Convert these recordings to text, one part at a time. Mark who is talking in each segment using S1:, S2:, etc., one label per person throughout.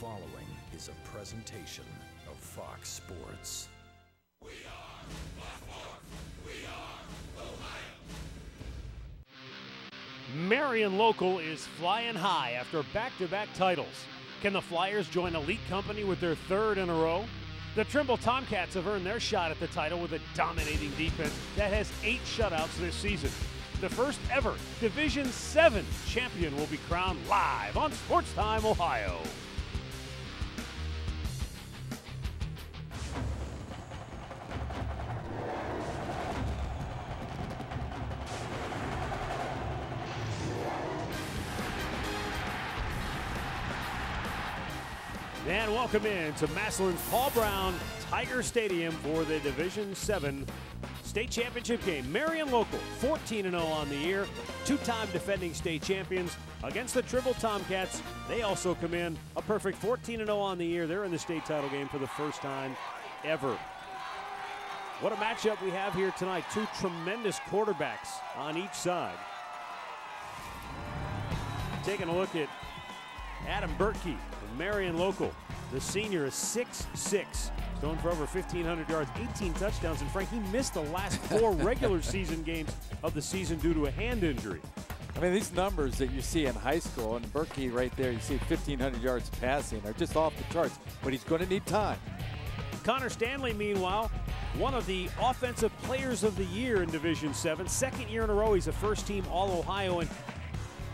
S1: following is a presentation of Fox Sports. We are
S2: We are Ohio. Marion Local is flying high after back-to-back titles. Can the Flyers join elite company with their third in a row? The Trimble Tomcats have earned their shot at the title with a dominating defense that has eight shutouts this season. The first ever Division 7 champion will be crowned live on Sports Time Ohio. Welcome in to Massillon's Paul Brown Tiger Stadium for the Division 7 state championship game. Marion Local 14 0 on the year, two time defending state champions against the Trimble Tomcats. They also come in a perfect 14 0 on the year. They're in the state title game for the first time ever. What a matchup we have here tonight. Two tremendous quarterbacks on each side. Taking a look at Adam Bertke Marion Local. The senior is six six, thrown for over 1,500 yards, 18 touchdowns. And Frank, he missed the last four regular season games of the season due to a hand injury.
S3: I mean, these numbers that you see in high school, and Bertke right there, you see 1,500 yards passing, are just off the charts, but he's going to need time.
S2: Connor Stanley, meanwhile, one of the offensive players of the year in Division 7. Second year in a row, he's a first team All Ohio, and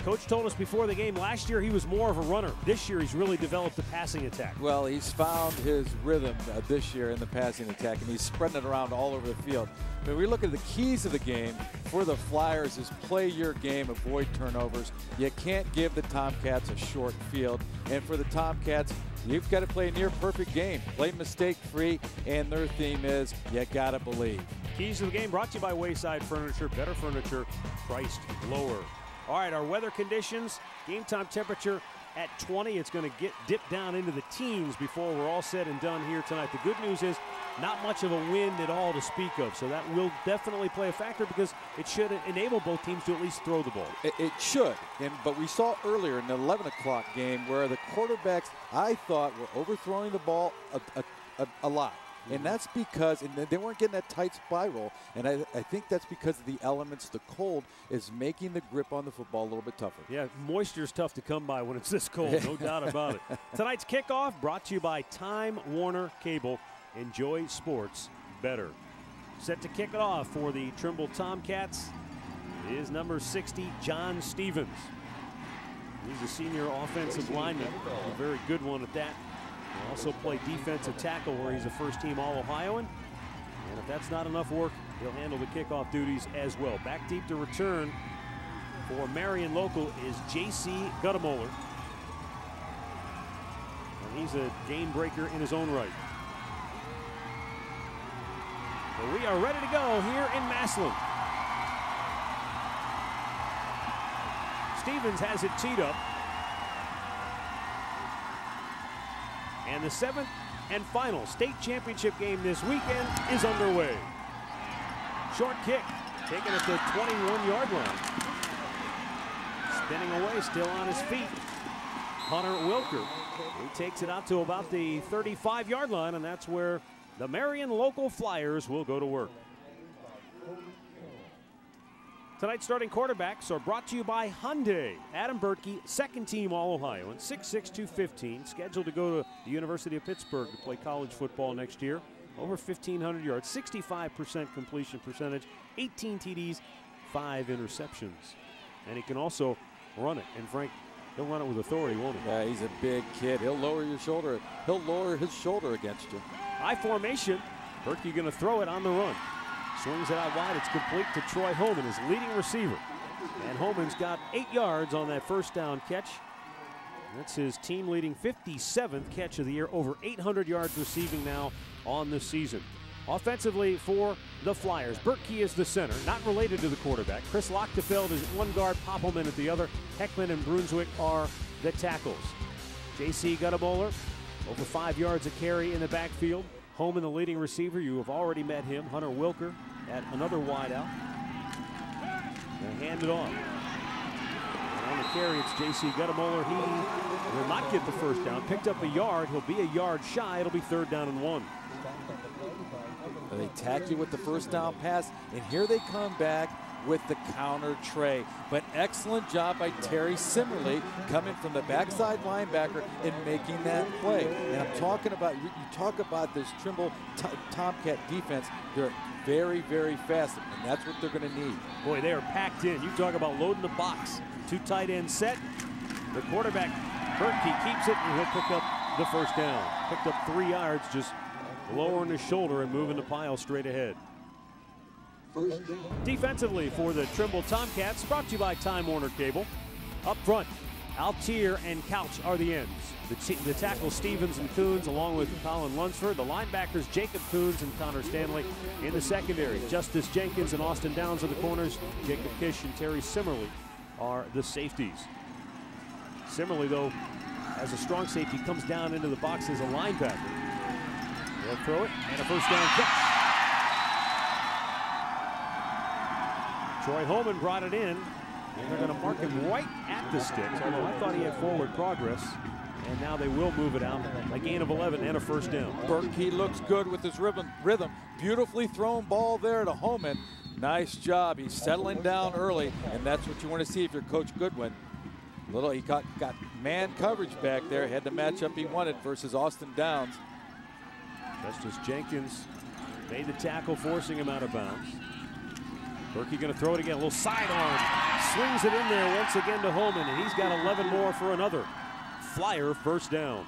S2: Coach told us before the game last year he was more of a runner. This year he's really developed the passing attack.
S3: Well, he's found his rhythm uh, this year in the passing attack, and he's spreading it around all over the field. When we look at the keys of the game for the Flyers is play your game, avoid turnovers. You can't give the Tomcats a short field. And for the Tomcats, you've got to play a near perfect game. Play mistake free, and their theme is you got to believe.
S2: Keys of the game brought to you by Wayside Furniture. Better furniture, priced lower. All right, our weather conditions, game time temperature at 20. It's going to get dipped down into the teens before we're all said and done here tonight. The good news is not much of a wind at all to speak of, so that will definitely play a factor because it should enable both teams to at least throw the ball.
S3: It, it should, and but we saw earlier in the 11 o'clock game where the quarterbacks I thought were overthrowing the ball a, a, a, a lot. And mm-hmm. that's because and they weren't getting that tight spiral. And I, I think that's because of the elements, the cold is making the grip on the football a little bit tougher.
S2: Yeah, moisture is tough to come by when it's this cold, no doubt about it. Tonight's kickoff brought to you by Time Warner Cable. Enjoy sports better. Set to kick it off for the Trimble Tomcats is number 60, John Stevens. He's a senior offensive lineman, a very good one at that. Also play defensive tackle where he's a first team All Ohioan. And if that's not enough work, he'll handle the kickoff duties as well. Back deep to return for Marion Local is Jacy Goettemoeller. And he's a game breaker in his own right. But we are ready to go here in Massillon. Stevens has it teed up. And the seventh and final state championship game this weekend is underway. Short kick, taken at the 21-yard line. Spinning away, still on his feet. Hunter Wilker. He takes it out to about the 35-yard line, and that's where the Marion local Flyers will go to work. Tonight's starting quarterbacks are brought to you by Hyundai. Adam Bertke, second team All Ohio, and 6'6, 215, scheduled to go to the University of Pittsburgh to play college football next year. Over 1,500 yards, 65% completion percentage, 18 TDs, five interceptions. And he can also run it. And Frank, he'll run it with authority, won't he?
S3: Yeah, he's a big kid. He'll lower your shoulder. He'll lower his shoulder against you.
S2: High formation. Bertke going to throw it on the run. Swings it out wide. It's complete to Troy Holman, his leading receiver. And Holman's got eight yards on that first down catch. That's his team leading 57th catch of the year, over 800 yards receiving now on the season. Offensively for the Flyers, Bertke is the center, not related to the quarterback. Chris Lochtefeld is one guard, Poeppelman at the other. Heckman and Brunswick are the tackles. Jacy Goettemoeller, over five yards of carry in the backfield. Holman, the leading receiver, you have already met him. Hunter Wilker at another wide out. They hand it off. And on the carry, it's Jacy Goettemoeller. He will not get the first down. Picked up a yard. He'll be a yard shy. It'll be third down and one.
S3: They tack you with the first down pass, and here they come back with the counter tray. But excellent job by Terry Simmerly coming from the backside linebacker and making that play. And I'm talking about, you talk about this Trimble Tomcat defense. They're very, very fast, and that's what they're going to need.
S2: Boy, they are packed in. You talk about loading the box. Two tight end set. The quarterback, Bertke, keeps it, and he'll pick up the first down. Picked up three yards, just lowering his shoulder and moving the pile straight ahead. Defensively for the Trimble Tomcats, brought to you by Time Warner Cable. Up front, Altier and Couch are the ends. The, the tackle Stevens and Coons along with Colin Lunsford. The linebackers Jacob Coons and Connor Stanley in the secondary. Justice Jenkins and Austin Downs are the corners. Jacob Kish and Terry Simmerly are the safeties. Simmerly, though, as a strong safety, comes down into the box as a linebacker. They'll throw it and a first down catch. Troy Holman brought it in, and they're going to mark him right at the sticks, although I thought he had forward progress. And now they will move it out. A gain of 11 and a first down.
S3: Bertke looks good with his rhythm. rhythm. Beautifully thrown ball there to Holman. Nice job. He's settling down early, and that's what you want to see if you're Coach Goodwin. Little, he got, got man coverage back there. Had the matchup he wanted versus Austin Downs.
S2: Justice Jenkins made the tackle, forcing him out of bounds. Bertke going to throw it again. A little sidearm. Swings it in there once again to Holman, and he's got 11 more for another. Flyer first down.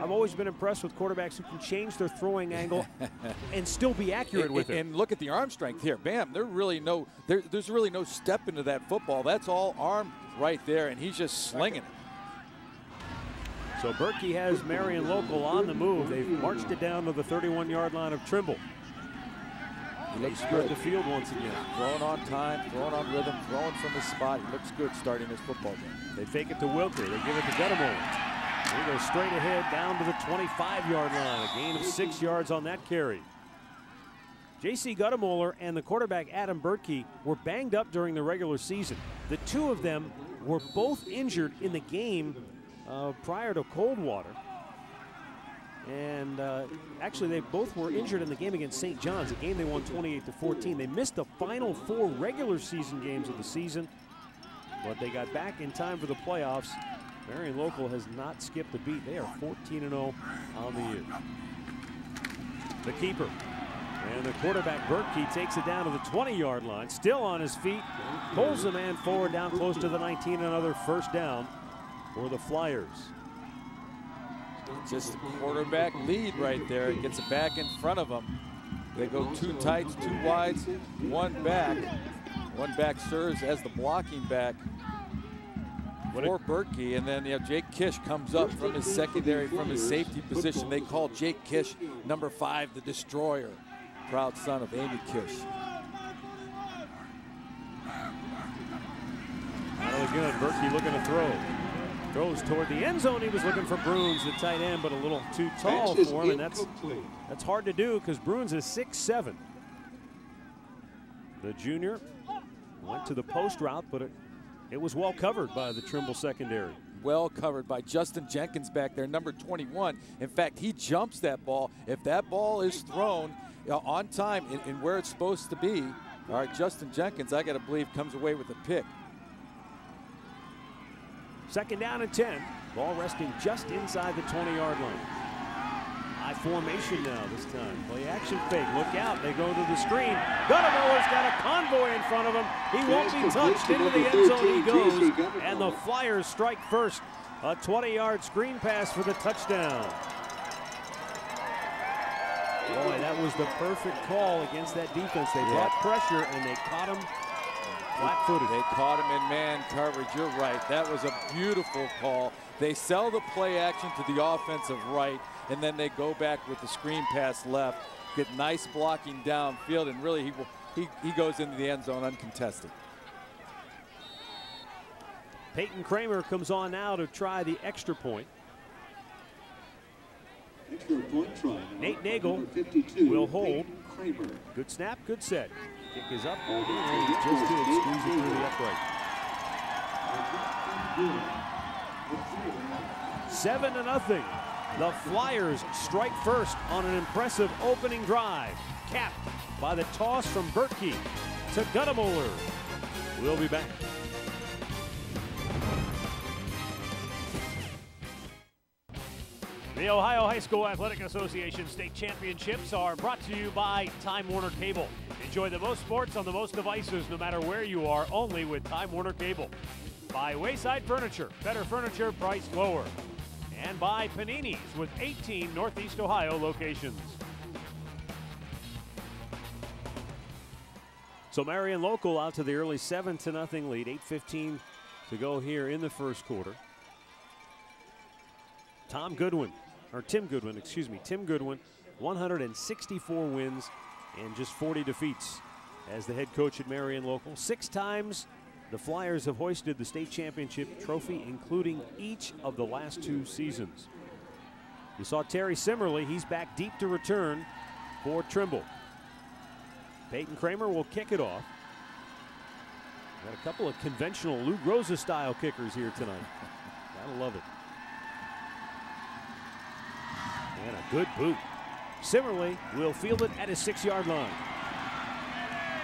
S2: I've always been impressed with quarterbacks who can change their throwing angle and still be accurate
S3: and,
S2: with it.
S3: And look at the arm strength here. Bam, there really no there, there's really no step into that football. That's all arm right there, and he's just slinging it.
S2: So Bertke has Marion Local on the move. They've marched it down to the 31-yard line of Trimble. He looks good. the field once again.
S3: Throwing on time, throwing on rhythm, throwing from his spot. He looks good starting this football game.
S2: They fake it to Wilker. They give it to Goettemoeller. He goes straight ahead down to the 25-yard line. A gain of six yards on that carry. Jacy Goettemoeller and the quarterback Adam Bertke were banged up during the regular season. The two of them were both injured in the game uh, prior to Coldwater. And uh, actually, they both were injured in the game against St. John's, a game they won 28 to 14. They missed the final four regular season games of the season, but they got back in time for the playoffs. Marion Local has not skipped a beat. They are 14 0 on the year. The keeper and the quarterback Bertke takes it down to the 20-yard line, still on his feet, pulls the man forward down close to the 19, another first down for the Flyers.
S3: Just a quarterback lead right there. It Gets it back in front of them. They go two tights, two wides, one back. One back serves as the blocking back for Bertke. And then you know, Jake Kish comes up from his secondary, from his safety position. They call Jake Kish number five, the destroyer. Proud son of Amy Kish.
S2: Not again, Bertke looking to throw. Goes toward the end zone. He was looking for Bruins, the tight end, but a little too tall for him, and that's that's hard to do because Bruins is six seven. The junior went to the post route, but it, it was well covered by the Trimble secondary.
S3: Well covered by Justin Jenkins back there, number 21. In fact, he jumps that ball. If that ball is thrown uh, on time and where it's supposed to be, all right, Justin Jenkins, I got to believe, comes away with a pick.
S2: Second down and 10. Ball resting just inside the 20-yard line. High formation now this time. Play action fake. Look out. They go to the screen. Goettemoeller's got a convoy in front of him. He won't be touched. Into the end zone he goes. And the Flyers strike first. A 20-yard screen pass for the touchdown. Boy, that was the perfect call against that defense. They yeah. brought pressure and they caught him flat-footed.
S3: They caught him in man coverage. You're right. That was a beautiful call. They sell the play action to the offensive right, and then they go back with the screen pass left. Get nice blocking downfield, and really he, he, he goes into the end zone uncontested.
S2: Peyton Kramer comes on now to try the extra point. Extra point try. Nate Nagel will hold. Good snap, good set. Kick is up, and he just did squeeze it through the upright. Seven to nothing. The Flyers strike first on an impressive opening drive, capped by the toss from Bertke to Goettemoeller. We'll be back.
S4: The Ohio High School Athletic Association state championships are brought to you by Time Warner Cable. Enjoy the most sports on the most devices no matter where you are, only with Time Warner Cable. By Wayside Furniture, better furniture priced lower. And by Panini's with 18 Northeast Ohio locations.
S2: So Marion Local out to the early 7 to nothing lead. 8.15 to go here in the first quarter. Tom Goodwin, or Tim Goodwin, excuse me, Tim Goodwin, 164 wins and just 40 defeats as the head coach at Marion Local. Six times the Flyers have hoisted the state championship trophy, including each of the last two seasons. You saw Terry Simmerly, he's back deep to return for Trimble. Peyton Kramer will kick it off. Got a couple of conventional Lou Groza style kickers here tonight. Gotta love it. And a good boot. Simmerly will field it at his six yard line.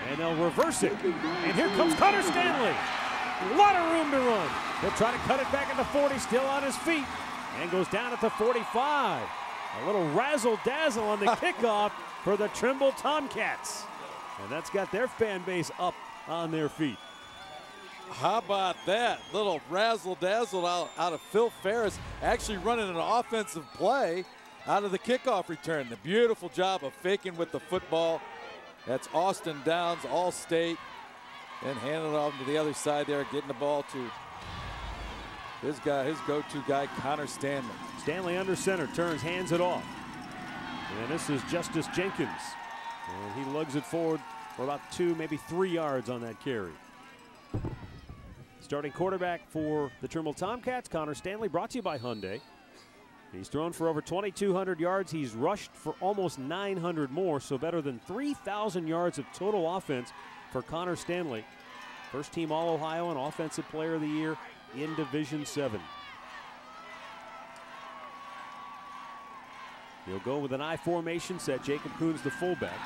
S2: And they'll reverse it. And here comes Connor Stanley. A lot of room to run. He'll try to cut it back at the 40, still on his feet. And goes down at the 45. A little razzle dazzle on the kickoff for the Trimble Tomcats. And that's got their fan base up on their feet.
S3: How about that? Little razzle dazzle out, out of Phil Ferris, actually running an offensive play out of the kickoff return. The beautiful job of faking with the football. That's Austin Downs, all state. And handing it off to the other side there, getting the ball to his guy, his go-to guy, Connor Stanley.
S2: Stanley under center, turns, hands it off. And this is Justice Jenkins. And he lugs it forward for about two, maybe three yards on that carry. Starting quarterback for the Trimble Tomcats, Connor Stanley, brought to you by Hyundai. He's thrown for over 2,200 yards. He's rushed for almost 900 more, so better than 3,000 yards of total offense for Connor Stanley. First team All Ohio and Offensive Player of the Year in Division 7. He'll go with an I formation set. Jacob Coons, the fullback.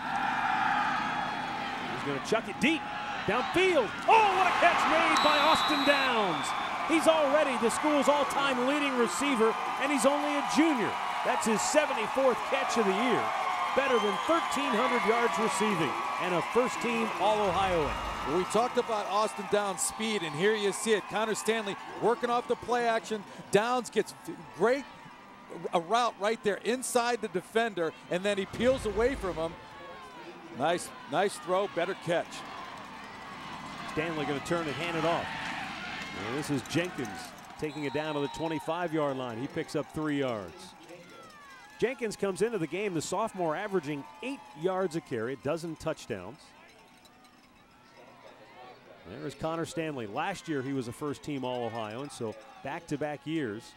S2: He's going to chuck it deep downfield. Oh, what a catch made by Austin Downs. He's already the school's all-time leading receiver, and he's only a junior. That's his 74th catch of the year. Better than 1,300 yards receiving, and a first-team All-Ohioan.
S3: Well, we talked about Austin Downs' speed, and here you see it. Connor Stanley working off the play action. Downs gets great a route right there inside the defender, and then he peels away from him. Nice, nice throw, better catch.
S2: Stanley going to turn and hand it off. And this is Jenkins taking it down to the 25-yard line. He picks up three yards. Jenkins comes into the game, the sophomore averaging eight yards a carry, a dozen touchdowns. There's Connor Stanley. Last year he was a first team All Ohioan, so back to back years.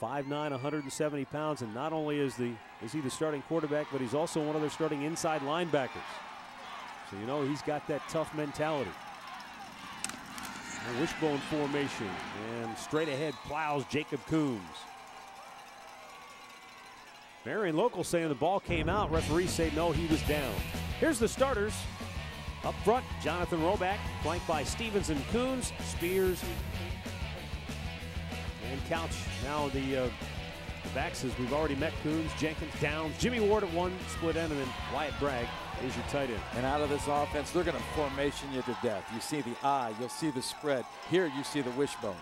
S2: 5'9, 170 pounds, and not only is the is he the starting quarterback, but he's also one of their starting inside linebackers. So you know he's got that tough mentality. Wishbone formation and straight ahead plows Jacob Coons. Marion local saying the ball came out. Referees say no, he was down. Here's the starters. Up front, Jonathan Roback, flanked by Stevens and Coons, Spears, and Couch. Now the, uh, the backs as we've already met Coons, Jenkins, Downs, Jimmy Ward at one split end, and then Wyatt Bragg is your tight end.
S3: And out of this offense, they're going to formation you to death. You see the eye, you'll see the spread. Here you see the wishbone.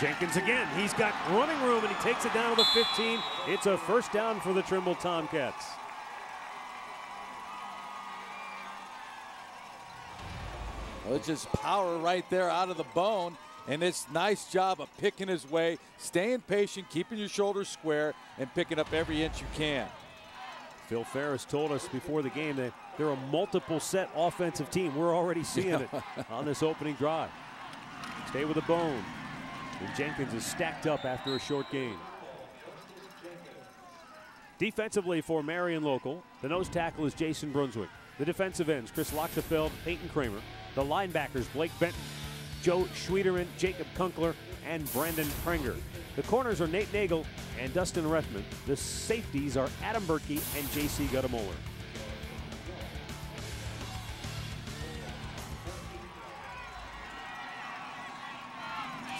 S2: Jenkins again. He's got running room and he takes it down to the 15. It's a first down for the Trimble Tomcats.
S3: Well, it's just power right there out of the bone. And it's nice job of picking his way, staying patient, keeping your shoulders square, and picking up every inch you can.
S2: Phil Ferris told us before the game that they're a multiple set offensive team. We're already seeing it on this opening drive. Stay with the bone. And Jenkins is stacked up after a short game. Defensively for Marion Local, the nose tackle is Jason Brunswick. The defensive ends, Chris Lochtefeld, Peyton Kramer. The linebackers, Blake Benton, Joe Schwieterman, Jacob Kunkler, and Brandon Prenger. The corners are Nate Nagel and Dustin Rethman. The safeties are Adam Bertke and Jacy Goettemoeller.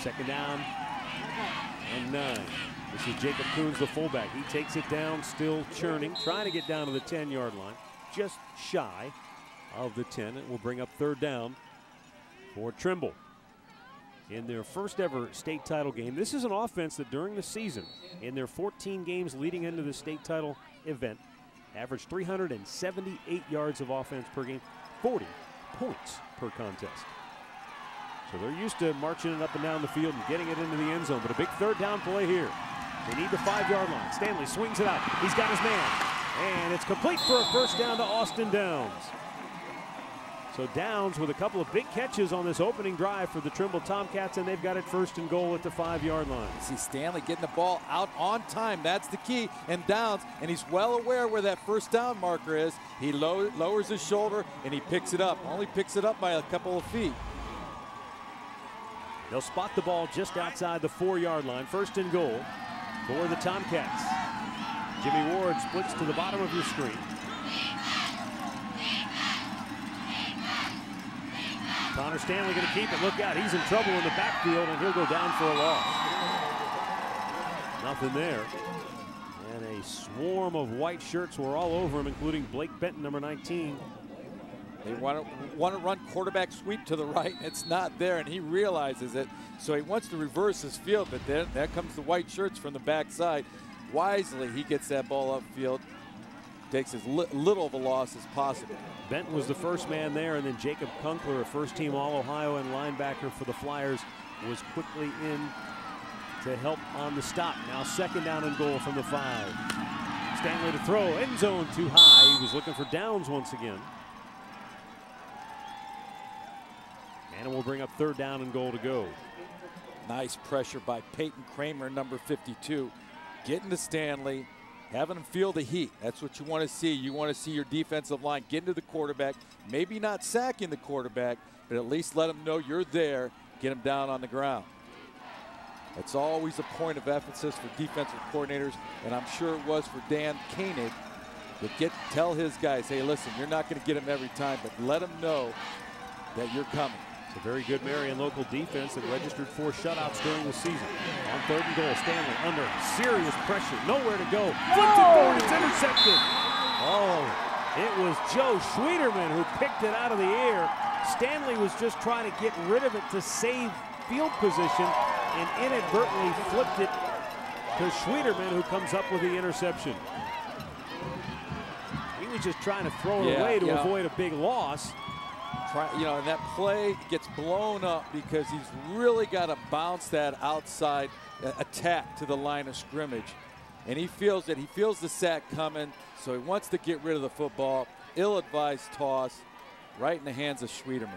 S2: Second down and nine. This is Jacob Coons, the fullback. He takes it down, still churning, trying to get down to the 10-yard line, just shy of the 10. It will bring up third down for Trimble. In their first ever state title game, this is an offense that during the season, in their 14 games leading into the state title event, averaged 378 yards of offense per game, 40 points per contest. So they're used to marching it up and down the field and getting it into the end zone. But a big third down play here. They need the five yard line. Stanley swings it out. He's got his man. And it's complete for a first down to Austin Downs. So Downs with a couple of big catches on this opening drive for the Trimble Tomcats, and they've got it first and goal at the five-yard line.
S3: See Stanley getting the ball out on time. That's the key. And Downs, and he's well aware where that first down marker is. He low, lowers his shoulder and he picks it up. Only picks it up by a couple of feet.
S2: They'll spot the ball just outside the four-yard line. First and goal for the Tomcats. Jimmy Ward splits to the bottom of your screen. Connor Stanley going to keep it. Look out, he's in trouble in the backfield, and he'll go down for a loss. Nothing there. And a swarm of white shirts were all over him, including Blake Benton, number 19.
S3: They want to want to run quarterback sweep to the right. It's not there, and he realizes it. So he wants to reverse his field, but then there comes the white shirts from the backside. Wisely, he gets that ball upfield, takes as li little of a loss as possible.
S2: Benton was the first man there, and then Jacob Kunkler, a first-team All-Ohio and linebacker for the Flyers, was quickly in to help on the stop. Now second down and goal from the five. Stanley to throw, end zone too high. He was looking for downs once again. And it will bring up third down and goal to go.
S3: Nice pressure by Peyton Kramer, number 52. Getting to Stanley, having them feel the heat. That's what you want to see. You want to see your defensive line get into the quarterback, maybe not sacking the quarterback, but at least let them know you're there, get them down on the ground. That's always a point of emphasis for defensive coordinators, and I'm sure it was for Dan Koenig to get tell his guys, hey, listen, you're not going to get him every time, but let them know that you're coming.
S2: It's a very good Marion local defense that registered four shutouts during the season. On third and goal, Stanley under serious pressure, nowhere to go. Flipped it forward, it's intercepted. Oh, it was Joe Schwieterman who picked it out of the air. Stanley was just trying to get rid of it to save field position and inadvertently flipped it to Schwieterman who comes up with the interception. He was just trying to throw it
S3: Yeah,
S2: away to
S3: yeah.
S2: avoid a big loss.
S3: You know, and that play gets blown up because he's really got to bounce that outside uh, attack to the line of scrimmage. And he feels that he feels the sack coming, so he wants to get rid of the football. Ill-advised toss right in the hands of Schwieterman.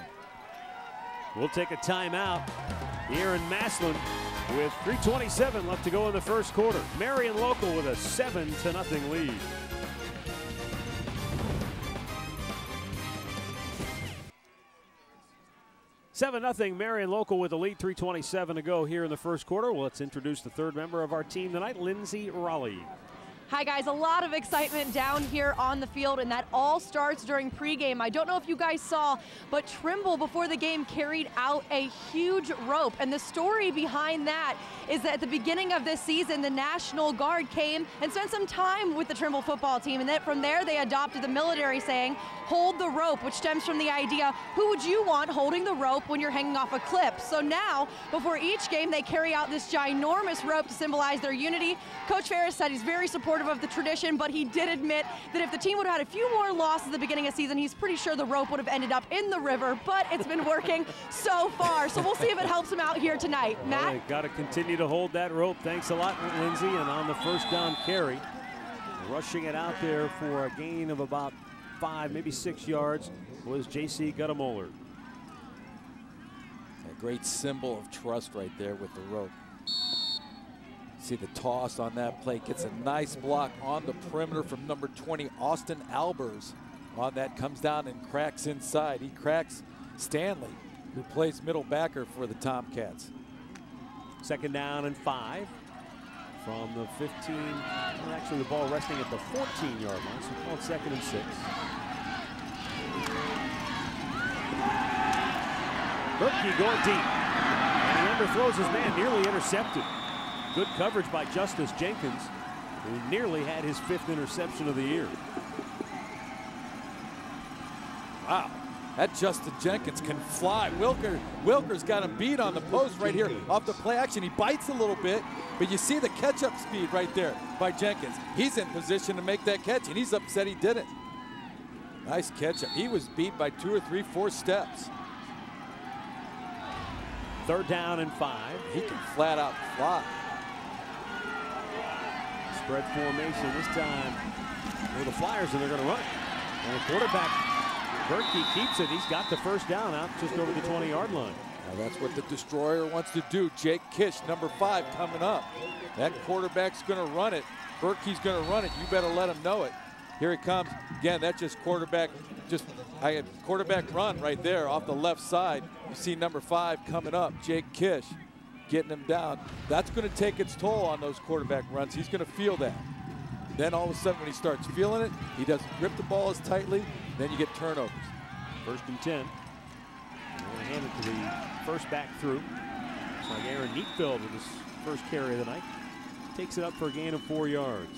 S2: We'll take a timeout here in Massillon with 3.27 left to go in the first quarter. Marion local with a 7 to nothing lead. Seven nothing Marion local with a lead. 3:27 to go here in the first quarter. Well, let's introduce the third member of our team tonight, Lindsay Raleigh.
S5: Hi, guys. A lot of excitement down here on the field, and that all starts during pregame. I don't know if you guys saw, but Trimble before the game carried out a huge rope. And the story behind that is that at the beginning of this season, the National Guard came and spent some time with the Trimble football team. And then from there, they adopted the military saying, hold the rope, which stems from the idea who would you want holding the rope when you're hanging off a cliff? So now, before each game, they carry out this ginormous rope to symbolize their unity. Coach Ferris said he's very supportive of the tradition, but he did admit that if the team would have had a few more losses at the beginning of the season, he's pretty sure the rope would have ended up in the river, but it's been working so far. So we'll see if it helps him out here tonight. Matt?
S2: got to continue to hold that rope. Thanks a lot, Lindsay. And on the first down carry, rushing it out there for a gain of about five, maybe six yards was Jacy Goettemoeller.
S3: A great symbol of trust right there with the rope. See the toss on that play. Gets a nice block on the perimeter from number 20, Austin Albers. on that, comes down and cracks inside. He cracks Stanley, who plays middle backer for the Tomcats.
S2: Second down and five from the 15. Well, actually, the ball resting at the 14 yard line, so call it second and six. Bertke going deep. And he underthrows his man, nearly intercepted. Good coverage by Justice Jenkins, who nearly had his fifth interception of the year.
S3: Wow. That Justin Jenkins can fly. Wilker, Wilker's got him beat on the post right here off the play action. He bites a little bit, but you see the catch-up speed right there by Jenkins. He's in position to make that catch, and he's upset he didn't. Nice catch-up. He was beat by two or three, four steps.
S2: Third down and five.
S3: He can flat out fly.
S2: Spread formation this time for the Flyers, and they're going to run. And quarterback, Bertke, keeps it. He's got the first down out just over the 20-yard line.
S3: Now that's what the destroyer wants to do. Jake Kish, number five, coming up. That quarterback's going to run it. Bertke's going to run it. You better let him know it. Here he comes. Again, that's just quarterback, just I had quarterback run right there off the left side. You see number five coming up, Jake Kish, getting him down. That's going to take its toll on those quarterback runs. He's going to feel that. Then all of a sudden when he starts feeling it, he doesn't grip the ball as tightly, then you get turnovers.
S2: First and 10. They're to hand it to the first back through. It's like Aaron Neatfield with his first carry of the night. Takes it up for a gain of four yards.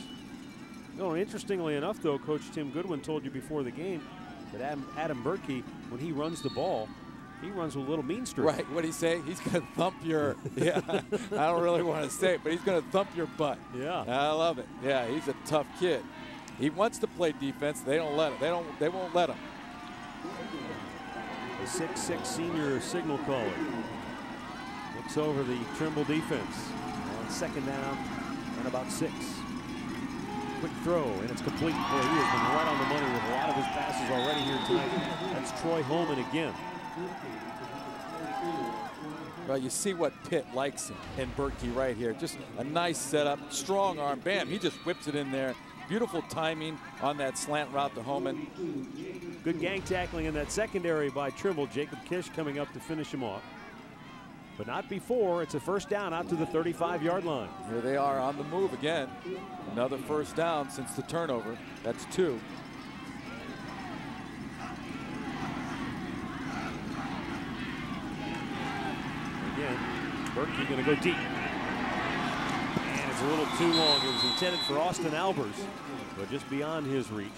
S2: No, interestingly enough, though, Coach Tim Goodwin told you before the game that Adam, Adam Bertke, when he runs the ball, he runs with a little mean streak.
S3: Right. What he say? He's going to thump your. Yeah. I don't really want to say it, but he's going to thump your butt.
S2: Yeah.
S3: I love it. Yeah. He's a tough kid. He wants to play defense. They don't let him. They don't. They won't let him.
S2: The six-six senior signal caller looks over the Trimble defense on second down and about six. Quick throw, and it's complete. Boy, he has been right on the money with a lot of his passes already here tonight. That's Troy Holman again.
S3: Well, you see what Pitt likes in Bertke right here. Just a nice setup, strong arm. Bam, he just whips it in there. Beautiful timing on that slant route to Holman.
S2: Good gang tackling in that secondary by Trimble. Jacob Kish coming up to finish him off. But not before. It's a first down out to the 35-yard line.
S3: Here they are on the move again. Another first down since the turnover. That's two.
S2: Again, Bertke going to go deep. And it's a little too long. It was intended for Austin Albers, but just beyond his reach.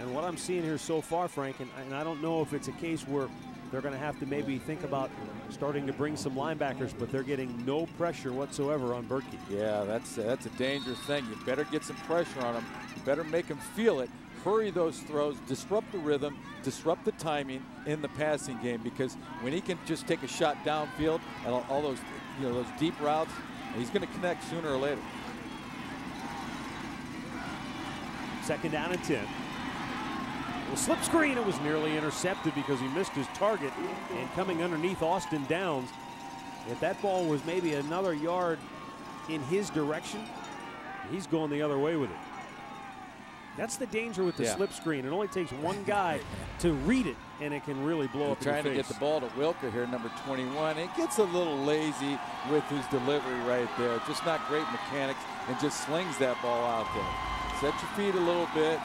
S2: And what I'm seeing here so far, Frank, and, and I don't know if it's a case where they're going to have to maybe think about starting to bring some linebackers, but they're getting no pressure whatsoever on Bertke.
S3: Yeah, that's that's a dangerous thing. You better get some pressure on him. You better make him feel it. Hurry those throws, disrupt the rhythm, disrupt the timing in the passing game. Because when he can just take a shot downfield and all, all those, you know, those deep routes, he's going to connect sooner or later.
S2: Second down and 10. The slip screen, it was nearly intercepted because he missed his target. And coming underneath Austin Downs, if that ball was maybe another yard in his direction, he's going the other way with it. That's the danger with the
S3: Yeah.
S2: slip screen. It only takes one guy to read it, and it can really blow
S3: He's
S2: up in
S3: trying to get the ball to Wilker here, number 21. It gets a little lazy with his delivery right there. Just not great mechanics and just slings that ball out there. Set your feet a little bit.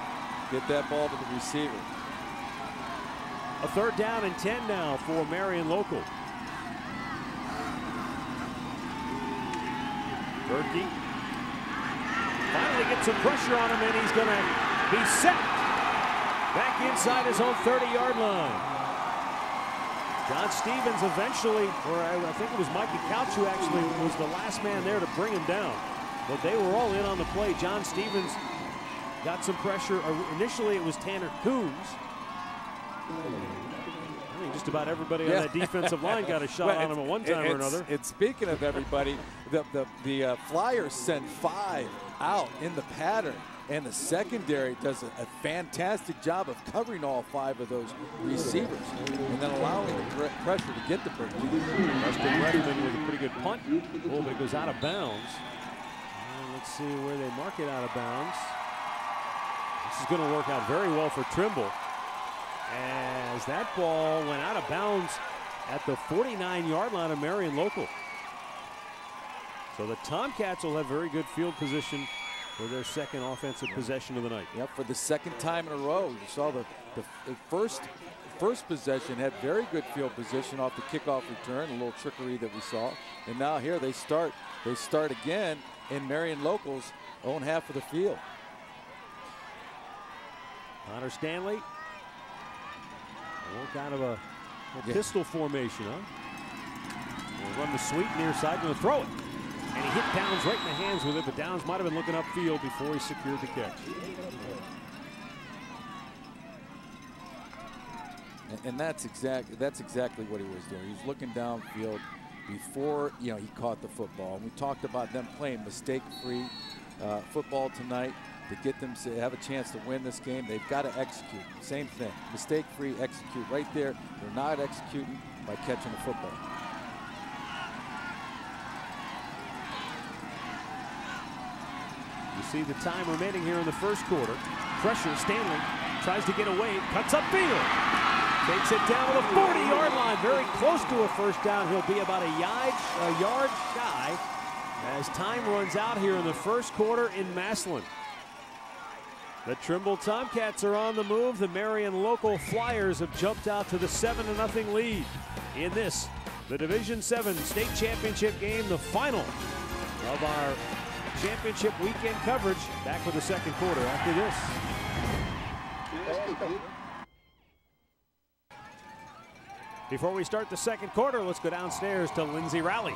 S3: Get that ball to the receiver.
S2: A third down and 10 now for Marion Local. Bertke finally gets some pressure on him, and he's going to be set back inside his own 30-yard line. John Stevens eventually, or I, think it was Mikey Couch who actually was the last man there to bring him down. But they were all in on the play. John Stevens got some pressure. Uh, Initially, it was Tanner Coons. I think just about everybody on that defensive line got a shot
S3: Well,
S2: on him at one time or another.
S3: And speaking of everybody, the the the uh, Flyers sent five out in the pattern, and the secondary does a, a fantastic job of covering all five of those receivers, and then allowing the pre- pressure to get the break.
S2: Rustin Redmond with a pretty good punt. Oh, but it goes out of bounds. And let's see where they mark it out of bounds. This is going to work out very well for Trimble as that ball went out of bounds at the 49-yard line of Marion Local. So the Tomcats will have very good field position for their second offensive possession of the night.
S3: Yep, for the second time in a row. You saw the, the, the first first possession had very good field position off the kickoff return, a little trickery that we saw. And now here they start they start again in Marion Locals own half of the field.
S2: Connor Stanley. All kind of a, a
S3: Yeah.
S2: pistol formation, huh? We'll run the sweep near side, to throw it. And he hit Downs right in the hands with it, but Downs might have been looking upfield before he secured the catch.
S3: And, and that's exactly that's exactly what he was doing. He was looking downfield before you know he caught the football. And we talked about them playing mistake-free uh, football tonight to get them to have a chance to win this game. They've got to execute. Same thing, mistake-free, execute. Right there, they're not executing by catching the football.
S2: You see the time remaining here in the first quarter. Pressure, Stanley tries to get away, cuts up field. Takes it down to the 40-yard line, very close to a first down. He'll be about a yard, a yard shy as time runs out here in the first quarter in Massillon. The Trimble Tomcats are on the move. The Marion local Flyers have jumped out to the 7-0 lead in this, the Division 7 state championship game, the final of our championship weekend coverage. Back with the second quarter after this. Before we start the second quarter, let's go downstairs to Lindsay Rowley.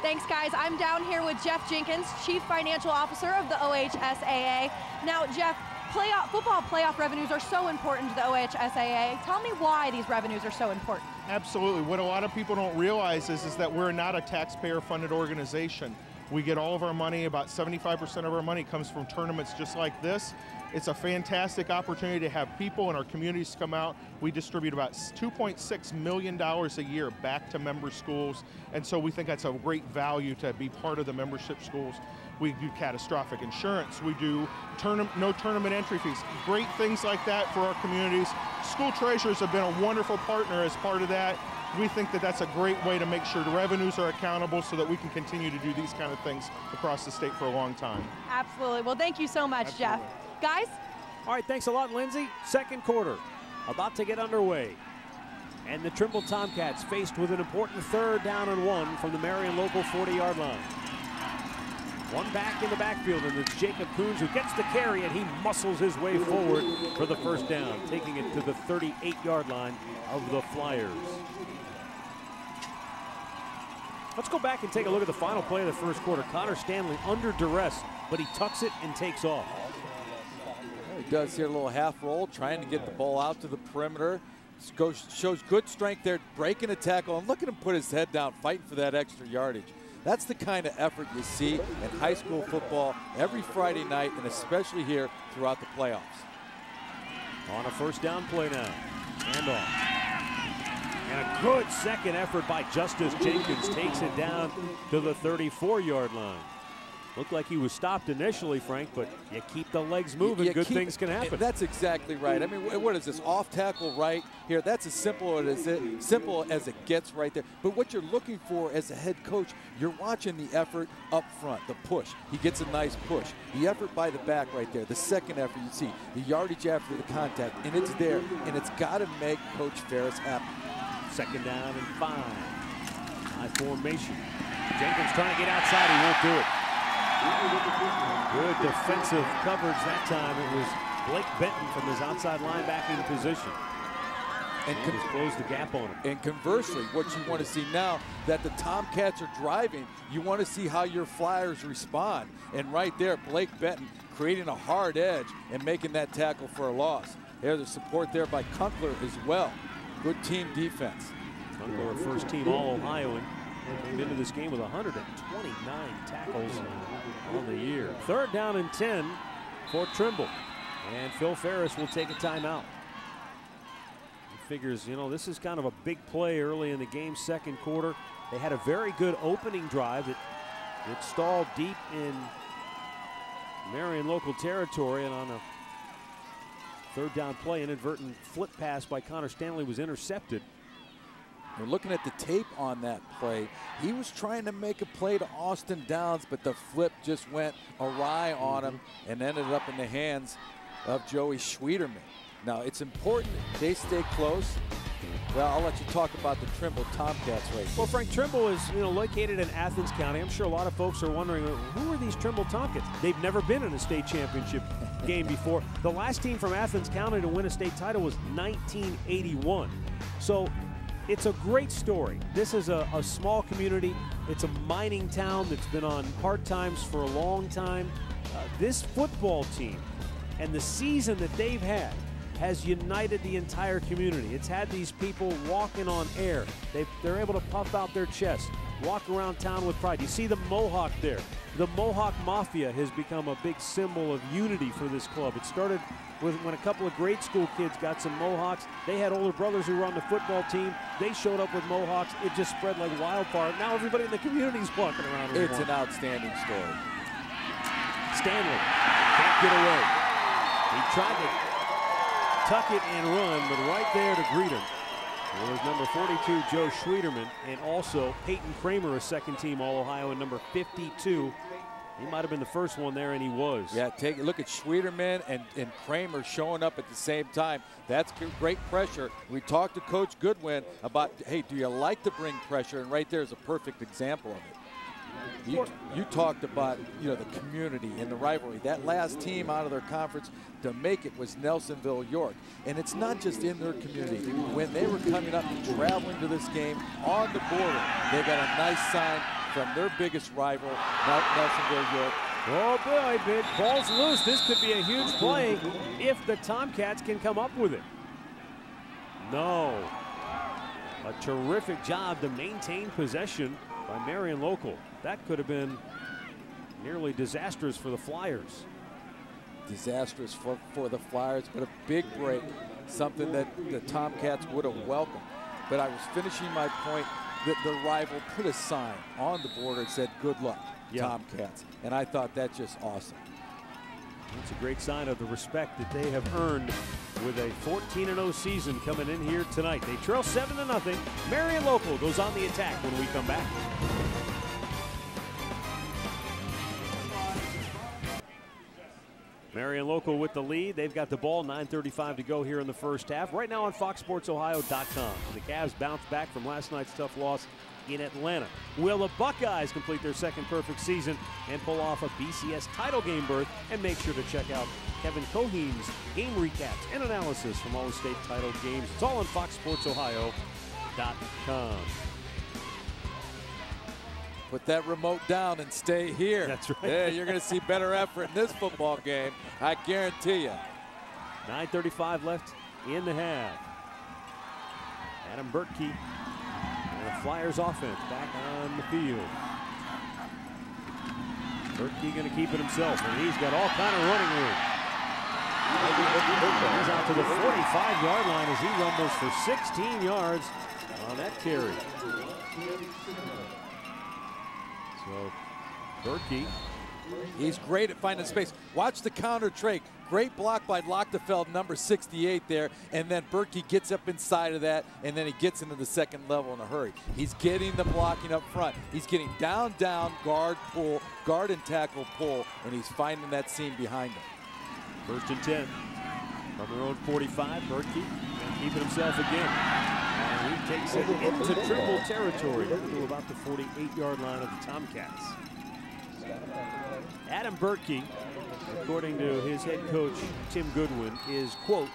S5: Thanks, guys. I'm down here with Jeff Jenkins, Chief Financial Officer of the OHSAA. Now, Jeff, playoff, football playoff revenues are so important to the OHSAA. Tell me why these revenues are so important.
S6: Absolutely. What a lot of people don't realize is, is that we're not a taxpayer-funded organization. We get all of our money, about 75% of our money comes from tournaments just like this. It's a fantastic opportunity to have people in our communities come out. We distribute about $2.6 million a year back to member schools, and so we think that's a great value to be part of the membership schools. We do catastrophic insurance. We do no tournament entry fees. Great things like that for our communities. School treasurers have been a wonderful partner as part of that. We think that that's a great way to make sure the revenues are accountable so that we can continue to do these kind of things across the state for a long time.
S5: Absolutely. Well, thank you so much, Jeff. Guys,
S2: All right, thanks a lot, Lindsay. Second quarter about to get underway. And the Trimble Tomcats faced with an important third down and one from the Marion local 40-yard line. One back in the backfield, and it's Jacob Coons who gets the carry, and he muscles his way forward for the first down, taking it to the 38-yard line of the Flyers. Let's go back and take a look at the final play of the first quarter. Connor Stanley under duress, but he tucks it and takes off.
S3: He does here a little half roll, trying to get the ball out to the perimeter. Goes, shows good strength there, breaking a tackle, and look at him put his head down, fighting for that extra yardage. That's the kind of effort you see in high school football every Friday night, and especially here throughout the playoffs.
S2: On a first down play now. Handoff. And a good second effort by Justice Jenkins takes it down to the 34-yard line. Looked like he was stopped initially, Frank, but you keep the legs moving,
S3: You
S2: good
S3: keep-
S2: things can happen.
S3: That's exactly right. I mean, what is this off tackle right here? That's as simple as it simple as it gets right there. But what you're looking for as a head coach, you're watching the effort up front, the push. He gets a nice push. The effort by the back right there. The second effort you see, the yardage after the contact, and it's there, and it's got to make Coach Ferris happy.
S2: Second down and five. High formation. Jenkins trying to get outside. He won't do it. Good defensive coverage that time. It was Blake Benton from his outside linebacking position.
S3: And
S2: And just closed the gap on him.
S3: And conversely, what you want to see now that the Tomcats are driving, you want to see how your Flyers respond. And right there, Blake Benton creating a hard edge and making that tackle for a loss. There's the support there by Kunkler as well. Good team defense.
S2: A first team All Ohioan, came into this game with 129 tackles on the year. Third down and 10 for Trimble. And Phil Ferris will take a timeout. He figures, you know, this is kind of a big play early in the game, second quarter. They had a very good opening drive that, that stalled deep in Marion local territory and on a Third down play, inadvertent flip pass by Connor Stanley was intercepted.
S3: We're looking at the tape on that play. He was trying to make a play to Austin Downs, but the flip just went awry on him mm-hmm. and ended up in the hands of Joey Schwieterman. Now, it's important they stay close. Well, I'll let you talk about the Trimble Tomcats right
S2: Well, Frank Trimble is you know located in Athens County. I'm sure a lot of folks are wondering who are these Trimble Tomcats? They've never been in a state championship game before. The last team from Athens County to win a state title was 1981. So it's a great story. This is a, a small community. It's a mining town that's been on hard times for a long time. Uh, this football team and the season that they've had has united the entire community. It's had these people walking on air. they they're able to puff out their chest, walk around town with pride. You see the Mohawk there. The Mohawk Mafia has become a big symbol of unity for this club. It started with when a couple of grade school kids got some Mohawks. They had older brothers who were on the football team. They showed up with Mohawks. It just spread like wildfire. Now everybody in the community is walking around.
S3: With It's an outstanding story.
S2: Stanley can't get away. He tried to tuck it and run, but right there to greet him was number 42, Joe Schwieterman, and also Peyton Kramer, a second team All Ohio, and number 52. He might have been the first one there, and he was.
S3: Yeah, take a look at Schwieterman and, and Kramer showing up at the same time. That's great pressure. We talked to Coach Goodwin about, hey, do you like to bring pressure? And right there is a perfect example of it. You, you, talked about you know the community and the rivalry. That last team out of their conference to make it was Nelsonville York, and it's not just in their community. When they were coming up and traveling to this game on the border, they got a nice sign from their biggest rival, Nelsonville York.
S2: Oh boy, big ball's loose. This could be a huge play if the Tomcats can come up with it. No. A terrific job to maintain possession by Marion Local. That could have been nearly disastrous for the Flyers.
S3: Disastrous for, for the Flyers, but a big break, something that the Tomcats would have welcomed. But I was finishing my point that the rival put a sign on the board and said, good luck, yeah. Tomcats. And I thought that's just awesome.
S2: It's a great sign of the respect that they have earned with a 14-0 season coming in here tonight. They trail 7 to nothing. Marion Local goes on the attack when we come back. Marion Local with the lead. They've got the ball. 9.35 to go here in the first half. Right now on FoxSportsOhio.com. The Cavs bounce back from last night's tough loss in Atlanta. Will the Buckeyes complete their second perfect season and pull off a BCS title game berth? And make sure to check out Kevin Cohean's game recaps and analysis from all the state title games. It's all on FoxSportsOhio.com.
S3: Put that remote down and stay here.
S2: That's right.
S3: Yeah, you're going to see better effort in this football game. I guarantee you.
S2: 9.35 left in the half. Adam Bertke and the Flyers offense back on the field. Bertke going to keep it himself, and he's got all kind of running room. He's out to the 45-yard line as he rumbles for 16 yards on that carry. So Bertke.
S3: He's great at finding space. Watch the counter trade. Great block by Lochtefeld, number 68 there. And then Bertke gets up inside of that, and then he gets into the second level in a hurry. He's getting the blocking up front. He's getting down, down, guard, pull, guard and tackle, pull, and he's finding that seam behind him.
S2: First and 10. From their own 45, Bertke keeping himself again. And he takes it into Trimble territory to about the 48-yard line of the Tomcats. Adam Bertke, according to his head coach, Tim Goodwin, is, quote,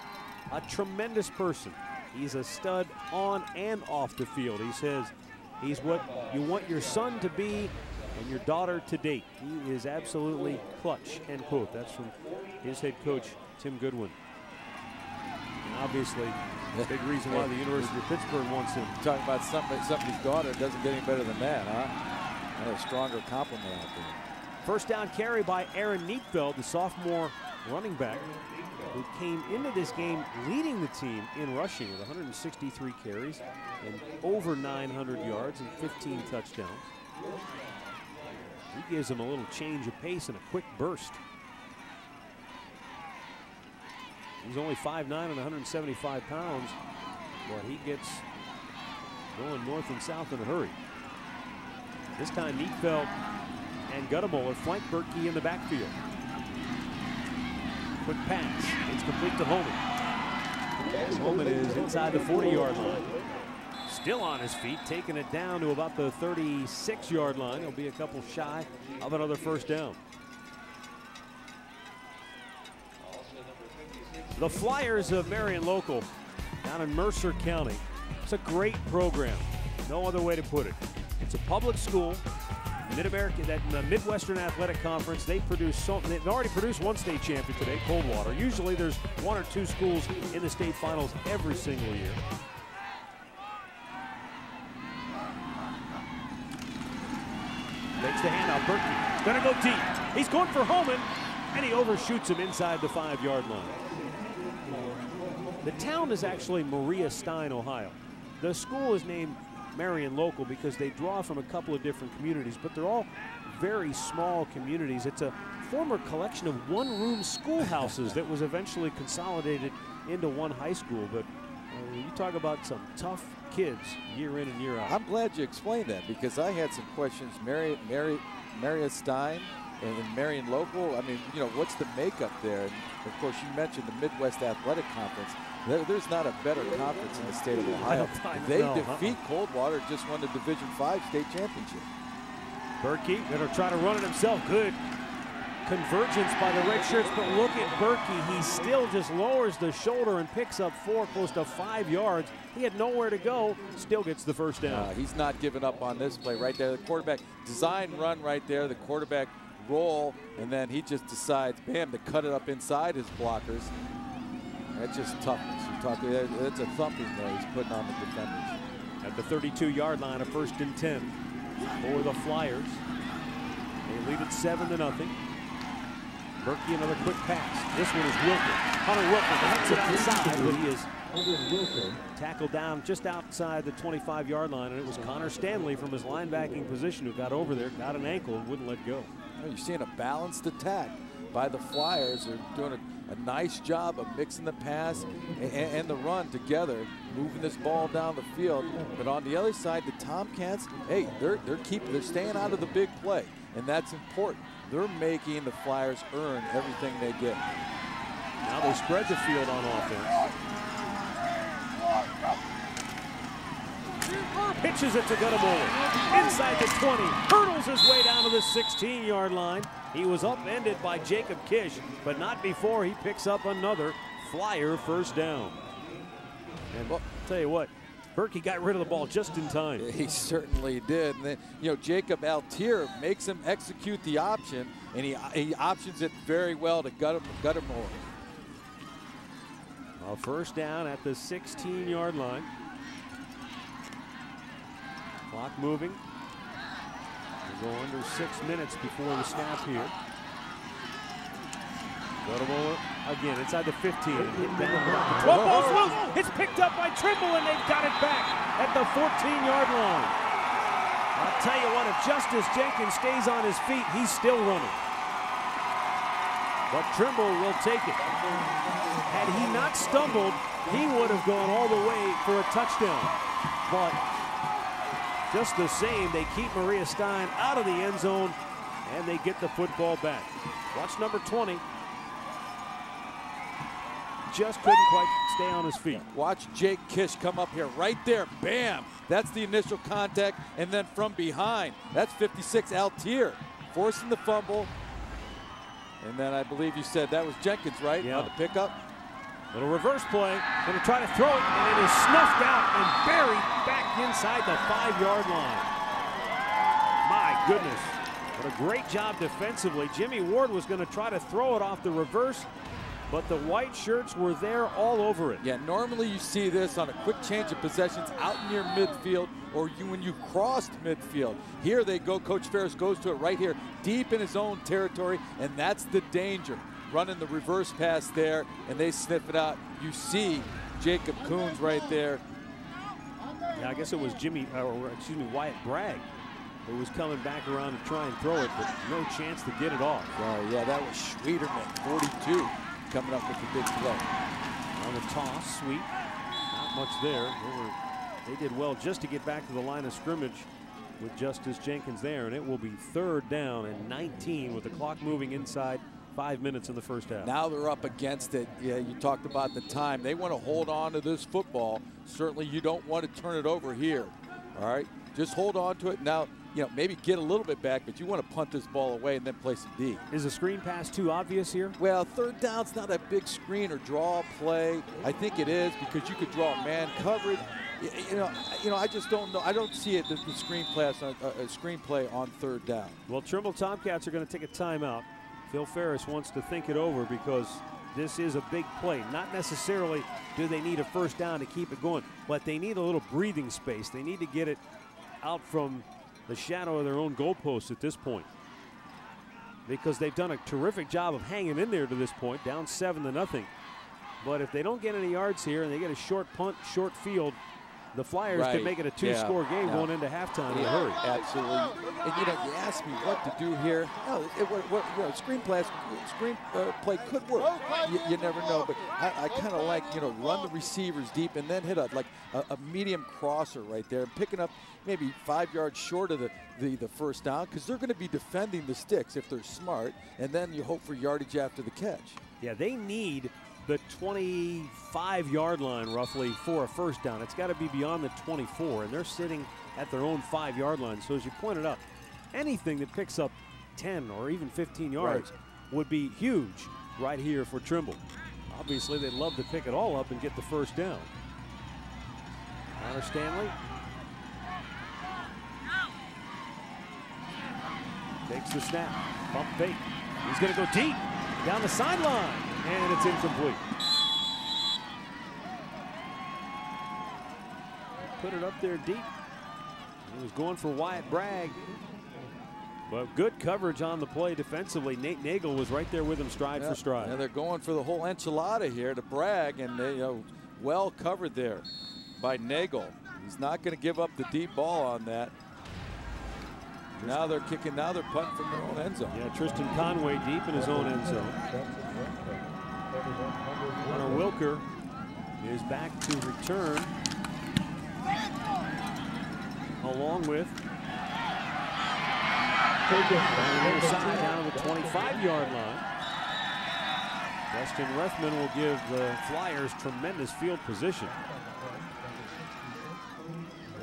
S2: a tremendous person. He's a stud on and off the field. He says he's what you want your son to be and your daughter to date. He is absolutely clutch, end quote. That's from his head coach, Tim Goodwin. Obviously, big reason why the University of Pittsburgh wants him.
S3: Talking about somebody, somebody's daughter doesn't get any better than that, huh? A stronger compliment out there.
S2: First down carry by Aaron Nietfeld, the sophomore running back, who came into this game leading the team in rushing with 163 carries and over 900 yards and 15 touchdowns. He gives him a little change of pace and a quick burst. He's only 5'9 and 175 pounds, but he gets going north and south in a hurry. This time, Nietfeld and Goettemoeller flank Bertke in the backfield. Quick pass. It's complete to Holman. Holman is inside the 40-yard line. Still on his feet, taking it down to about the 36-yard line. He'll be a couple shy of another first down. The Flyers of Marion Local down in Mercer County. It's a great program. No other way to put it. It's a public school. Mid-American, that the Midwestern Athletic Conference, they produce they've already produced one state champion today, Coldwater. Usually there's one or two schools in the state finals every single year. Makes the handout. Bertke gonna go deep. He's going for Holman, and he overshoots him inside the five-yard line. The town is actually Maria Stein, Ohio. The school is named Marion Local because they draw from a couple of different communities, but they're all very small communities. It's a former collection of one-room schoolhouses that was eventually consolidated into one high school. But uh, you talk about some tough kids year in and year out.
S3: I'm glad you explained that because I had some questions. Mary, Mary, Maria Stein and, and Marion Local. I mean, you know, what's the makeup there? And of course, you mentioned the Midwest Athletic Conference. There, there's not a better conference in the state of Ohio. They defeat Coldwater, just won the Division Five state championship.
S2: Bertke gonna try to run it himself. Good convergence by the red shirts, but look at Bertke. He still just lowers the shoulder and picks up four, close to five yards. He had nowhere to go, still gets the first down.
S3: Uh, he's not giving up on this play right there. The quarterback design run right there. The quarterback roll, and then he just decides, bam, to cut it up inside his blockers. That's just toughness. You talk, it's a thumping there he's putting on the defenders.
S2: At the 32-yard line, a first and 10 for the Flyers. They lead it seven to nothing. Bertke another quick pass. This one is Wilker. Hunter Wilker hits it outside, but he is tackled down just outside the 25-yard line, and it was Connor Stanley from his linebacking position who got over there, got an ankle, and wouldn't let go.
S3: You're seeing a balanced attack by the Flyers. They're doing a, a nice job of mixing the pass and, and, the run together, moving this ball down the field. But on the other side, the Tomcats, hey, they're they're keeping they're staying out of the big play, and that's important. They're making the Flyers earn everything they get.
S2: Now they spread the field on offense. Pitches it to Goettemoeller. Inside the 20. Hurdles his way down to the 16-yard line. He was upended by Jacob Kish, but not before he picks up another flyer first down. And well, I'll tell you what, Bertke got rid of the ball just in time.
S3: He certainly did. And then, you know, Jacob Altier makes him execute the option, and he, he options it very well to Goettemoeller.
S2: A first down at the 16-yard line. Clock moving. We'll go under six minutes before the snap here. Goettemoeller again inside the 15. Hit 12 balls loose. It's picked up by Trimble and they've got it back at the 14-yard line. I'll tell you what, if Justice Jenkins stays on his feet, he's still running. But Trimble will take it. Had he not stumbled, he would have gone all the way for a touchdown. But just the same, they keep Maria Stein out of the end zone, and they get the football back. Watch number 20. Just couldn't quite stay on his feet.
S3: Watch Jake Kish come up here right there. Bam! That's the initial contact. And then from behind, that's 56 Altier forcing the fumble. And then I believe you said that was Jenkins, right?
S2: Yeah.
S3: On the pickup.
S2: Little reverse play. Going to try to throw it, and it is snuffed out and buried back inside the five-yard line. My goodness. What a great job defensively. Jimmy Ward was going to try to throw it off the reverse, but the white shirts were there all over it.
S3: Yeah, normally you see this on a quick change of possessions out near midfield or you, when you crossed midfield. Here they go. Coach Ferris goes to it right here, deep in his own territory, and that's the danger running the reverse pass there, and they sniff it out. You see Jacob Coons right there.
S2: Yeah, I guess it was Jimmy, or excuse me, Wyatt Bragg, who was coming back around to try and throw it, but no chance to get it off.
S3: Oh, yeah, that was Schwieterman, 42, coming up with the big play.
S2: on the toss sweep. Not much there. They, were, they did well just to get back to the line of scrimmage with Justice Jenkins there, and it will be third down and 19 with the clock moving inside five minutes in the first half.
S3: Now they're up against it. Yeah, you talked about the time. They want to hold on to this football. Certainly you don't want to turn it over here. All right? Just hold on to it. Now, you know, maybe get a little bit back, but you want to punt this ball away and then play some D.
S2: Is the screen pass too obvious here?
S3: Well, third down's not a big screen or draw play. I think it is because you could draw man coverage. You know, you know, I just don't know. I don't see it the, the screenplay on uh, a screenplay on third down.
S2: Well, Trimble Tomcats are going to take a timeout. Phil Ferris wants to think it over because this is a big play. Not necessarily do they need a first down to keep it going, but they need a little breathing space. They need to get it out from the shadow of their own goalposts at this point because they've done a terrific job of hanging in there to this point, down seven to nothing. But if they don't get any yards here and they get a short punt, short field, the Flyers
S3: right.
S2: could make it a two-score
S3: yeah.
S2: game
S3: yeah.
S2: going into halftime
S3: yeah.
S2: in a hurry.
S3: Absolutely. And you know, you ask me what to do here. No, it, what, what, you know, screenplay, screenplay uh, could work. You, you, never know, but I, I kind of like you know run the receivers deep and then hit a like a, a medium crosser right there, picking up maybe five yards short of the the, the first down because they're going to be defending the sticks if they're smart, and then you hope for yardage after the catch.
S2: Yeah, they need the 25 yard line roughly for a first down. It's got to be beyond the 24, and they're sitting at their own five yard line. So, as you pointed out, anything that picks up 10 or even 15 yards
S3: right.
S2: would be huge right here for Trimble. Obviously, they'd love to pick it all up and get the first down. Connor Stanley takes the snap, pump fake. He's going to go deep down the sideline and it's incomplete. Put it up there deep. He was going for Wyatt Bragg. But good coverage on the play defensively. Nate Nagel was right there with him stride
S3: yeah,
S2: for stride.
S3: Yeah, they're going for the whole enchilada here to Bragg, and they you know, well covered there by Nagel. He's not going to give up the deep ball on that. Now they're kicking, now they're punting from their own end zone.
S2: Yeah, Tristan Conway deep in his own end zone. Wilker is back to return along with side down to the 25 yard line. Weston Rethman will give the Flyers tremendous field position.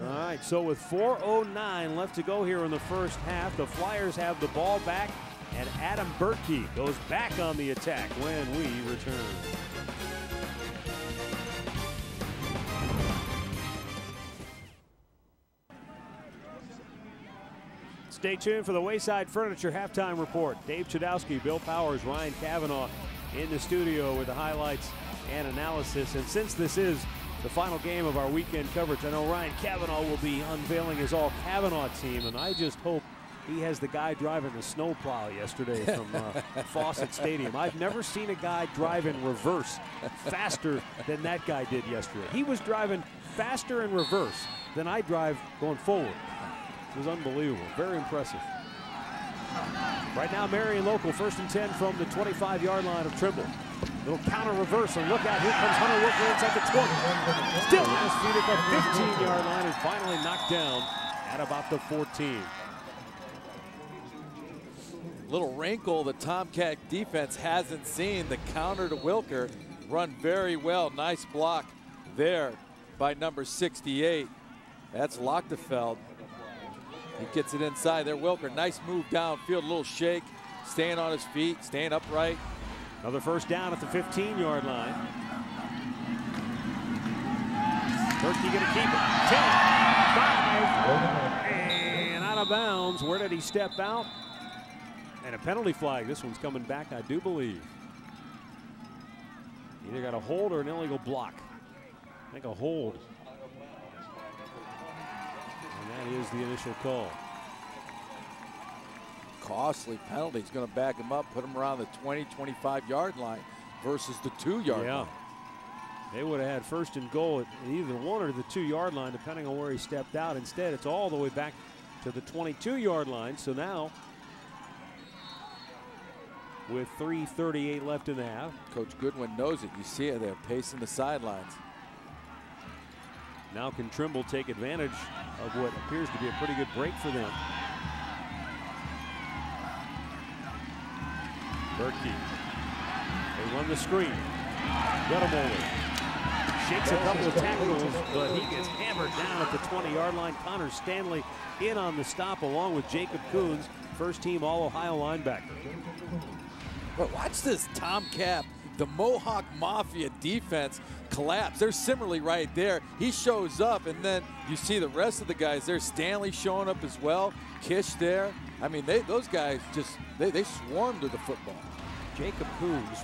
S2: All right, so with 4.09 left to go here in the first half, the Flyers have the ball back, and Adam Bertke goes back on the attack when we return. Stay tuned for the Wayside Furniture halftime report. Dave Chudowski, Bill Powers, Ryan Kavanaugh in the studio with the highlights and analysis. And since this is the final game of our weekend coverage, I know Ryan Kavanaugh will be unveiling his all Kavanaugh team, and I just hope he has the guy driving the snowplow yesterday from uh, Fawcett Stadium. I've never seen a guy drive in reverse faster than that guy did yesterday. He was driving faster in reverse than I drive going forward. Was unbelievable. Very impressive. Right now, Marion Local, first and 10 from the 25 yard line of Trimble. Little counter reverse, and look out, here comes Hunter Wilker inside the 20. Still has feet at the 15 yard line and finally knocked down at about the 14.
S3: Little wrinkle the Tomcat defense hasn't seen. The counter to Wilker run very well. Nice block there by number 68. That's Lochtefeld. He gets it inside there. Wilker, nice move downfield, a little shake, staying on his feet, staying upright.
S2: Another first down at the 15 yard line. Bertke gonna keep it. 10, 5, and out of bounds. Where did he step out? And a penalty flag. This one's coming back, I do believe. Either got a hold or an illegal block. I think a hold. And that is the initial call.
S3: Costly penalty. He's going to back him up, put him around the 20, 25 yard line versus the two yard
S2: yeah.
S3: line.
S2: They would have had first and goal at either one or the two yard line, depending on where he stepped out. Instead, it's all the way back to the 22 yard line. So now with 3.38 left in the half.
S3: Coach Goodwin knows it. You see it there, pacing the sidelines.
S2: Now can Trimble take advantage of what appears to be a pretty good break for them. Bertke. They run the screen. Goettemoeller shakes a couple of tackles, but he gets hammered down at the 20-yard line. Connor Stanley in on the stop along with Jacob Coons, first team All-Ohio linebacker.
S3: But watch this Tomcat, the Mohawk Mafia defense collapse. There's Simmerly right there. He shows up, and then you see the rest of the guys there. Stanley showing up as well. Kish there. I mean, they, those guys just, they, they swarmed to the football.
S2: Jacob Coons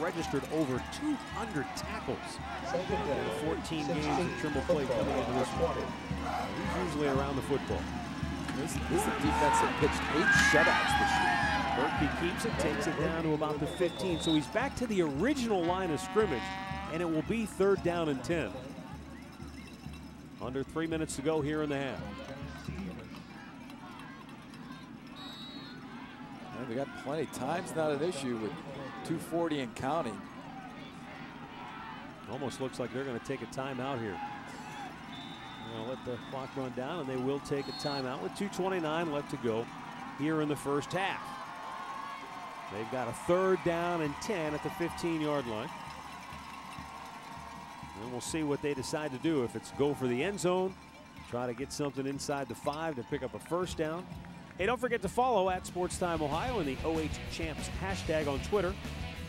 S2: registered over 200 tackles in 14 games that Trimble played coming into this one. He's usually around the football.
S3: This, this is a defense that pitched eight shutouts this year.
S2: Bertke keeps it, takes it down to about the 15. So he's back to the original line of scrimmage, and it will be third down and 10. Under three minutes to go here in the half.
S3: And we got plenty. Time's not an issue with 240 and counting.
S2: Almost looks like they're going to take a timeout here. They'll let the clock run down, and they will take a timeout with 2.29 left to go here in the first half. They've got a third down and 10 at the 15-yard line. And we'll see what they decide to do. If it's go for the end zone, try to get something inside the five to pick up a first down. Hey, don't forget to follow at SportsTime Ohio and the OH Champs hashtag on Twitter.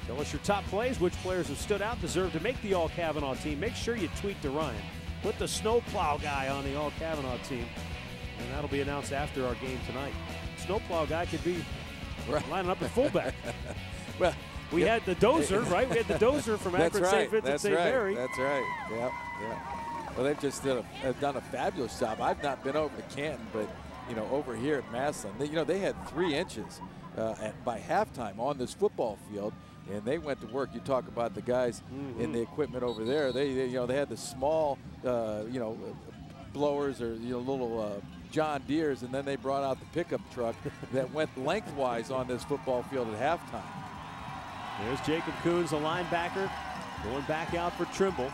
S2: Tell us your top plays, which players have stood out, deserve to make the All Kavanaugh team. Make sure you tweet to Ryan. Put the snowplow guy on the All Kavanaugh team, and that'll be announced after our game tonight. Snowplow guy could be right. lining up at fullback.
S3: well,
S2: we had the dozer, right? We had the dozer from Akron
S3: right.
S2: St. Vincent St.
S3: right.
S2: Mary.
S3: That's right. Yep. Yeah. Well, they've just done a, have done a fabulous job. I've not been over to Canton, but you know, over here at Massillon, they, you know, they had three inches uh, at, by halftime on this football field and they went to work. You talk about the guys mm-hmm. in the equipment over there. They, they, you know, they had the small, uh, you know, blowers or you know little uh, John Deere's, and then they brought out the pickup truck that went lengthwise on this football field at halftime.
S2: There's Jacob Coons, the linebacker, going back out for Trimble.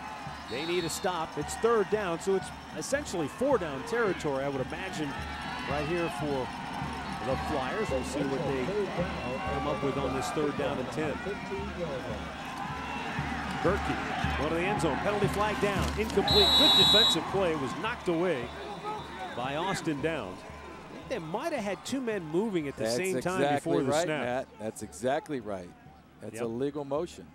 S2: They need a stop. It's third down, so it's essentially four down territory, I would imagine, right here for the Flyers. We'll see what they come up with on this third down and 10. Bertke, going to the end zone, penalty flag down, incomplete. Good defensive play, was knocked away by Austin Downs. They might have had two men moving at the
S3: That's
S2: same
S3: exactly
S2: time before the
S3: right,
S2: snap.
S3: Matt. That's exactly right. That's
S2: yep.
S3: a legal motion.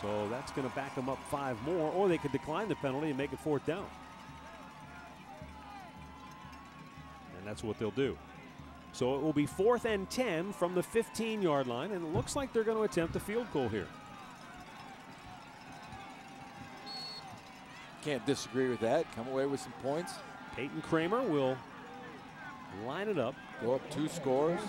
S2: So that's going to back them up five more, or they could decline the penalty and make it fourth down. That's what they'll do. So it will be fourth and 10 from the 15 yard line, and it looks like they're going to attempt a field goal here.
S3: Can't disagree with that. Come away with some points.
S2: Peyton Kramer will line it up.
S3: Go up two scores.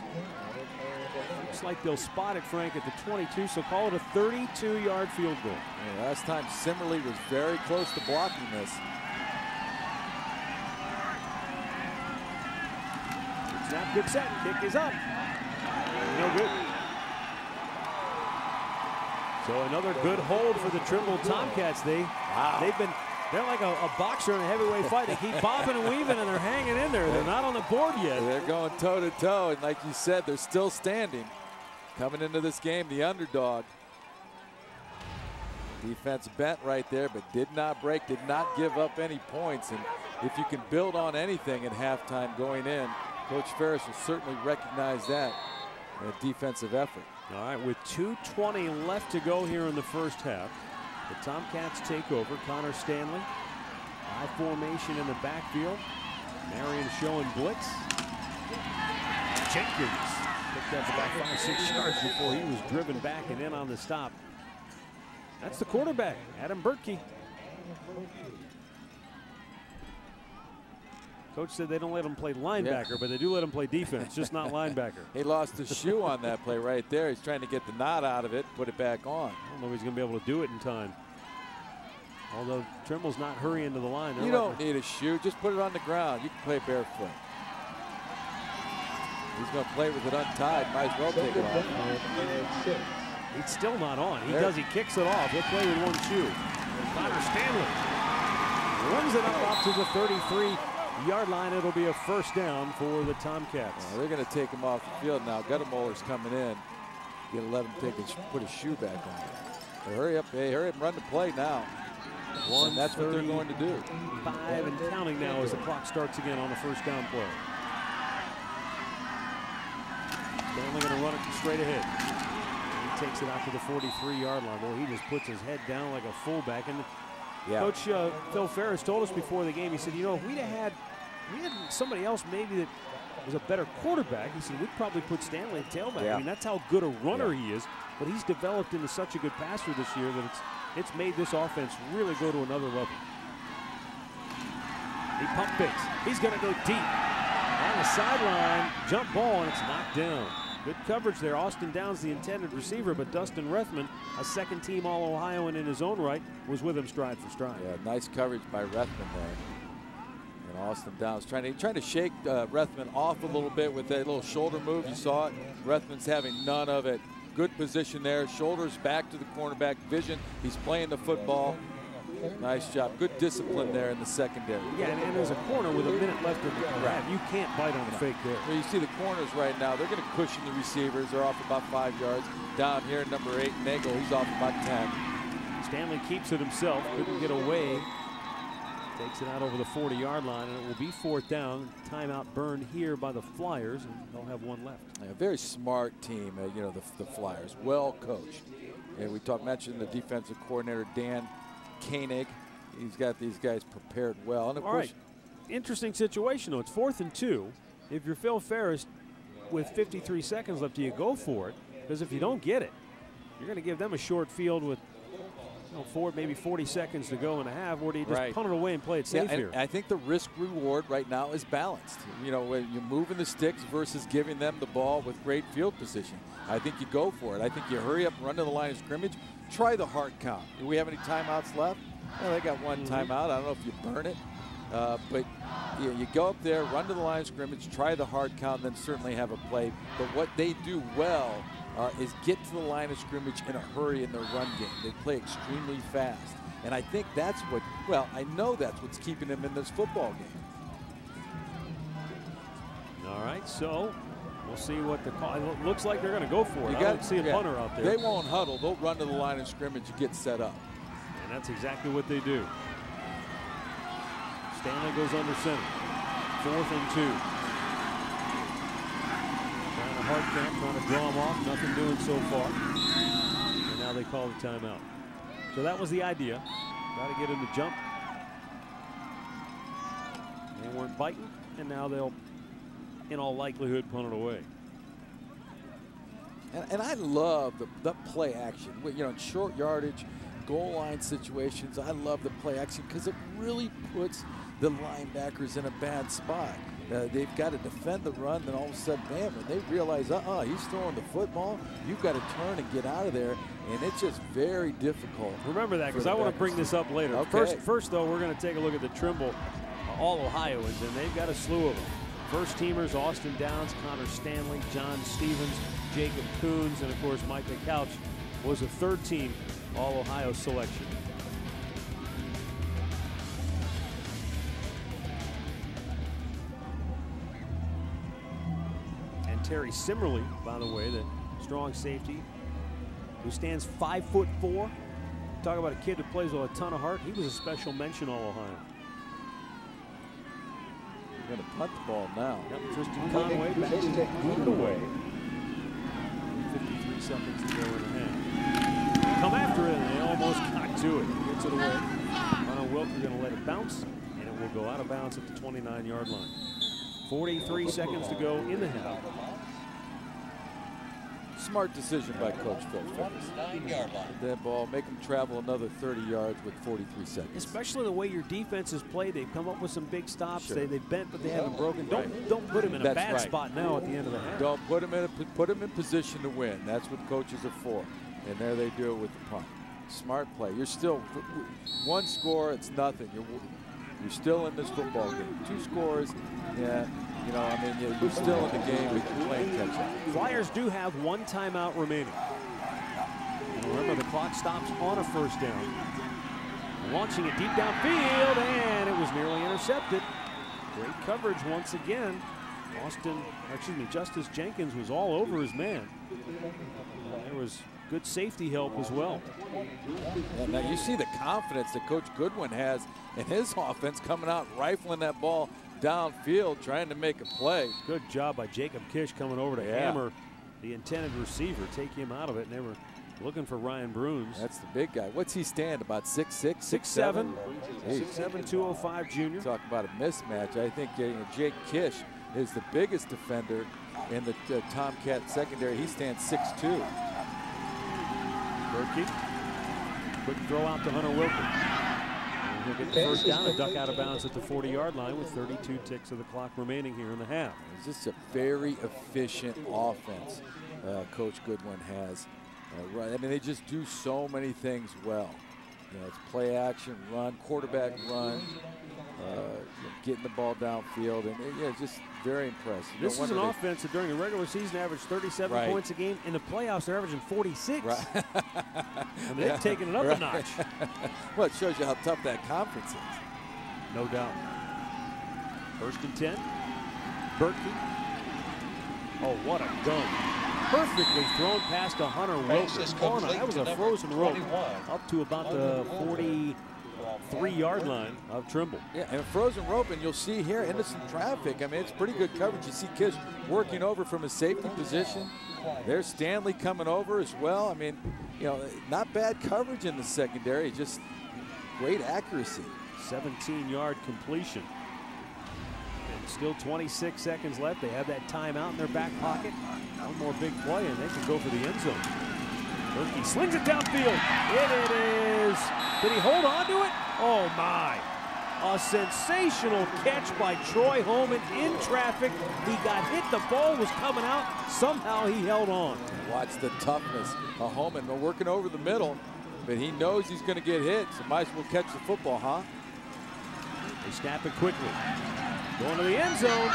S2: Looks like they'll spot it, Frank, at the 22, so call it a 32-yard field goal.
S3: Yeah, last time Simmerly was very close to blocking this.
S2: Snap, good set, kick is up. No good. So another good hold for the Trimble Tomcats. They,
S3: wow.
S2: They've been they're like a, a, boxer in a heavyweight fight. They keep bobbing and weaving, and they're hanging in there. They're not on the board yet.
S3: They're going toe to toe, and like you said, they're still standing. Coming into this game, the underdog. Defense bent right there, but did not break, did not give up any points. And if you can build on anything at halftime going in, Coach Ferris will certainly recognize that defensive effort.
S2: All right, with 2.20 left to go here in the first half. The Tomcats take over. Connor Stanley. High formation in the backfield. Marion showing blitz. Jenkins picked up about five, six yards before he was driven back and in on the stop. That's the quarterback, Adam Bertke. Coach said they don't let him play linebacker, yeah. but they do let him play defense, just not linebacker.
S3: He lost his shoe on that play right there. He's trying to get the knot out of it, put it back on.
S2: I don't know if he's going to be able to do it in time. Although Trimble's not hurrying to the line.
S3: you don't need a shoe. Just put it on the ground. You can play barefoot. He's going to play with it untied. Might as well take it off.
S2: He's still not on. He
S3: There.
S2: does. He kicks it off. He'll play with one shoe. Connor Stanley runs it up out to the 33-yard line. It'll be a first down for the Tomcats.
S3: Now, they're going to take him off the field now. Goettemoeller's coming in. You got to let him take his, put his shoe back on. So hurry up, hey, hurry up and run the play now. And that's what they're going to do.
S2: Five and counting now as the clock starts again on the first down play. Stanley going to run it straight ahead. He takes it out to the 43-yard line. Well, he just puts his head down like a fullback. And
S3: Yeah.
S2: Coach uh, Phil Ferris told us before the game, he said, you know, if we'd have had, we had somebody else maybe that was a better quarterback, he said, we'd probably put Stanley at tailback.
S3: Yeah.
S2: I mean, that's how good a runner
S3: Yeah.
S2: he is. But he's developed into such a good passer this year that it's it's made this offense really go to another level. He pump fakes. He's going to go deep. On the sideline, jump ball, and it's knocked down. Good coverage there. Austin Downs, the intended receiver, but Dustin Rethman, a second team All Ohioan in his own right, was with him stride for stride.
S3: Yeah, nice coverage by Rethman there. And Austin Downs trying to trying to shake uh, Rethman off a little bit with that little shoulder move. You saw it. Rethman's having none of it. Good position there. Shoulders back to the cornerback. Vision. He's playing the football. Nice job. Good discipline there in the secondary.
S2: Yeah, and, and as a corner with a minute left in the half, you can't bite on a fake there.
S3: Well, you see the corners right now. They're going to cushion the receivers. They're off about five yards. Down here, number eight, Nagel. He's off about 10.
S2: Stanley keeps it himself, couldn't get away. Takes it out over the 40-yard line, and it will be fourth down. Timeout burned here by the Flyers, and they'll have one left.
S3: A very smart team, uh, you know, the, the Flyers. Well coached. And we talked, mentioned the defensive coordinator, Dan Koenig. He's got these guys prepared well. And of
S2: All
S3: course,
S2: right. Interesting situation, though. It's fourth and two. If you're Phil Ferris with 53 seconds left, do you go for it? Because if you don't get it, you're going to give them a short field with you know, four, maybe 40 seconds to go and a half, or do you just
S3: Right.
S2: punt it away and play it
S3: yeah,
S2: safe
S3: and
S2: here?
S3: I think the risk reward right now is balanced. You know, when you're moving the sticks versus giving them the ball with great field position. I think you go for it. I think you hurry up, run to the line of scrimmage, try the hard count. Do we have any timeouts left? Well, they got one
S2: Mm-hmm.
S3: timeout. I don't know if you burn it. Uh, but you, you go up there, run to the line of scrimmage, try the hard count, then certainly have a play. But what they do well uh, is get to the line of scrimmage in a hurry in their run game. They play extremely fast. And I think that's what, well, I know that's what's keeping them in this football game.
S2: All right, so we'll see what the call. It looks like they're going to go for it.
S3: You
S2: I
S3: got
S2: don't see a
S3: yeah,
S2: punter out there.
S3: They won't huddle. They'll run to the line of scrimmage and get set up.
S2: And that's exactly what they do. Stanley goes under center. Fourth and two. Trying to hard count, trying to draw him off. Nothing doing so far. And now they call the timeout. So that was the idea. Got to get him to jump. They weren't biting, and now they'll, in all likelihood, punt it away.
S3: And, and I love the, the play action. You know, in short yardage, goal line situations, I love the play action because it really puts the linebackers in a bad spot. Uh, they've got to defend the run, then all of a sudden, man, when they realize, uh-uh, he's throwing the football, you've got to turn and get out of there, and it's just very difficult.
S2: Remember that because I want to bring this up later.
S3: Okay.
S2: First, first though, we're going to take a look at the Trimble uh, All Ohioans, and they've got a slew of them. First teamers: Austin Downs, Connor Stanley, John Stevens, Jacob Coons, and of course Micah Couch was a third team All Ohio selection. And Terry Simmerly, by the way, the strong safety who stands five foot four. Talk about a kid who plays with a ton of heart. He was a special mention All Ohio.
S3: Going to punt the ball now.
S2: Yep, Tristan Conway back to away. 53 seconds to go in the half. Come after it, and they almost got to it. Gets it away. Hunter Wilker going to let it bounce, and it will go out of bounds at the 29-yard line. 43 seconds to go in the half.
S3: Smart decision by Coach Phil. That ball, make them travel another 30 yards with 43 seconds.
S2: Especially the way your defense has played. They've come up with some big stops.
S3: Sure.
S2: They, they've bent, but they haven't broken. Don't
S3: Right.
S2: don't put them in a
S3: That's
S2: bad
S3: right.
S2: spot now at the end of the half.
S3: Don't put them in a, put them in position to win. That's what coaches are for. And there they do it with the punt. Smart play. You're still one score. It's nothing. You're you're still in this football game. Two scores. Yeah, You know, I mean, you- you're still in the game, but you're playing catch up.
S2: Flyers do have one timeout remaining. And remember, the clock stops on a first down. Launching it deep downfield, and it was nearly intercepted. Great coverage once again. Austin, excuse me, Justice Jenkins was all over his man. There was good safety help as well.
S3: Yeah, now you see the confidence that Coach Goodwin has in his offense coming out, rifling that ball downfield, trying to make a play.
S2: Good job by Jacob Kish coming over to
S3: Yeah.
S2: hammer the intended receiver, take him out of it, and they were looking for Ryan Bruns.
S3: That's the big guy. What's he stand? About six six,
S2: Six seven,
S3: Jeez.
S2: six seven, two oh five junior.
S3: Talk about a mismatch. I think you know, Jake Kish is the biggest defender in the uh, Tomcat secondary. He stands 6'2".
S2: Bertke. Quick throw out to Hunter Wilkins. And he'll get the first down and duck out of bounds at the 40-yard line with 32 ticks of the clock remaining here in the half.
S3: It's just a very efficient offense uh, Coach Goodwin has. Uh, right. I mean, they just do so many things well. You know, it's play action, run, quarterback run, uh, getting the ball downfield, and yeah, just very impressive. No
S2: This is an
S3: wonder they-
S2: offense that during the regular season averaged 37
S3: Right.
S2: points a game. In the playoffs, they're averaging 46.
S3: Right.
S2: And they've taken it up a notch.
S3: well, it shows you how tough that conference is.
S2: No doubt. First and 10. Bertke. Oh, what a gun. Perfectly thrown past to Hunter Wilson. On a- that was a frozen rope up to about the 43-yard line of Trimble.
S3: Yeah, and frozen rope, and you'll see here innocent traffic. I mean, it's pretty good coverage. You see Kish working over from a safety position. There's Stanley coming over as well. I mean, you know, not bad coverage in the secondary, just great accuracy.
S2: 17-yard completion. And still 26 seconds left. They have that timeout in their back pocket. One more big play, and they can go for the end zone. Bertke slings it downfield. It, it is. Did he hold on to it? Oh, my. A sensational catch by Troy Holman in traffic. He got hit. The ball was coming out. Somehow he held on.
S3: Watch the toughness of Holman. They're working over the middle, but he knows he's going to get hit, so might as well catch the football, huh?
S2: They snap it quickly. Going to the end zone.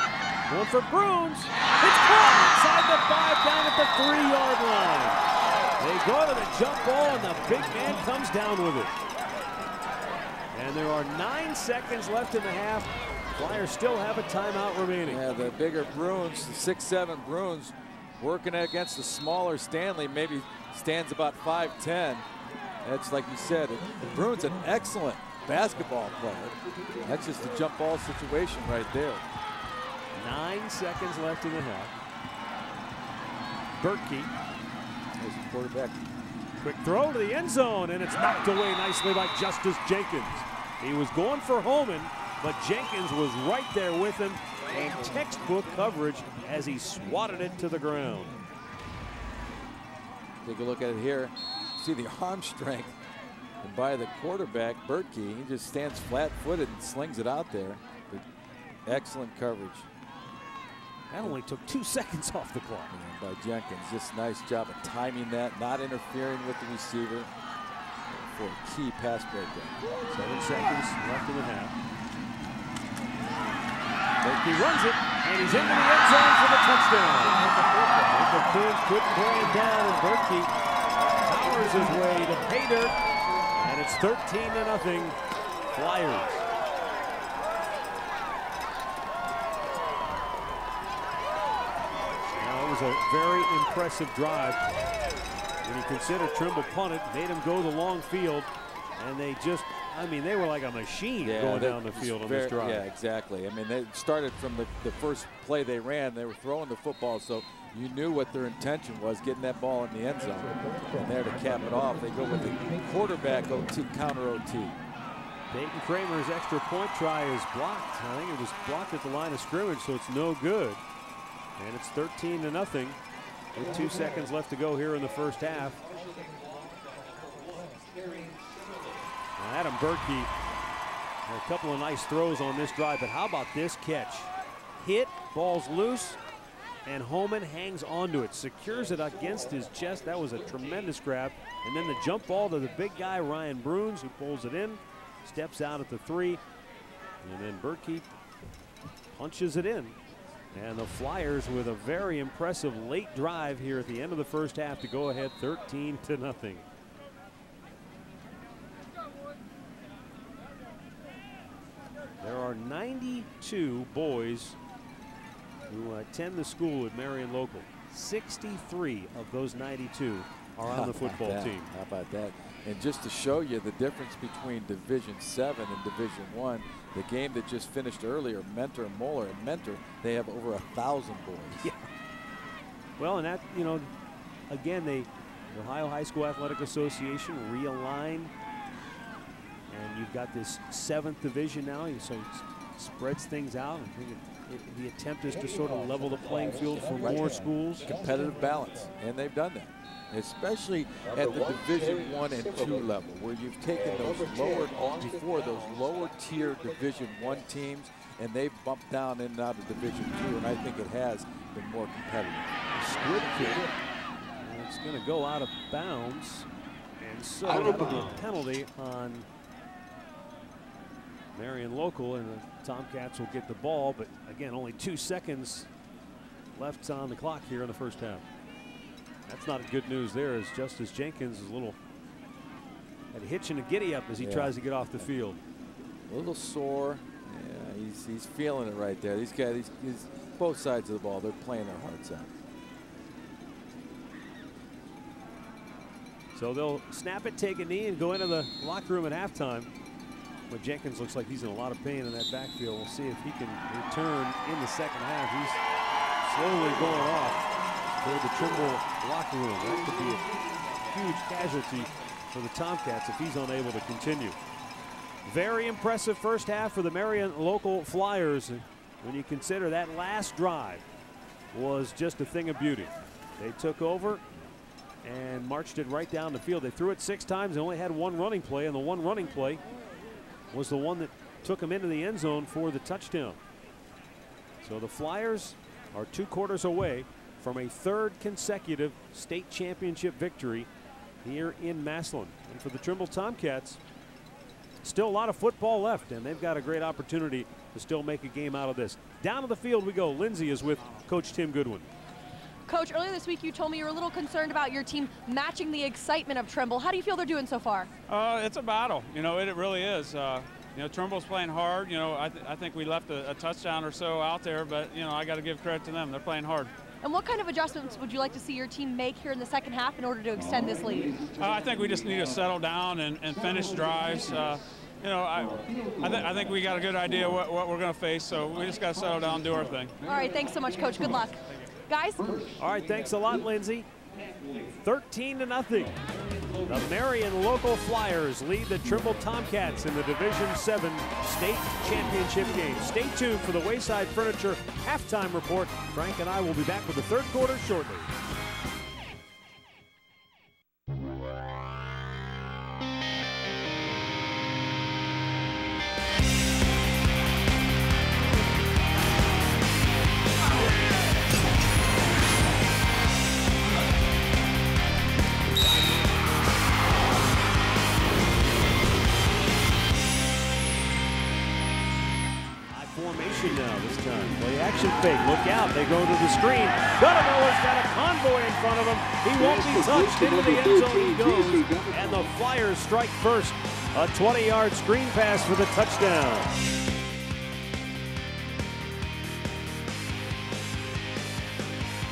S2: Going for Bruns. It's caught inside the five, down at the three-yard line. They go to the jump ball, and the big man comes down with it. And there are nine seconds left in the half. Flyers still have a timeout remaining.
S3: Yeah, the bigger Bruns, the six-seven Bruns, working against the smaller Stanley, maybe stands about 5'10". That's like you said, the Bruns an excellent basketball player. That's just a jump ball situation right there.
S2: Nine seconds left in the half.
S3: Bertke, The quarterback.
S2: quick throw to the end zone, and it's knocked away nicely by Justice Jenkins. He was going for Holman, but Jenkins was right there with him, and textbook coverage as he swatted it to the ground.
S3: Take a look at it here. See the arm strength by the quarterback, Bertke. He just stands flat-footed and slings it out there. But excellent coverage
S2: That only took two seconds off the clock.
S3: By Jenkins. Just nice job of timing that, not interfering with the receiver for a key pass breakdown.
S2: Seven seconds left in the half. Bertke runs it, and he's into the end zone for the touchdown. Jacob Coons couldn't bring it down, and Bertke powers his way to pay dirt, and it's 13 to nothing. Flyers. Now, it was a very impressive drive. When you consider Trimble punted, made him go the long field, and they just, I mean, they were like a machine going down the field on
S3: very-
S2: this drive.
S3: Yeah, exactly. I mean, they started from the, the first play they ran. They were throwing the football, so you knew what their intention was, getting that ball in the end zone. And there to cap it off, they go with the quarterback OT, counter OT.
S2: Peyton Kramer's extra point try is blocked. I think it was blocked at the line of scrimmage, so it's no good. And it's 13 to nothing with two seconds left to go here in the first half. Now Adam Bertke a couple of nice throws on this drive, but how about this catch? Hit, ball's loose, and Holman hangs onto it, secures it against his chest. That was a tremendous grab. And then the jump ball to the big guy, Ryan Bruns, who pulls it in, steps out at the three, and then Bertke punches it in. And the Flyers with a very impressive late drive here at the end of the first half to go ahead 13 to nothing. There are 92 boys who attend the school at Marion Local. 63 of those 92 are on the football
S3: that?
S2: team.
S3: How about that? And just to show you the difference between Division 7 and Division 1, the game that just finished earlier, Mentor and Moeller. And Mentor, they have over a thousand boys.
S2: Yeah. Well, and that, you know, again, they, the Ohio High School Athletic Association realigned, and you've got this seventh division now, so it spreads things out. I think it, it, the attempt is to sort of level the playing field for more schools.
S3: Competitive balance, and they've done that especially at the Division One and Two level, where you've taken those lower before those lower tier Division One teams, and they've bumped down in and out of Division Two, and I think it has been more competitive.
S2: Squib kick. And it's going to go out of bounds, and so that'll be a penalty on Marion Local, and the Tomcats will get the ball, but again, only two seconds left on the clock here in the first half. That's not good news there as Justice Jenkins is a little at a hitch and a giddy up as he
S3: Yeah.
S2: tries to get off the field.
S3: A little sore. Yeah, he's, he's feeling it right there. These guys, these, these, both sides of the ball, they're playing their hearts out.
S2: So they'll snap it, take a knee, and go into the locker room at halftime. But Jenkins looks like he's in a lot of pain in that backfield. We'll see if he can return in the second half. He's slowly going off the Trimble locker room. That could be a huge casualty for the Tomcats if he's unable to continue. Very impressive first half for the Marion local Flyers. When you consider that last drive was just a thing of beauty. They took over and marched it right down the field. They threw it six times. They only had one running play, and the one running play was the one that took them into the end zone for the touchdown. So the Flyers are two quarters away from a third consecutive state championship victory here in Massillon. And for the Trimble Tomcats, still a lot of football left, and they've got a great opportunity to still make a game out of this. Down to the field we go. Lindsay is with Coach Tim Goodwin.
S5: Coach, earlier this week you told me you were a little concerned about your team matching the excitement of Trimble. How do you feel they're doing so far?
S7: Uh, it's a battle. You know, it, it really is. Uh, you know, Trimble's playing hard. You know, I, th- I think we left a, a touchdown or so out there, but, you know, I got to give credit to them. They're playing hard.
S5: And what kind of adjustments would you like to see your team make here in the second half in order to extend this lead?
S7: Uh, I think we just need to settle down and, and finish drives. Uh, you know, I, I, th- I think we got a good idea what, what we're going to face, so we just got to settle down and do our thing.
S5: All right, thanks so much, Coach. Good luck. Guys?
S2: All right, thanks a lot, Lindsay. 13 to nothing. The Marion local Flyers lead the Trimble Tomcats in the Division 7 state championship game. Stay tuned for the Wayside Furniture halftime report. Frank and I will be back with the third quarter shortly. Fake. Look out. They go to the screen. Goettemoeller's got a convoy in front of him. He won't be touched. Into the end zone he goes. And the Flyers strike first. A 20-yard screen pass for the touchdown.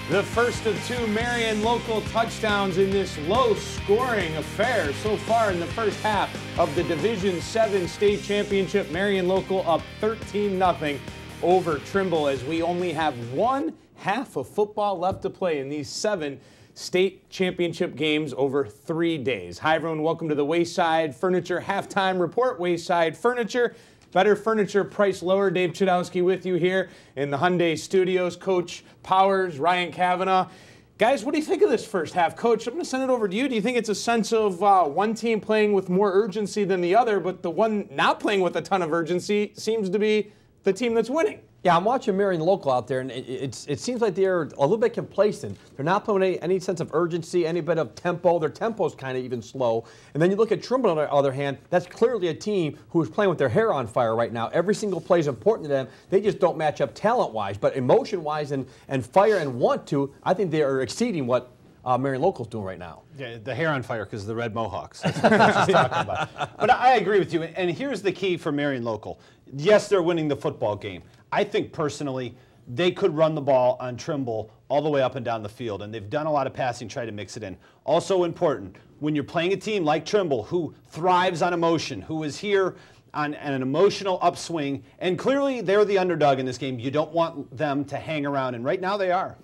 S8: The first of two Marion local touchdowns in this low scoring affair so far in the first half of the Division 7 state championship. Marion local up 13 0 over Trimble as we only have one half of football left to play in these seven state championship games over three days. Hi, everyone. Welcome to the Wayside Furniture halftime report. Wayside Furniture. Better furniture, price lower. Dave Chudowski with you here in the Hyundai Studios. Coach Powers, Ryan Kavanaugh. Guys, what do you think of this first half? Coach, I'm going to send it over to you. Do you think it's a sense of uh, one team playing with more urgency than the other, but the one not playing with a ton of urgency seems to be the team that's winning?
S9: Yeah, I'm watching Marion local out there, and it, it's, it seems like they're a little bit complacent. They're not putting any, any sense of urgency, any bit of tempo. Their tempo's kind of even slow. And then you look at Trimble on the other hand, that's clearly a team who is playing with their hair on fire right now. Every single play is important to them. They just don't match up talent-wise, but emotion-wise and, and fire and want to, I think they are exceeding what uh, Marion Local's doing right now.
S10: Yeah, the hair on fire because of the red mohawks. That's what talking about. But I agree with you. And here's the key for Marion Local. Yes, they're winning the football game. I think personally, they could run the ball on Trimble all the way up and down the field, and they've done a lot of passing, try to mix it in. Also important, when you're playing a team like Trimble, who thrives on emotion, who is here on an emotional upswing, and clearly they're the underdog in this game. You don't want them to hang around, and right now they are.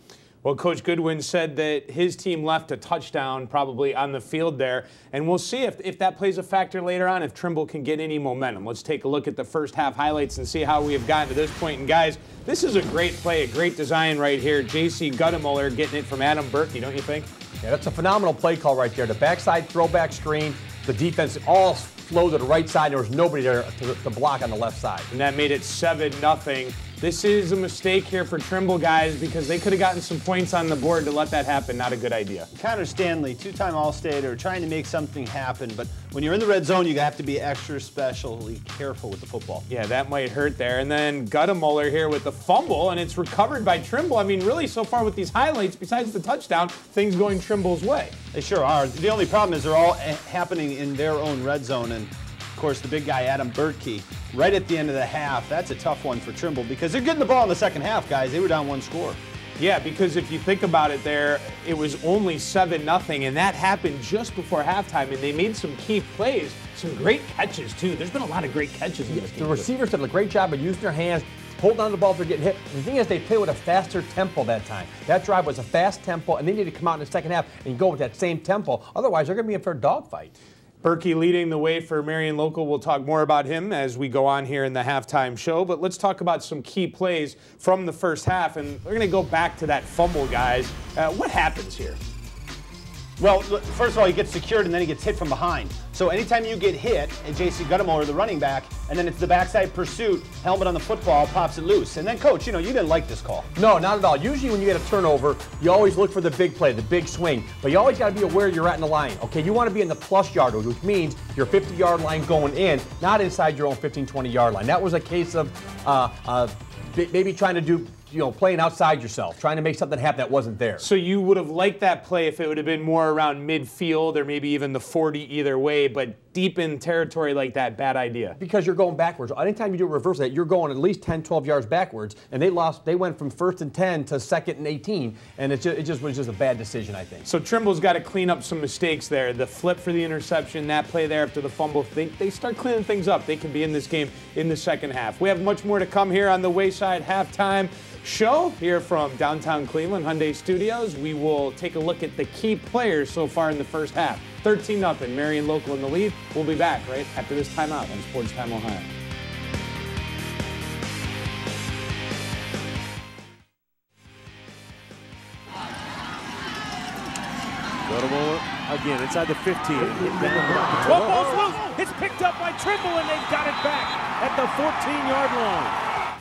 S8: Well, Coach Goodwin said that his team left a touchdown probably on the field there, and we'll see if, if that plays a factor later on, if Trimble can get any momentum. Let's take a look at the first half highlights and see how we have gotten to this point. And guys, this is a great play, a great design right here. Jacy Goettemoeller getting it from Adam Bertke, don't you think?
S9: Yeah, that's a phenomenal play call right there. The backside throwback screen, the defense all flowed to the right side. There was nobody there to, to block on the left side.
S8: And that made it 7 nothing. This is a mistake here for Trimble, guys, because they could have gotten some points on the board to let that happen. Not a good idea.
S10: Connor Stanley, two-time All-State, are trying to make something happen, but when you're in the red zone, you have to be extra specially careful with the football.
S8: Yeah, that might hurt there. And then Goettemoeller here with the fumble, and it's recovered by Trimble. I mean, really, so far with these highlights, besides the touchdown, things going Trimble's way.
S10: They sure are. The only problem is they're all eh, happening in their own red zone, and course, the big guy, Adam Bertke, right at the end of the half. That's a tough one for Trimble because they're getting the ball in the second half, guys. They were down one score.
S8: Yeah, because if you think about it there, it was only 7 nothing, and that happened just before halftime, and they made some key plays, some great catches, too. There's been a lot of great catches in this
S9: game. The receivers did a great job of using their hands, holding on to the ball if they're getting hit. The thing is, they played with a faster tempo that time. That drive was a fast tempo, and they need to come out in the second half and go with that same tempo. Otherwise, they're going to be in for a dogfight.
S8: Bertke leading the way for Marion Local. We'll talk more about him as we go on here in the halftime show. But let's talk about some key plays from the first half. And we're going to go back to that fumble, guys. Uh, what happens here?
S10: Well, first of all, he gets secured and then he gets hit from behind. So anytime you get hit, Jacy Goettemoeller, the running back, and then it's the backside pursuit, helmet on the football, pops it loose. And then, coach, you know, you didn't like this call.
S9: No, not at all. Usually when you get a turnover, you always look for the big play, the big swing. But you always got to be aware you're at in the line. Okay, you want to be in the plus yard, which means your 50-yard line going in, not inside your own 15, 20-yard line. That was a case of uh, uh, maybe trying to do you know, playing outside yourself, trying to make something happen that wasn't there.
S8: So you would have liked that play if it would have been more around midfield or maybe even the 40 either way, but deep in territory like that, bad idea.
S9: Because you're going backwards. Anytime you do a reverse that, you're going at least 10, 12 yards backwards, and they lost. They went from first and 10 to second and 18, and it just, it just was just a bad decision, I think.
S8: So Trimble's got to clean up some mistakes there. The flip for the interception, that play there after the fumble, they, they start cleaning things up. They can be in this game in the second half. We have much more to come here on the Wayside halftime show here from downtown Cleveland Hyundai Studios. We will take a look at the key players so far in the first half. 13 0 Marion Local in the lead. We'll be back right after this timeout on Sports Time Ohio.
S2: again inside the 15. 12 balls loose. It's picked up by Trimble, and they've got it back at the 14-yard line.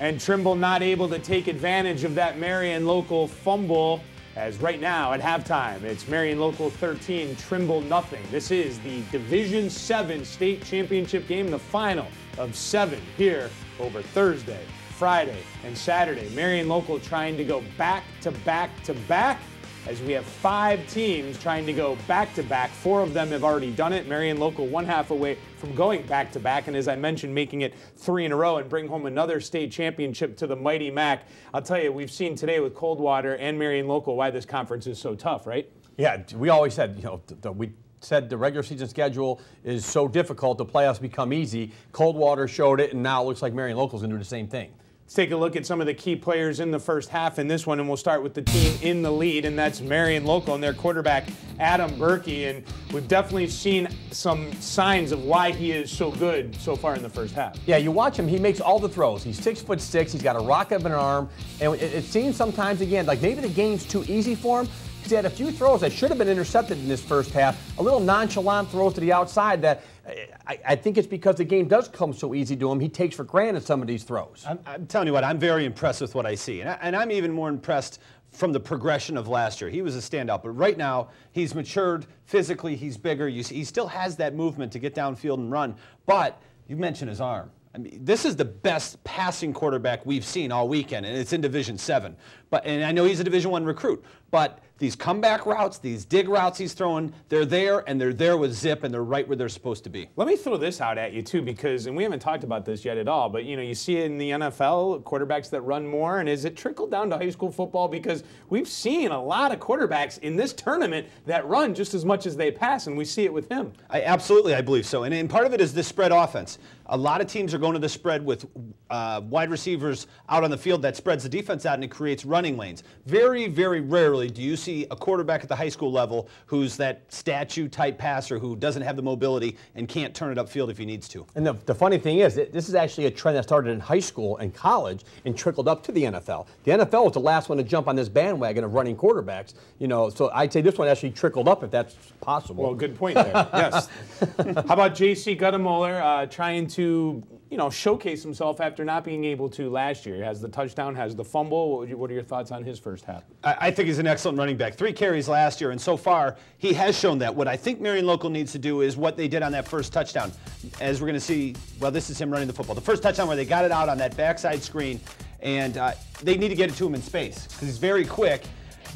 S8: And Trimble not able to take advantage of that Marion local fumble as right now at halftime, it's Marion Local 13, Trimble nothing. This is the Division 7 state championship game, the final of seven here over Thursday, Friday, and Saturday. Marion Local trying to go back to back to back as we have five teams trying to go back to back. Four of them have already done it. Marion Local one half away from going back to back, and as I mentioned, making it three in a row and bring home another state championship to the mighty Mac. I'll tell you, we've seen today with Coldwater and Marion Local why this conference is so tough, right?
S9: Yeah, we always said, you know, we said the regular season schedule is so difficult, the playoffs become easy. Coldwater showed it, and now it looks like Marion Local's going to do the same thing.
S8: Let's take a look at some of the key players in the first half in this one, and we'll start with the team in the lead, and that's Marion Local and their quarterback, Adam Bertke. And we've definitely seen some signs of why he is so good so far in the first half.
S9: Yeah, you watch him, he makes all the throws. He's six foot six, he's got a rocket of an arm, and it, it seems sometimes, again, like maybe the game's too easy for him. He had a few throws that should have been intercepted in this first half, a little nonchalant throws to the outside that uh, I, I think it's because the game does come so easy to him. He takes for granted some of these throws.
S10: I'm, I'm telling you what, I'm very impressed with what I see. And, I, and I'm even more impressed from the progression of last year. He was a standout, but right now he's matured physically, he's bigger. You see, he still has that movement to get downfield and run. But you mentioned his arm. I mean, this is the best passing quarterback we've seen all weekend, and it's in Division Seven. But and I know he's a Division One recruit, but these comeback routes, these dig routes he's throwing, they're there and they're there with zip and they're right where they're supposed to be.
S8: Let me throw this out at you too, because and we haven't talked about this yet at all, but you know you see it in the NFL quarterbacks that run more, and is it trickled down to high school football? Because we've seen a lot of quarterbacks in this tournament that run just as much as they pass, and we see it with him.
S10: I absolutely, I believe so, and, and part of it is this spread offense. A lot of teams are going to the spread with uh, wide receivers out on the field that spreads the defense out and it creates running lanes. Very, very rarely do you see a quarterback at the high school level who's that statue type passer who doesn't have the mobility and can't turn it upfield if he needs to.
S9: And the, the funny thing is, this is actually a trend that started in high school and college and trickled up to the NFL. The NFL was the last one to jump on this bandwagon of running quarterbacks. You know, so I'd say this one actually trickled up if that's possible.
S8: Well, good point there. yes. How about Jacy Goettemoeller uh, trying to, you know, showcase himself after not being able to last year? He has the touchdown, has the fumble. What, you, what are your thoughts on his first half?
S10: I, I think he's an excellent running back. Three carries last year, and so far he has shown that. What I think Marion Local needs to do is what they did on that first touchdown. As we're going to see, well, this is him running the football. The first touchdown where they got it out on that backside screen, and uh, they need to get it to him in space because he's very quick.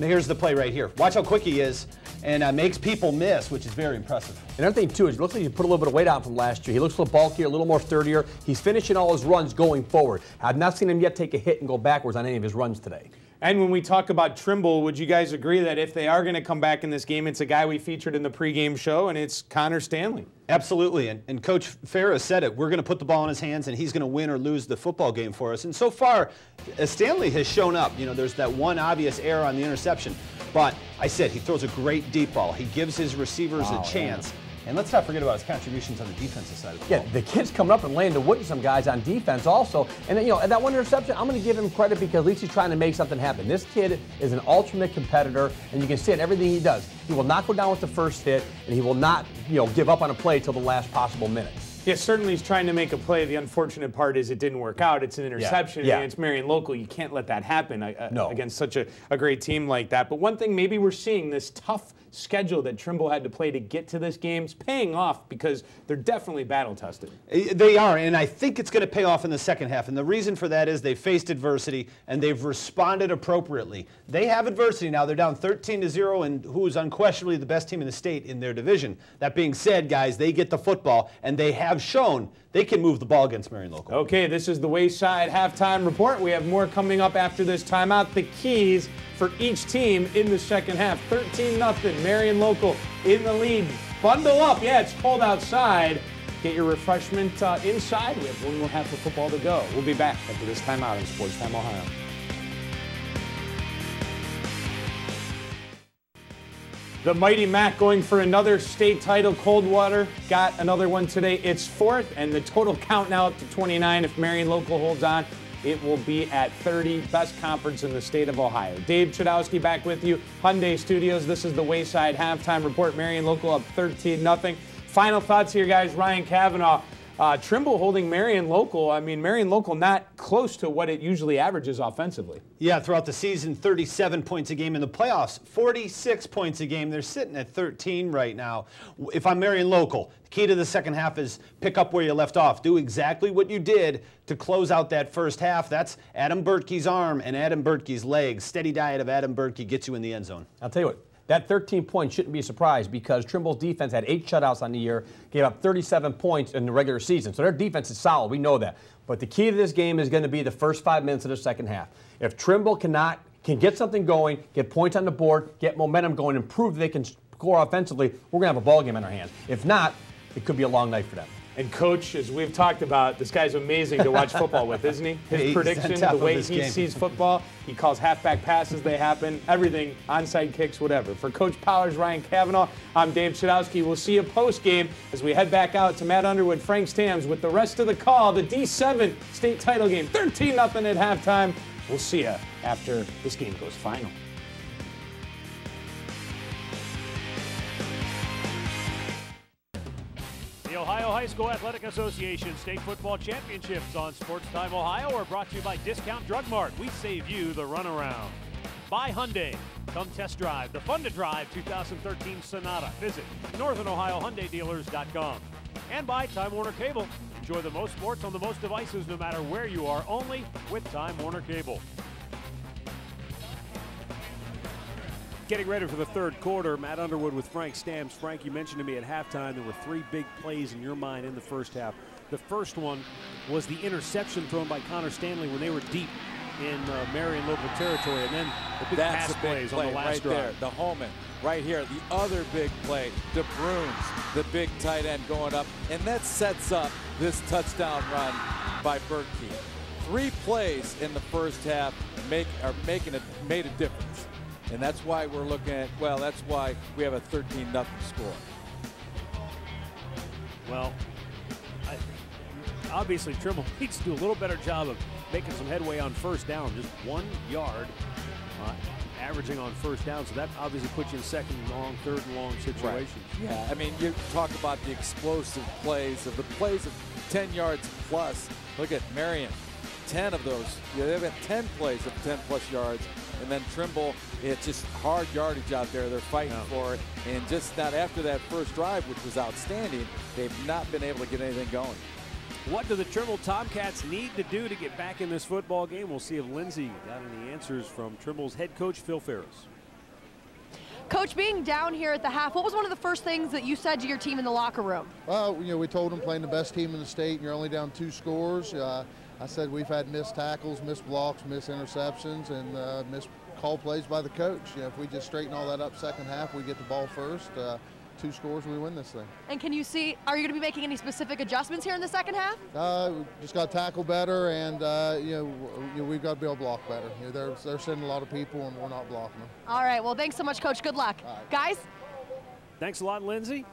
S10: Now here's the play right here. Watch how quick he is, and uh, makes people miss, which is very impressive.
S9: And another thing too is it looks like he put a little bit of weight on from last year. He looks a little bulkier, a little more sturdier. He's finishing all his runs going forward. I've not seen him yet take a hit and go backwards on any of his runs today.
S8: And when we talk about Trimble, would you guys agree that if they are going to come back in this game, it's a guy we featured in the pregame show, and it's Connor Stanley?
S10: Absolutely, and, and Coach Farah said it. We're going to put the ball in his hands, and he's going to win or lose the football game for us. And so far, uh, Stanley has shown up. You know, there's that one obvious error on the interception, but I said he throws a great deep ball. He gives his receivers
S9: Wow,
S10: a chance. And let's not forget about his contributions on the defensive side of the
S9: Yeah,
S10: ball.
S9: the kid's coming up and laying the wood to some guys on defense also. And then, you know, that one interception, I'm going to give him credit because at least he's trying to make something happen. This kid is an ultimate competitor, and you can see it everything he does. He will not go down with the first hit, and he will not, you know, give up on a play till the last possible minute.
S8: Yeah, certainly he's trying to make a play. The unfortunate part is it didn't work out. It's an interception
S9: yeah.
S8: against Marion Local. You can't let that happen uh,
S9: No.
S8: against such a, a great team like that. But one thing maybe we're seeing this tough schedule that Trimble had to play to get to this game is paying off because they're definitely battle tested.
S10: Uh, They are, and I think it's going to pay off in the second half. And the reason for that is they faced adversity and they've responded appropriately. They have adversity now. They're down 13 to 0, and who is unquestionably the best team in the state in their division. That being said, guys, they get the football, and they have shown they can move the ball against Marion Local.
S8: Okay, this is the Wayside halftime report. We have more coming up after this timeout. The keys for each team in the second half 13 0. Marion Local in the lead. Bundle up. Yeah, it's cold outside. Get your refreshment uh, inside. We have one more half of football to go. We'll be back after this timeout in Sports Time Ohio. The Mighty Mac going for another state title. Coldwater got another one today. It's fourth, and the total count now up to 29. If Marion Local holds on, it will be at 30. Best conference in the state of Ohio. Dave Chudowski back with you. Hyundai Studios. This is the Wayside halftime report. Marion Local up 13 0 Final thoughts here, guys. Ryan Kavanaugh. Uh, Trimble holding Marion Local. I mean, Marion Local not close to what it usually averages offensively.
S10: Yeah, throughout the season, 37 points a game. In the playoffs, 46 points a game. They're sitting at 13 right now. If I'm Marion Local, the key to the second half is pick up where you left off. Do exactly what you did to close out that first half. That's Adam Bertke's arm and Adam Bertke's legs. Steady diet of Adam Bertke gets you in the end zone.
S9: I'll tell you what, that 13 points shouldn't be a surprise because Trimble's defense had eight shutouts on the year, gave up 37 points in the regular season. So their defense is solid. We know that. But the key to this game is going to be the first five minutes of the second half. If Trimble cannot can get something going, get points on the board, get momentum going, and prove they can score offensively, we're going to have a ball game in our hands. If not, it could be a long night for them.
S8: And coach, as we've talked about, this guy's amazing to watch football with, isn't he? His
S10: He's
S8: prediction, the way he
S10: game.
S8: sees football, he calls halfback passes, they happen, everything, onside kicks, whatever. For Coach Powers, Ryan Kavanaugh, I'm Dave Chudowski. We'll see you post game as we head back out to Matt Underwood, Frank Stams with the rest of the call, the D7 state title game, 13 0 at halftime. We'll see you after this game goes final.
S4: High School Athletic Association State Football Championships on Sports Time Ohio are brought to you by Discount Drug Mart. We save you the runaround. By Hyundai. Come test drive the fun to drive 2013 Sonata. Visit northernohiohyundaidealers.com. And by Time Warner Cable. Enjoy the most sports on the most devices no matter where you are, only with Time Warner Cable.
S2: Getting ready for the third quarter, Matt Underwood with Frank Stams. Frank, you mentioned to me at halftime there were three big plays in your mind in the first half. The first one was the interception thrown by Connor Stanley when they were deep in uh, Marion local territory, and then the big
S3: That's
S2: pass
S3: big
S2: plays
S3: play
S2: on the last
S3: right
S2: drive.
S3: there. The Holman right here. The other big play, DeBruns, the big tight end going up, and that sets up this touchdown run by Bertke. Three plays in the first half make are making it made a difference, and that's why we're looking at. Well, that's why we have a 13 nothing score.
S2: Well, I, obviously Trimble needs to do a little better job of making some headway on first down. Just one yard, uh, averaging on first down. So that obviously puts you in second and long, third and long situations. Right.
S3: Yeah, I mean, you talk about the explosive plays of the plays of 10 yards plus. Look at Marion, 10 of those. Yeah, they've got 10 plays of 10 plus yards. And then Trimble, it's just hard yardage out there. They're fighting for it. And just not after that first drive, which was outstanding, they've not been able to get anything going.
S2: What do the Trimble Tomcats need to do to get back in this football game? We'll see if Lindsay got any answers from Trimble's head coach, Phil Ferris.
S5: Coach, being down here at the half, what was one of the first things that you said to your team in the locker room?
S11: Well, you know, we told them playing the best team in the state, and you're only down two scores. Uh, I said we've had missed tackles, missed blocks, missed interceptions, and uh, missed call plays by the coach. You know, if we just straighten all that up second half, we get the ball first. Uh, two scores, we win this thing.
S5: And can you see, are you going to be making any specific adjustments here in the second half?
S11: Uh, we just got to tackle better, and uh, you, know, you know, we've got to be able to block better. You know, they're, they're sending a lot of people, and we're not blocking them.
S5: All right, well, thanks so much, Coach. Good luck. Guys,
S2: Thanks a lot, Lindsay.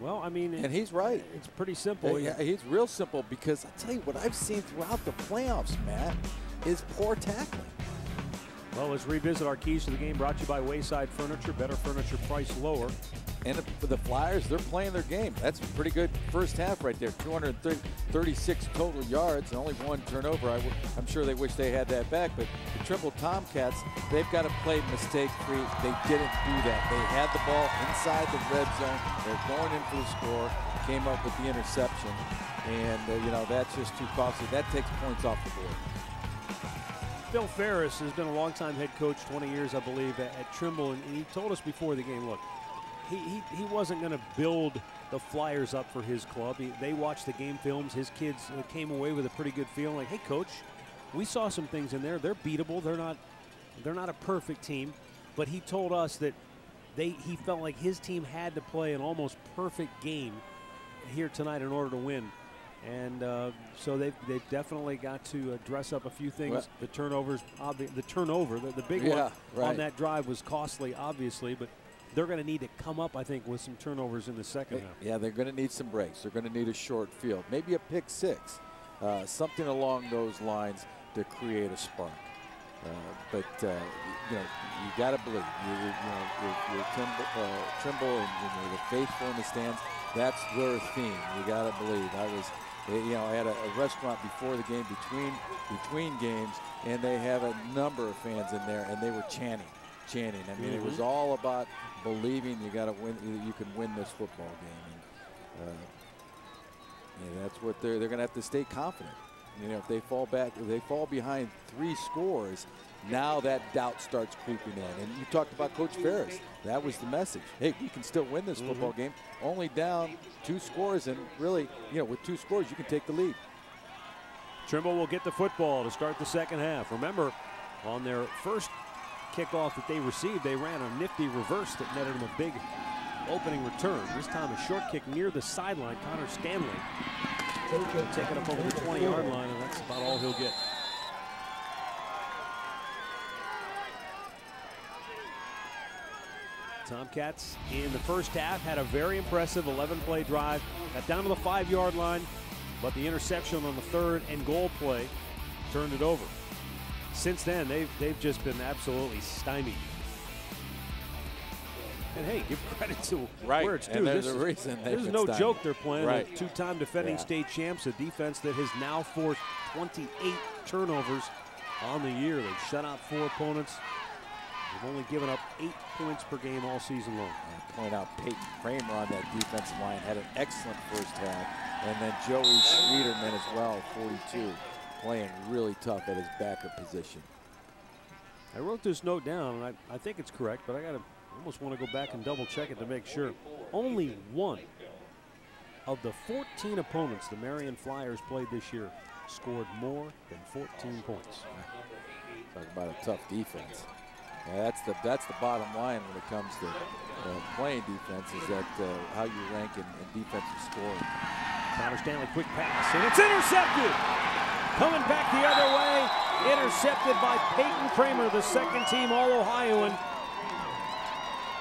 S2: Well, I mean,
S3: And he's right.
S2: It's pretty simple.
S3: Yeah, he's real simple because I tell you what I've seen throughout the playoffs, Matt, is poor tackling.
S2: Well, let's revisit our keys to the game brought to you by Wayside Furniture. Better furniture price lower.
S3: And for the Flyers, they're playing their game. That's a pretty good first half right there. 236 total yards and only one turnover. I am sure they wish they had that back, but the Trimble Tomcats, they've got to play mistake free. They didn't do that. They had the ball inside the red zone. They're going in for the score. Came up with the interception, and uh, you know that's just too costly. That takes points off the board.
S2: Phil Ferris has been a longtime head coach, 20 years, I believe, at, at Trimble, and he told us before the game, look, he, he, he wasn't going to build the Flyers up for his club. He, they watched the game films. His kids uh, came away with a pretty good feeling, like, hey, coach, we saw some things in there. They're beatable. They're not, they're not a perfect team, but he told us that they he felt like his team had to play an almost perfect game here tonight in order to win. And uh, so they've, they've definitely got to uh, dress up a few things.
S3: Well-
S2: the turnovers, obvi- the turnover, the, the big
S3: Yeah,
S2: one
S3: right.
S2: on that drive was costly, obviously, but they're going to need to come up, I think, with some turnovers in the second half.
S3: Yeah, they're going to need some breaks. They're going to need a short field, maybe a pick six, uh, something along those lines to create a spark. Uh, but uh, you know, you got to believe. You, you know, you're, you're Trimble, uh, Trimble and you know, the faithful in the stands. That's their theme. You got to believe. I was, eh, you know, I had a, a restaurant before the game, between between games, and they have a number of fans in there, and they were chanting, chanting. I mean, it was
S2: Mhm.
S3: all about believing you got to win. You can win this football game. And, uh, yeah, that's what they're they're going to have to stay confident. You know, if they fall back, if they fall behind three scores, now that doubt starts creeping in. And you talked about Coach Ferris. That was the message. Hey, we can still win this football mm-hmm. game. Only down two scores, and really, you know, with two scores, you can take the lead.
S2: Trimble will get the football to start the second half. Remember, on their first kickoff that they received, they ran a nifty reverse that netted them a big opening return. This time a short kick near the sideline. Connor Stanley will take it up over the 20-yard line, and that's about all he'll get. Tomcats in the first half had a very impressive 11-play drive. Got down to the five-yard line, but the interception on the third and goal play turned it over. Since then, they've, they've just been absolutely stymied. And hey, give credit to
S3: Right,
S2: where it's
S3: and
S2: due.
S3: there's
S2: this
S3: a reason been
S2: no
S3: stymied.
S2: joke they're playing.
S3: Right.
S2: A two-time defending
S3: Yeah.
S2: state champs, a defense that has now forced 28 turnovers on the year. They've shut out four opponents. They've only given up eight points per game all season long.
S3: And point out Peyton Kramer on that defensive line had an excellent first half. And then Joey Schwieterman as well, 42, playing really tough at his backup position.
S2: I wrote this note down, and I, I think it's correct, but I got to almost want to go back and double check it to make sure. Only one of the 14 opponents the Marion Flyers played this year scored more than 14 points.
S3: Talk about a tough defense. Yeah, that's the that's the bottom line when it comes to uh, playing defense is that uh, how you rank in, in defensive scoring.
S2: Connor Stanley, quick pass, and it's intercepted. Coming back the other way, intercepted by Peyton Kramer, the second team All Ohioan.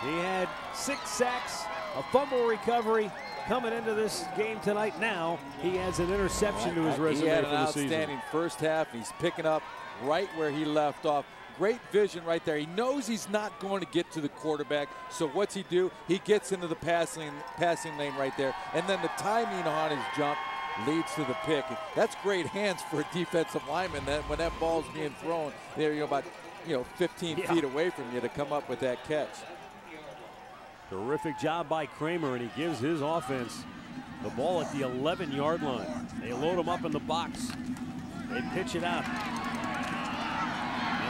S2: He had six sacks, a fumble recovery coming into this game tonight. Now he has an interception to his resume
S3: he had
S2: for
S3: an
S2: the season.
S3: outstanding first half. He's picking up right where he left off. Great vision right there. He knows he's not going to get to the quarterback. So what's he do? He gets into the passing passing lane right there, and then the timing on his jump leads to the pick. That's great hands for a defensive lineman. That when that ball's being thrown, there you know about you know 15
S2: Yeah.
S3: feet away from you to come up with that catch.
S2: Terrific job by Kramer, and he gives his offense the ball at the 11 yard line. They load him up in the box. They pitch it out.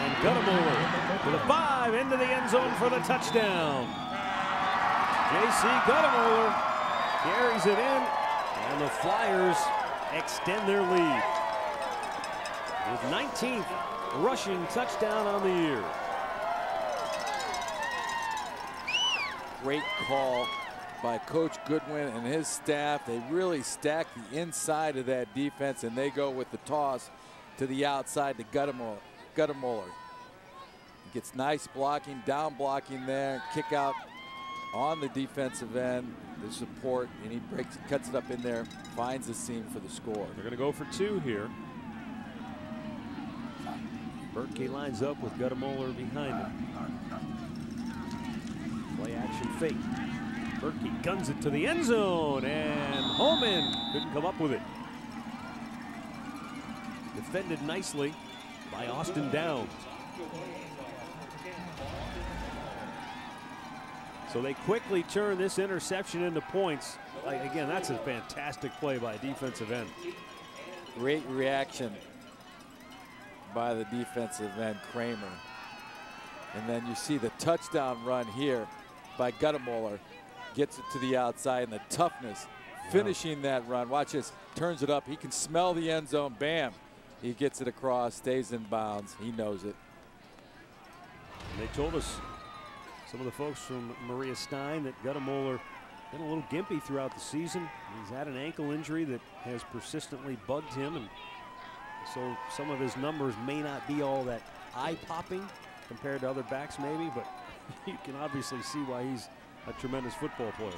S2: And Goettemoeller to the five, into the end zone for the touchdown. Jacy Goettemoeller carries it in, and the Flyers extend their lead. His 19th rushing touchdown on the year.
S3: Great call by Coach Goodwin and his staff. They really stack the inside of that defense, and they go with the toss to the outside to Goettemoeller. Goettemoeller. He gets nice blocking, down blocking there, kick out on the defensive end, the support, and he breaks, cuts it up in there, finds the seam for the score.
S2: They're going to go for two here. Bertke lines up with Goettemoeller behind him. Play action fake. Bertke guns it to the end zone, and Holman couldn't come up with it. Defended nicely by Austin Downs. So they quickly turn this interception into points. Like, again, that's a fantastic play by a defensive end.
S3: Great reaction by the defensive end, Kramer. And then you see the touchdown run here by Goettemoeller. Gets it to the outside and the toughness finishing that run. Watch this, turns it up. He can smell the end zone. Bam. He gets it across, stays in bounds. He knows it.
S2: And they told us, some of the folks from Maria Stein, that Goettemoeller been a little gimpy throughout the season. He's had an ankle injury that has persistently bugged him, and so some of his numbers may not be all that eye-popping compared to other backs, maybe, but you can obviously see why he's a tremendous football player.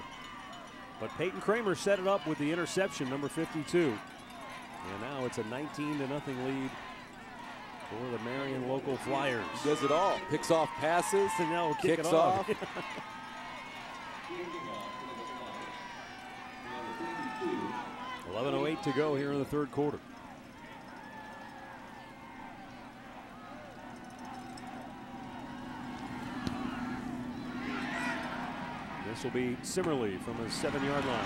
S2: But Peyton Kramer set it up with the interception, number 52. And now it's a 19 to nothing lead for the Marion local Flyers.
S3: He Does it all. Picks off passes,
S2: And now we'll kick
S3: kicks
S2: it off.
S3: off.
S2: Eleven oh eight to go here in the third quarter. This will be Simmerly from a seven-yard line.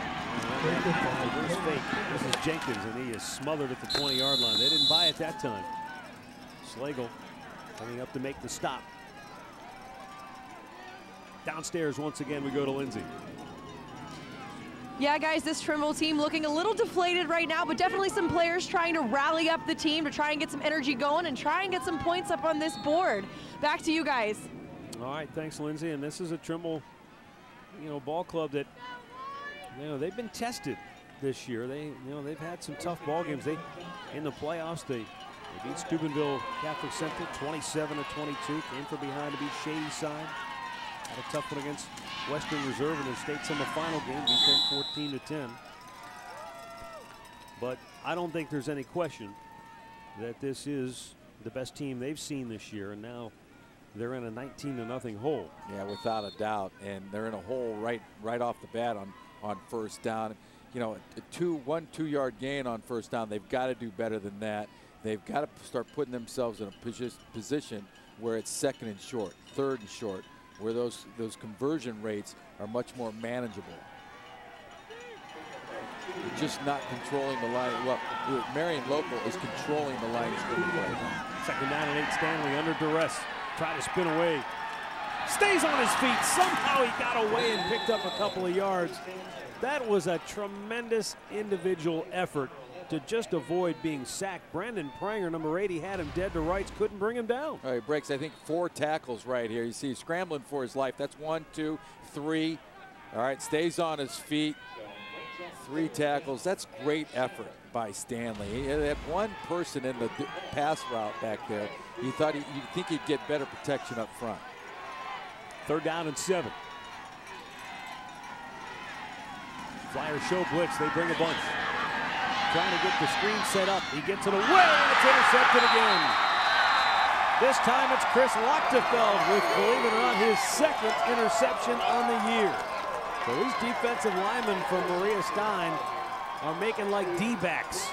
S2: Reverse fake. This is Jenkins, and he is smothered at the 20-yard line. They didn't buy it that time. Slagle coming up to make the stop. Downstairs once again, we go to Lindsay.
S5: Yeah, guys, this Trimble team looking a little deflated right now, but definitely some players trying to rally up the team to try and get some energy going and try and get some points up on this board. Back to you guys.
S2: All right, thanks, Lindsay. And this is a Trimble, you know, ball club that, you know, they've been tested this year. They, you know, they've had some tough ball games. They, in the playoffs, they, they beat Steubenville Catholic Central 27 to 22. Came from behind to beat Shady Side. Had a tough one against Western Reserve in the state semifinal game, beat them 14 to 10. But I don't think there's any question that this is the best team they've seen this year, and now they're in a 19 to nothing hole.
S3: Yeah, without a doubt, and they're in a hole right right off the bat on on first down. You know, a two one two yard gain on first down. They've got to do better than that. They've got to start putting themselves in a position where it's second and short, third and short, where those those conversion rates are much more manageable. They're just not controlling the line. Well, Marion Local is controlling the line of scrimmage.
S2: Second down and eight. Stanley under duress. Try to spin away. Stays on his feet. Somehow he got away and picked up a couple of yards. That was a tremendous individual effort to just avoid being sacked. Brandon Pranger, number 80, had him dead to rights, couldn't bring him down.
S3: All right, breaks, I think, four tackles right here. You see he's scrambling for his life. That's one, two, three. All right, stays on his feet. Three tackles. That's great effort by Stanley. He had one person in the pass route back there. He thought he, you'd think he'd get better protection up front.
S2: Third down and seven. Flyers show blitz. They bring a bunch. Trying to get the screen set up. He gets it away, and it's intercepted again. This time it's Chris Lochtefeld with, believe it or not, his second interception on the year. So these defensive linemen from Maria Stein are making like D-backs.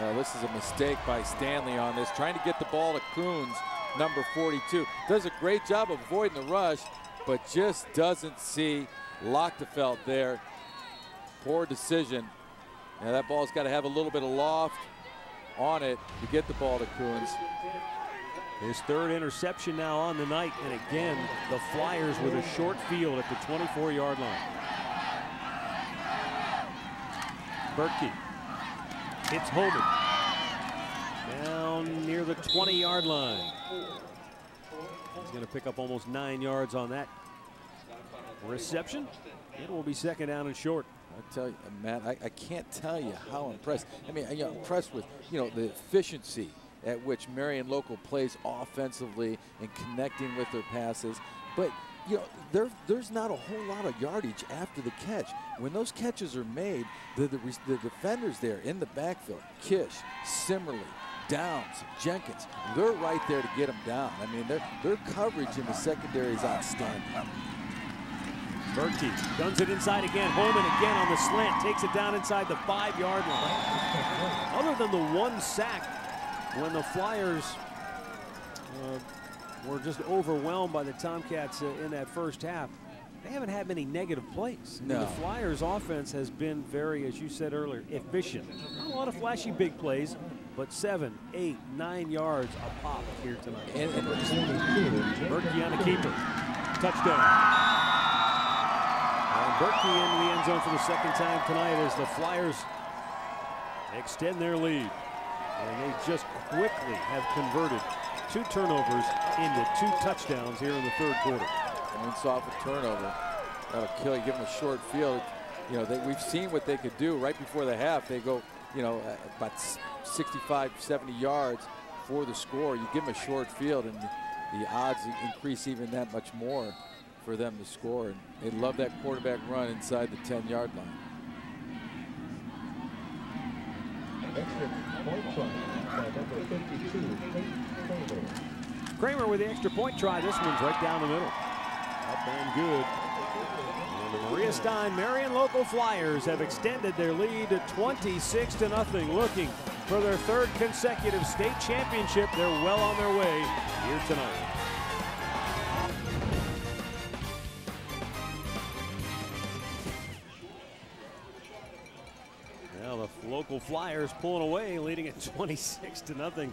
S3: Uh, this is a mistake by Stanley on this, trying to get the ball to Coons, number 42. Does a great job of avoiding the rush, but just doesn't see Lochtefeld there. Poor decision. Now that ball's got to have a little bit of loft on it to get the ball to Coons.
S2: His third interception now on the night, and again, the Flyers with a short field at the 24-yard line. Bertke hits Holman down near the 20-yard line. He's going to pick up almost nine yards on that reception. It will be second down and short.
S3: I tell you, Matt, I, I, can't tell you how impressed. I mean, I'm impressed with you know the efficiency at which Marion Local plays offensively and connecting with their passes. But you know, there, there's not a whole lot of yardage after the catch. When those catches are made, the, the, the defenders there in the backfield, Kish, Simmerly, Downs, Jenkins, they're right there to get them down. I mean, their, coverage in the secondary is outstanding.
S2: Bertke guns it inside again. Holman again on the slant, takes it down inside the five-yard line. Other than the one sack when the Flyers uh, were just overwhelmed by the Tomcats uh, in that first half, they haven't had many negative plays.
S3: No.
S2: The Flyers offense has been very, as you said earlier, efficient. Not a lot of flashy big plays, but seven, eight, nine yards a pop here tonight.
S3: And, and
S2: Bertke on the keeper. Touchdown. And Bertke into the end zone for the second time tonight as the Flyers extend their lead. And they just quickly have converted two turnovers into two touchdowns here in the third quarter.
S3: And once off a turnover, that'll kill you. Give them a short field. You know, they, we've seen what they could do right before the half. They go, you know, uh, about 65, 70 yards for the score. You give them a short field, and the, the odds increase even that much more for them to score. And they love that quarterback run inside the 10-yard line.
S2: Kramer with the extra point try. This one's right down the middle. Up and good. And the Maria Stein Marion local Flyers have extended their lead to 26 to nothing, looking for their third consecutive state championship. They're well on their way here tonight. Now the local Flyers pulling away, leading at 26 to nothing.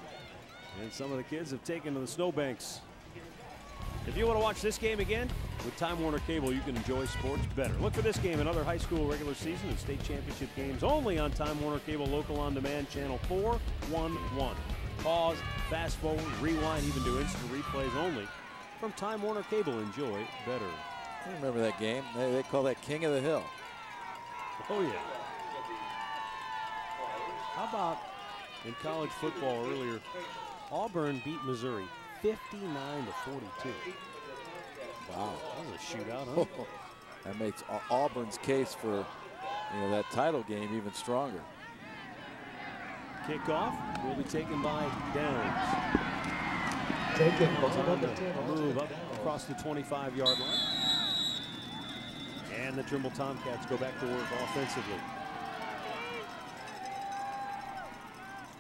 S2: And some of the kids have taken to the snowbanks. If you want to watch this game again, with Time Warner Cable, you can enjoy sports better. Look for this game and other high school regular season and state championship games only on Time Warner Cable Local On Demand Channel 411. Pause, fast forward, rewind, even do instant replays only from Time Warner Cable. Enjoy better.
S3: I remember that game. They, they call that King of the Hill.
S2: Oh, yeah. How about in college football earlier, Auburn beat Missouri 59 to 42.
S3: Wow.
S2: That was a shootout, huh?
S3: that makes Auburn's case for you know that title game even stronger.
S2: Kickoff will be taken by Downs. Move up across the 25-yard line. And the Trimble Tomcats go back to work offensively.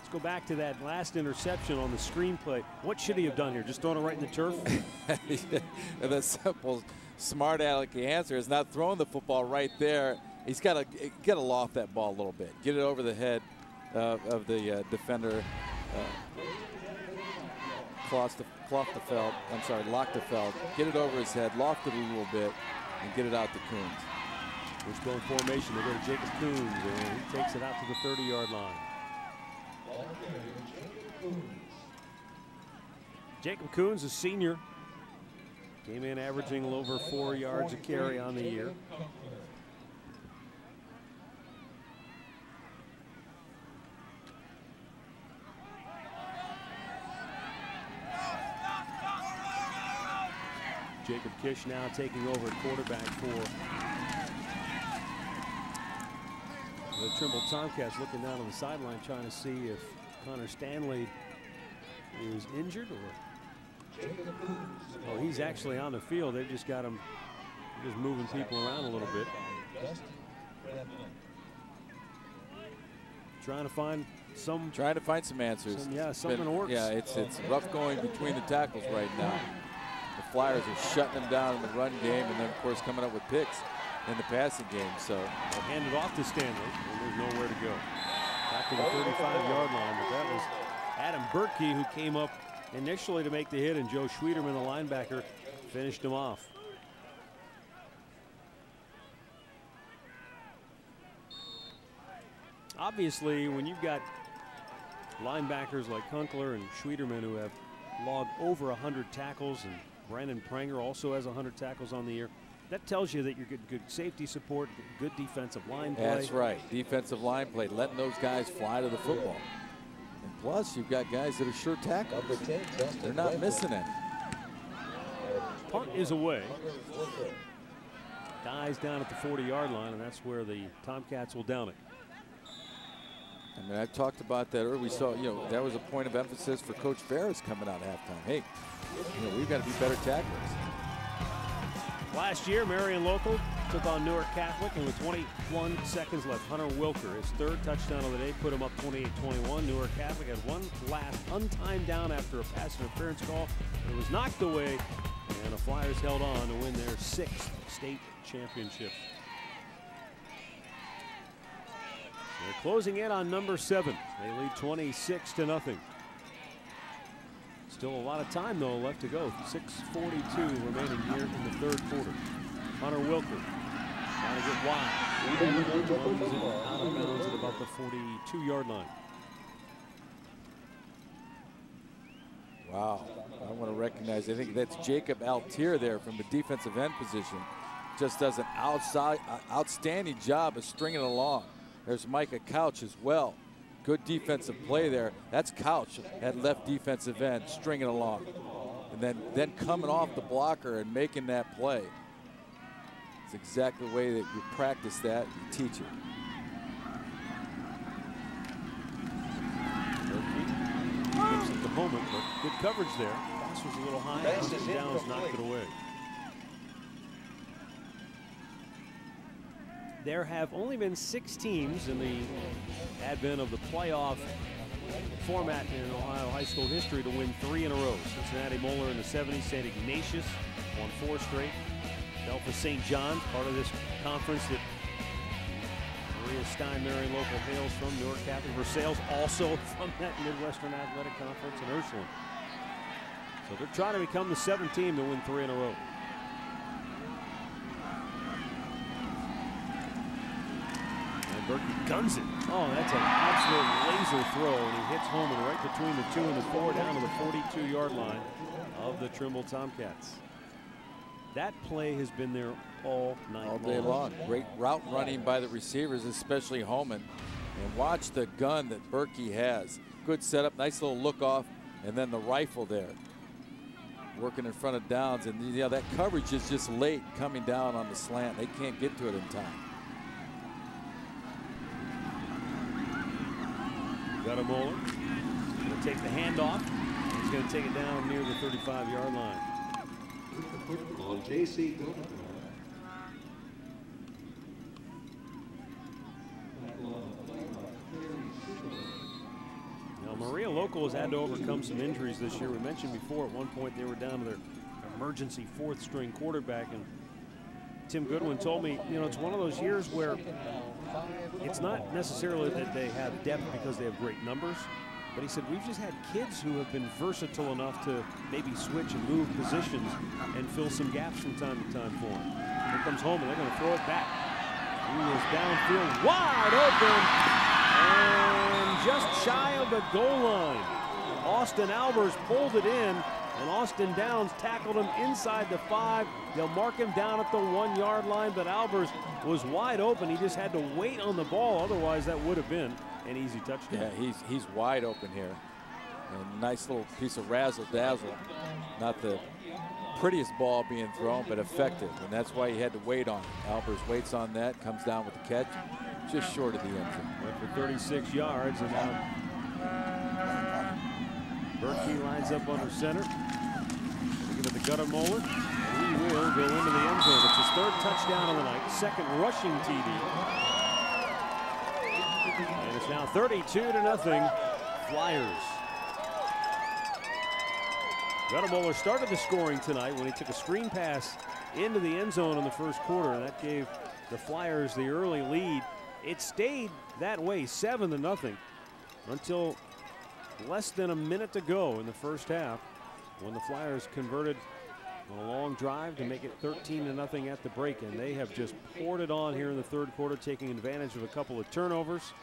S2: Let's go back to that last interception on the screenplay. What should he have done here? Just thrown it right in the turf?
S3: the simple, smart aleck answer is not throwing the football right there. He's got to get to loft that ball a little bit, get it over the head uh, of the uh, defender. Uh, Klosterfeld, I'm sorry, Lochtefeld, get it over his head, loft it a little bit, and get it out to Coons.
S2: Wishbone formation, they go to Jacob Coons, and he takes it out to the 30-yard line. Jacob Coons, a senior, came in averaging a little over four yards a carry on the year. Jacob Kish now taking over at quarterback for the Trimble Tomcats looking down on the sideline trying to see if Connor Stanley is injured or oh, he's actually on the field. They've just got him just moving people around a little bit. Trying to find some
S3: trying to find some answers.
S2: Some, yeah, something
S3: been,
S2: works.
S3: Yeah, it's it's rough going between the tackles right now. The Flyers are shutting them down in the run game, and then of course coming up with picks in the passing game. So
S2: handed off to Stanley, and there's nowhere to go. Back to the 35-yard line, but that was Adam Bertke who came up initially to make the hit, and Joe Schwieterman, the linebacker, finished him off. Obviously, when you've got linebackers like Kunkler and Schwieterman who have logged over 100 tackles and Brandon Pranger also has 100 tackles on the year. That tells you that you're good, good safety support, good defensive line play.
S3: That's right. Defensive line play, letting those guys fly to the football. And plus, you've got guys that are sure tackles. They're not missing it.
S2: Punt is away. Dies down at the 40-yard line, and that's where the Tomcats will down it.
S3: I mean, I talked about that earlier. We saw, you know, that was a point of emphasis for Coach Ferris coming out halftime. Hey, you know, we've got to be better tacklers.
S2: Last year, Marion Local took on Newark Catholic, and with 21 seconds left, Hunter Wilker, his third touchdown of the day, put him up 28-21. Newark Catholic had one last untimed down after a pass interference call. but It was knocked away, and the Flyers held on to win their sixth state championship. They're closing in on number seven. They lead 26 to nothing. Still a lot of time, though, left to go. 6.42 remaining here in the third quarter. Hunter Wilker trying to get wide. out of bounds at about the 42-yard line.
S3: Wow. I want to recognize, I think that's Jacob Altier there from the defensive end position. Just does an outside, uh, outstanding job of stringing along. There's Micah Couch as well. Good defensive play there. That's Couch at left defensive end, stringing along. And then, then coming off the blocker and making that play. It's exactly the way that you practice that, you teach it.
S2: at the moment, but good coverage there. Pass was a little high. Down Downs knocked it away. There have only been six teams in the advent of the playoff format in Ohio high school history to win three in a row. Cincinnati Moeller in the 70s, St. Ignatius won four straight. Delphos St. John, part of this conference that Maria Stein, Marion Local hails from, Newark Catholic. Versailles also from that Midwestern Athletic Conference in Ursuline. So they're trying to become the seventh team to win three in a row. Bertke guns it. Oh, that's an absolute laser throw, and he hits Holman right between the two and the four down to the 42-yard line of the Trimble Tomcats. That play has been there all night
S3: all day long. long. Great route running by the receivers, especially Holman. And watch the gun that Bertke has. Good setup, nice little look off, and then the rifle there. Working in front of Downs, and yeah, that coverage is just late coming down on the slant. They can't get to it in time.
S2: Goettemoeller. Going to take the handoff. He's going to take it down near the 35-yard line.
S12: On JC
S2: Now, Marion Local has had to overcome some injuries this year. We mentioned before at one point they were down to their emergency fourth string quarterback. And Tim Goodwin told me, you know, it's one of those years where it's not necessarily that they have depth because they have great numbers, but he said we've just had kids who have been versatile enough to maybe switch and move positions and fill some gaps from time to time for him. Here comes home, and They're going to throw it back. He is downfield, wide open, and just shy of the goal line. Austin Albers pulled it in, and Austin Downs tackled him inside the five. They'll mark him down at the one yard line, but Albers was wide open. He just had to wait on the ball. Otherwise, that would have been an easy touchdown.
S3: Yeah, he's he's wide open here. A nice little piece of razzle dazzle. Not the prettiest ball being thrown, but effective. And that's why he had to wait on it. Albers waits on that, comes down with the catch, just short of the end zone.
S2: Went for 36 yards, and now Bertke lines up under center. Give it to Goettemoeller. And he will go into the end zone. It's his third touchdown of the night, second rushing TD. And it's now 32 to nothing. Flyers. Goettemoeller started the scoring tonight when he took a screen pass into the end zone in the first quarter, and that gave the Flyers the early lead. It stayed that way, seven to nothing, until less than a minute to go in the first half when the Flyers converted on a long drive to make it 13 to nothing at the break and they have just poured it on here in the third quarter taking advantage of a couple of turnovers.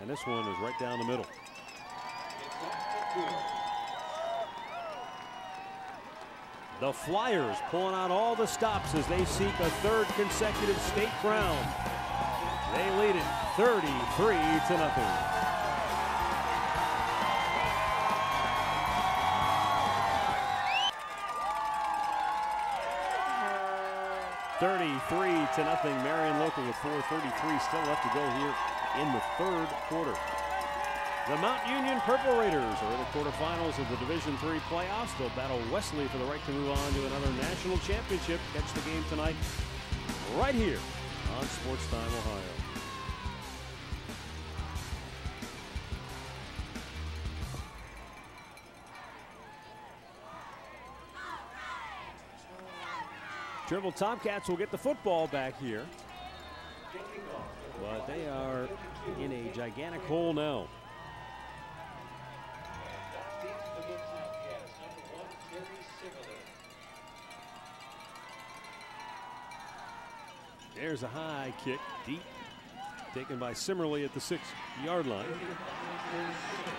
S2: And this one is right down the middle. The Flyers pulling out all the stops as they seek a third consecutive state crown they lead it 33 to nothing. 33 to nothing. Marion Local with 4:33 still left to go here in the third quarter. The Mount Union Purple Raiders are in the quarterfinals of the Division Three playoffs. They'll battle Wesley for the right to move on to another national championship. Catch the game tonight, right here on Sports Time Ohio. Trimble Tomcats will get the football back here. But they are in a gigantic hole now. There's a high kick, deep, taken by Simmerly at the six-yard line.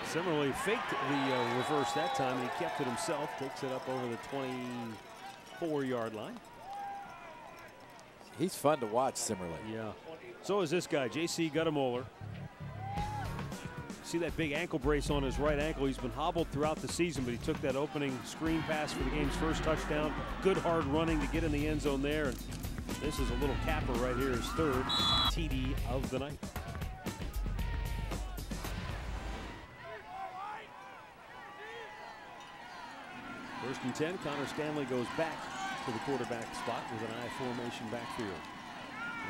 S2: Simmerly faked the uh, reverse that time, and he kept it himself. Takes it up over the 24-yard line.
S3: He's fun to watch, Simmerly.
S2: Yeah. So is this guy, Jacy Goettemoeller. See that big ankle brace on his right ankle. He's been hobbled throughout the season, but he took that opening screen pass for the game's first touchdown. Good hard running to get in the end zone there. And this is a little capper right here, his third TD of the night. First and 10, Connor Stanley goes back to the quarterback spot with an I formation backfield.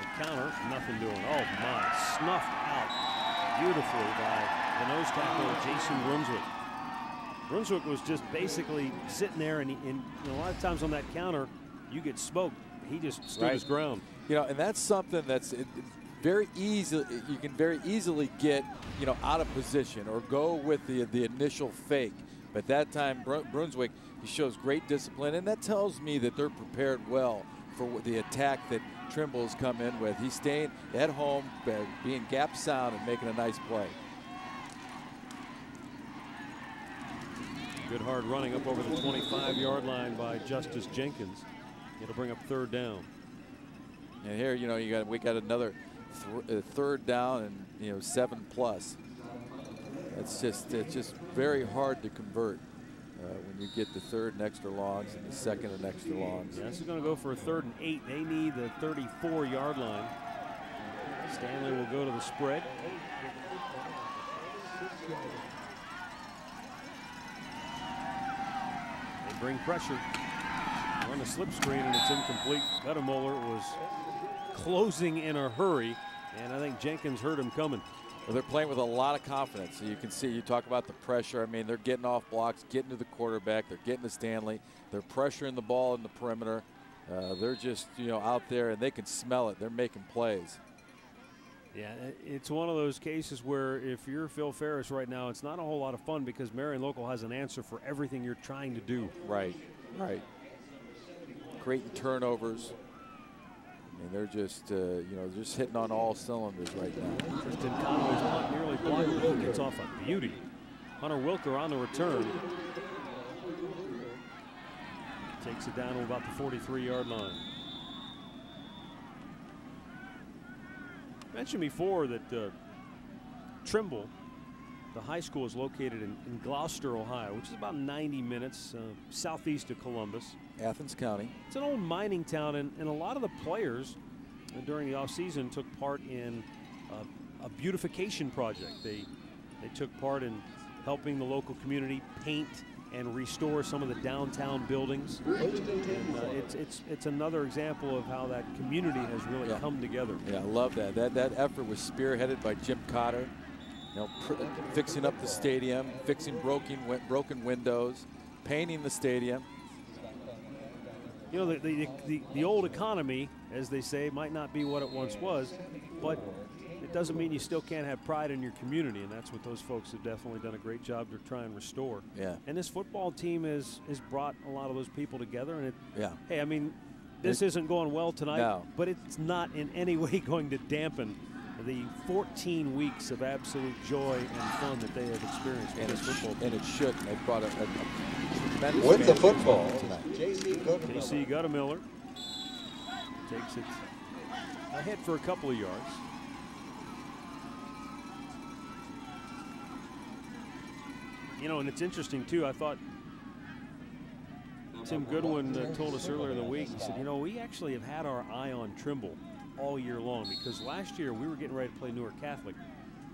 S2: The counter, nothing doing. Oh my, snuffed out beautifully by the nose tackle Jason Brunswick. Brunswick was just basically sitting there, and, he, and you know, a lot of times on that counter, you get smoked. He just stood
S3: Right.
S2: his ground.
S3: You know, and that's something that's it, very easy. You can very easily get you know out of position or go with the the initial fake. But that time, Bru- Brunswick he shows great discipline, and that tells me that they're prepared well for the attack that Trimble's come in with. He's staying at home, being gap sound, and making a nice play.
S2: Good hard running up over the 25-yard line by Justice Jenkins. It'll bring up third down.
S3: And here, you know, you got we got another th uh, third down and you know seven plus. It's just it's just very hard to convert uh, when you get the third and extra longs and the second and extra longs.
S2: Yeah, this is going to go for a third and eight. They need the 34-yard line. Stanley will go to the spread. They bring pressure. On the slip screen, and it's incomplete. Goettemoeller was closing in a hurry, and I think Jenkins heard him coming.
S3: Well, they're playing with a lot of confidence. So you can see, you talk about the pressure. I mean, they're getting off blocks, getting to the quarterback, they're getting to Stanley, they're pressuring the ball in the perimeter. Uh, they're just, you know, out there and they can smell it. They're making plays.
S2: Yeah, it's one of those cases where if you're Phil Ferris right now, it's not a whole lot of fun because Marion Local has an answer for everything you're trying to do.
S3: Right, right. Creating turnovers. Mean, they're just, uh, you know, just hitting on all cylinders right now.
S2: Tristan Conway's nearly blocked, gets off a beauty. Hunter Wilker on the return. Takes it down to about the 43-yard line. mentioned before that uh, Trimble, the high school, is located in, in, Glouster, Ohio, which is about 90 minutes uh, southeast of Columbus.
S3: Athens County.
S2: It's an old mining town, and, and a lot of the players during the offseason took part in a beautification project. They, they took part in helping the local community paint and restore some of the downtown buildings. And uh, it's, it's, it's another example of how that community has really
S3: yeah.
S2: come together.
S3: Yeah, I love that. That, that effort was spearheaded by Jim Cotter. You know, fixing up the stadium, fixing broken, broken windows, painting the stadium.
S2: You know, the, the, the, the old economy, as they say, might not be what it once was, but it doesn't mean you still can't have pride in your community, and that's what those folks have definitely done a great job to try and restore.
S3: Yeah.
S2: And this football team has has brought a lot of those people together, and it.
S3: Yeah.
S2: Hey, I mean, this is isn't going well tonight,
S3: no.
S2: but it's not in any way going to dampen the 14 weeks of absolute joy and fun that they have experienced with
S3: and
S2: this football team.
S3: And it shouldn't. They brought a, a, a tremendous
S12: With the football tonight, Jacy Goettemoeller.
S2: Jacy Goettemoeller takes it ahead for a couple of yards. You know, and it's interesting too. I thought Tim Goodwin uh, told us earlier in the week. He said, you know, we actually have had our eye on Trimble all year long because last year we were getting ready to play Newark Catholic,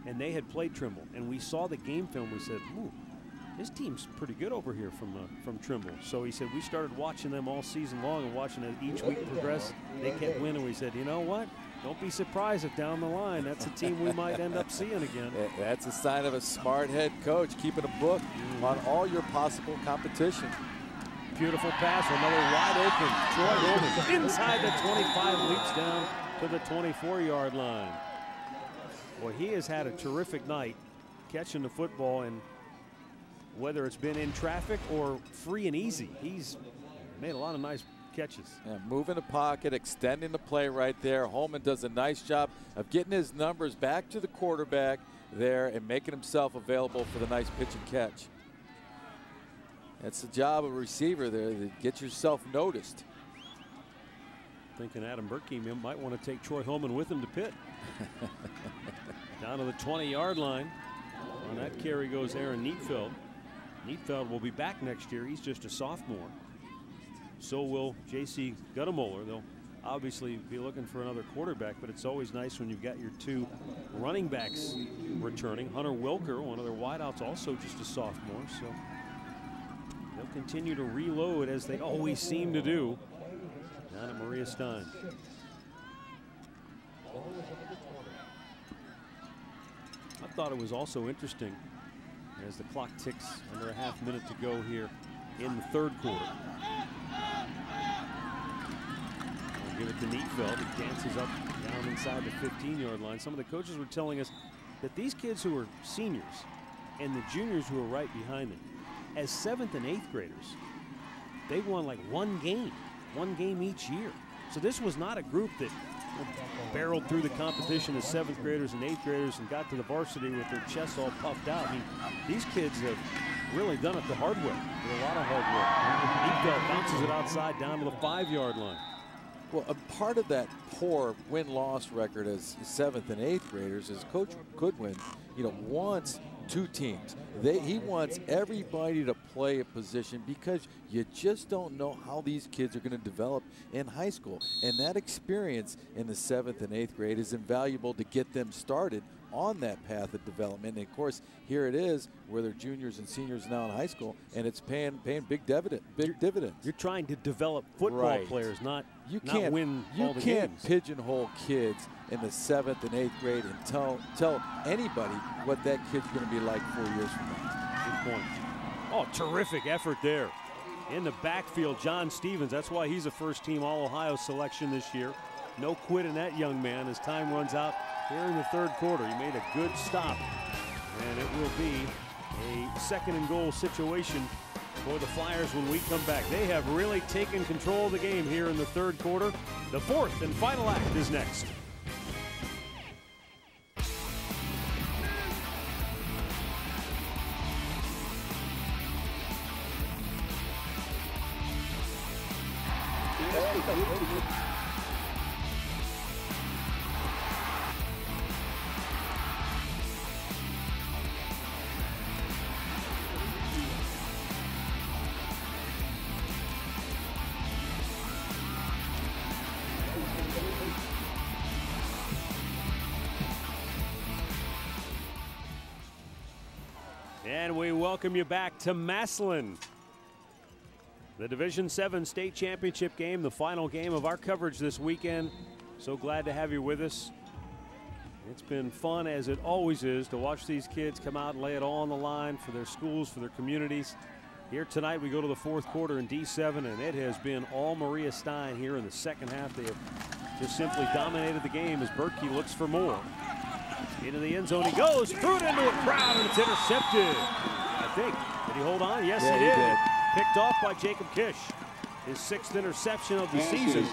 S2: and they had played Trimble, and we saw the game film. We said, ooh, this team's pretty good over here from uh, from Trimble. So he said we started watching them all season long and watching it each week progress. They kept winning. And we said, you know what? Don't be surprised if down the line that's a team we might end up seeing again.
S3: That's a sign of a smart head coach keeping a book on all your possible competition.
S2: Beautiful pass, another wide open. Troy Holman inside the 25, leaps down to the 24-yard line. Well, he has had a terrific night catching the football, and whether it's been in traffic or free and easy, he's made a lot of nice catches.
S3: Yeah, moving the pocket, extending the play right there. Holman does a nice job of getting his numbers back to the quarterback there and making himself available for the nice pitch and catch. That's the job of a receiver there, to get yourself noticed.
S2: Thinking Adam Bertke might want to take Troy Holman with him to Pitt. Down to the 20-yard line. On that carry goes Aaron Nietfeld. Nietfeld will be back next year. He's just a sophomore. So will Jacy Goettemoeller. They'll obviously be looking for another quarterback, but it's always nice when you've got your two running backs returning. Hunter Wilker, one of their wideouts, also just a sophomore. So they'll continue to reload as they always seem to do at Maria Stein. I thought it was also interesting as the clock ticks under a half minute to go here in the third quarter. We'll give it to Nietfeld. He dances up down inside the 15-yard line. Some of the coaches were telling us that these kids who are seniors and the juniors who are right behind them, as seventh and eighth graders, they won like one game, one game each year. So this was not a group that barreled through the competition as seventh graders and eighth graders and got to the varsity with their chests all puffed out. I mean, these kids have really done it the hard way, with a lot of hard work. Nietfeld bounces it outside down to the five-yard line.
S3: Well, a part of that poor win-loss record as seventh and eighth graders is Coach Goodwin, you know, wants two teams. They, he wants everybody to play a position because you just don't know how these kids are going to develop in high school. And that experience in the seventh and eighth grade is invaluable to get them started on that path of development. And of course, here it is, where they're juniors and seniors now in high school, and it's paying paying big dividend, big dividends.
S2: You're trying to develop football
S3: right.
S2: players, not
S3: you
S2: not
S3: can't
S2: win
S3: you
S2: all the
S3: can't
S2: games.
S3: pigeonhole kids in the seventh and eighth grade and tell tell anybody what that kid's going to be like four years from now.
S2: Good point. Oh, terrific effort there. In the backfield, John Stevens. That's why he's a first team All Ohio selection this year. No quit in that young man as time runs out here in the third quarter. He made a good stop, and it will be a second and goal situation for the Flyers when we come back. They have really taken control of the game here in the third quarter. The fourth and final act is next. Welcome you back to Massillon. The Division 7 state championship game, the final game of our coverage this weekend. So glad to have you with us. It's been fun, as it always is, to watch these kids come out and lay it all on the line for their schools, for their communities. Here tonight, we go to the fourth quarter in D7, and it has been all Maria Stein here in the second half. They have just simply dominated the game as Bertke looks for more. Into the end zone he goes, threw it into a crowd, and it's intercepted. I think. Did he hold on? Yes,
S3: Yeah,
S2: he
S3: he
S2: did.
S3: did.
S2: Picked off by Jacob Kish. His sixth interception of the season.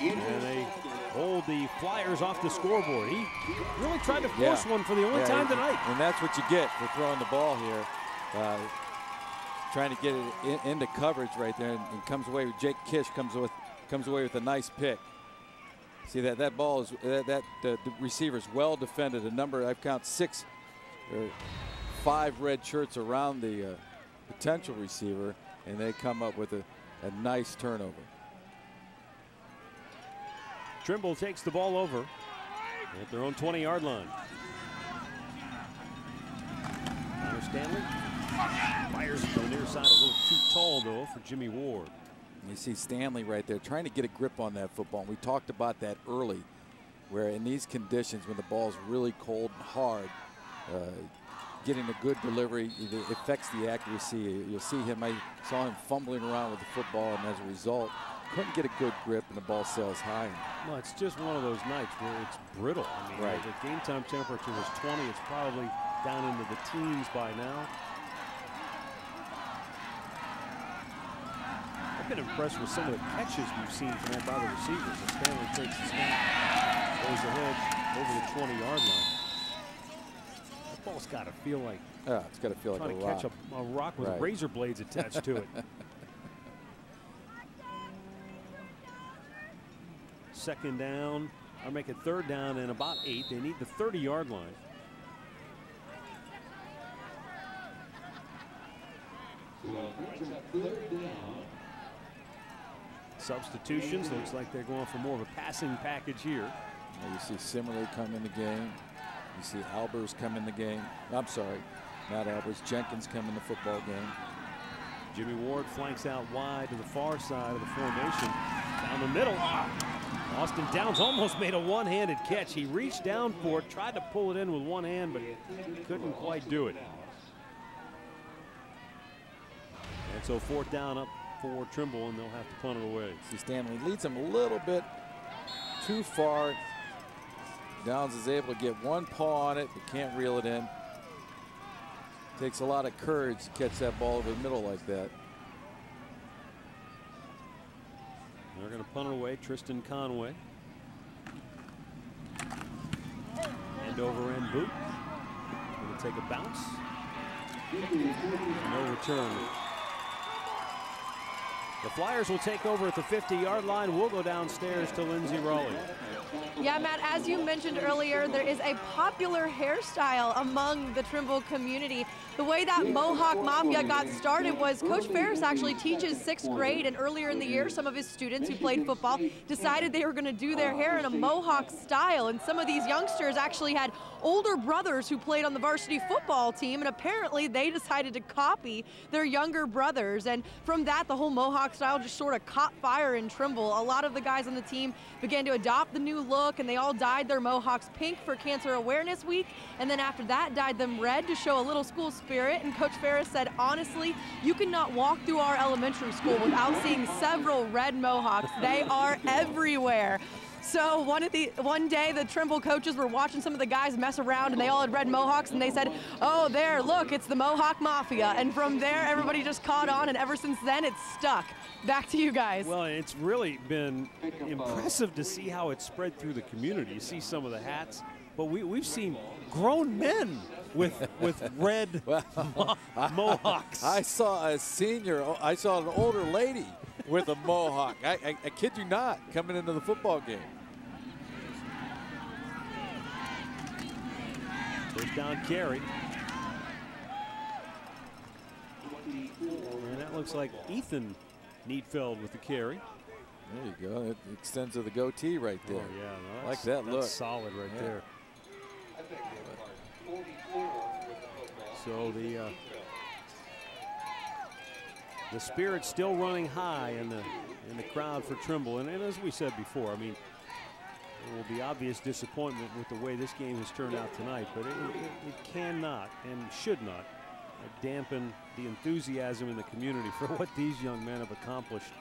S2: And they hold the Flyers off the scoreboard. He really tried to force
S3: Yeah.
S2: one for the only
S3: Yeah,
S2: time tonight.
S3: And that's what you get for throwing the ball here. Uh, trying to get it in, into coverage right there, and, and comes away with Jake Kish comes with comes away with a nice pick. See that that ball is that, that uh, the receiver's well defended. A number I've counted six or five red shirts around the uh, potential receiver, and they come up with a, a nice turnover.
S2: Trimble takes the ball over at their own 20 yard line. Connor Stanley fires to the near side, a little too tall though for Jimmy Ward.
S3: You see Stanley right there trying to get a grip on that football. And we talked about that early, where in these conditions, when the ball's really cold and hard, uh, getting a good delivery it affects the accuracy. You'll see him. I saw him fumbling around with the football, and as a result, couldn't get a good grip, and the ball sails high.
S2: Well, it's just one of those nights where it's brittle. I mean,
S3: Right.
S2: the game time temperature was 20. It's probably down into the teens by now. I've been impressed with some of the catches we've seen from tonight by the receivers. As Stanley takes the snap, goes ahead over the 20 yard line. That ball's got to feel like
S3: Yeah, it's got to feel like a
S2: to
S3: rock.
S2: catch a, a rock with
S3: Right.
S2: razor blades attached to it. Second down, or make it third down and about eight. They need the 30 yard line. Substitutions. Looks like they're going for more of a passing package here.
S3: Now you see Simmerly come in the game. You see Albers come in the game. I'm sorry, not Albers. Jenkins come in the football game.
S2: Jimmy Ward flanks out wide to the far side of the formation. Down the middle. Austin Downs almost made a one-handed catch. He reached down for it, tried to pull it in with one hand, but couldn't quite do it. And so fourth down up for Trimble, and they'll have to punt it away.
S3: See Stanley leads him a little bit too far. Downs is able to get one paw on it, but can't reel it in. Takes a lot of courage to catch that ball over the middle like that.
S2: They're going to punt away. Tristan Conway. End over end boot. Going to take a bounce. No return. The Flyers will take over at the 50 yard line. We'll go downstairs to Lindsey Rowley.
S5: Yeah, Matt, as you mentioned earlier, there is a popular hairstyle among the Trimble community. The way that Mohawk Mafia got started was Coach Ferris actually teaches sixth grade, and earlier in the year, some of his students who played football decided they were going to do their hair in a Mohawk style. And some of these youngsters actually had older brothers who played on the varsity football team, and apparently they decided to copy their younger brothers. And from that, the whole Mohawk style just sort of caught fire in Trimble. A lot of the guys on the team began to adopt the new look, and they all dyed their Mohawks pink for Cancer Awareness Week. And then after that, dyed them red to show a little school spirit. And Coach Ferris said, honestly, you cannot walk through our elementary school without seeing several red Mohawks. They are everywhere. So one of the one day the Trimble coaches were watching some of the guys mess around and they all had red mohawks and they said, "Oh, there, look, it's the Mohawk Mafia." And from there everybody just caught on and ever since then it's stuck. Back to you guys.
S2: Well, it's really been impressive to see how it's spread through the community. You see some of the hats, but we, we've seen grown men with with red mo- mohawks.
S3: I saw a senior, I saw an older lady with a mohawk. I, I, I kid you not, coming into the football game.
S2: First down carry. And that looks like Ethan Nietfeld with the carry.
S3: There you go. It extends to the goatee right there.
S2: Oh, yeah.
S3: like that look.
S2: solid right
S3: Yeah.
S2: there. So the uh, the spirit's still running high in the in the crowd for Trimble, and, and as we said before, I mean, there will be obvious disappointment with the way this game has turned out tonight, but it, it, it cannot and should not dampen the enthusiasm in the community for what these young men have accomplished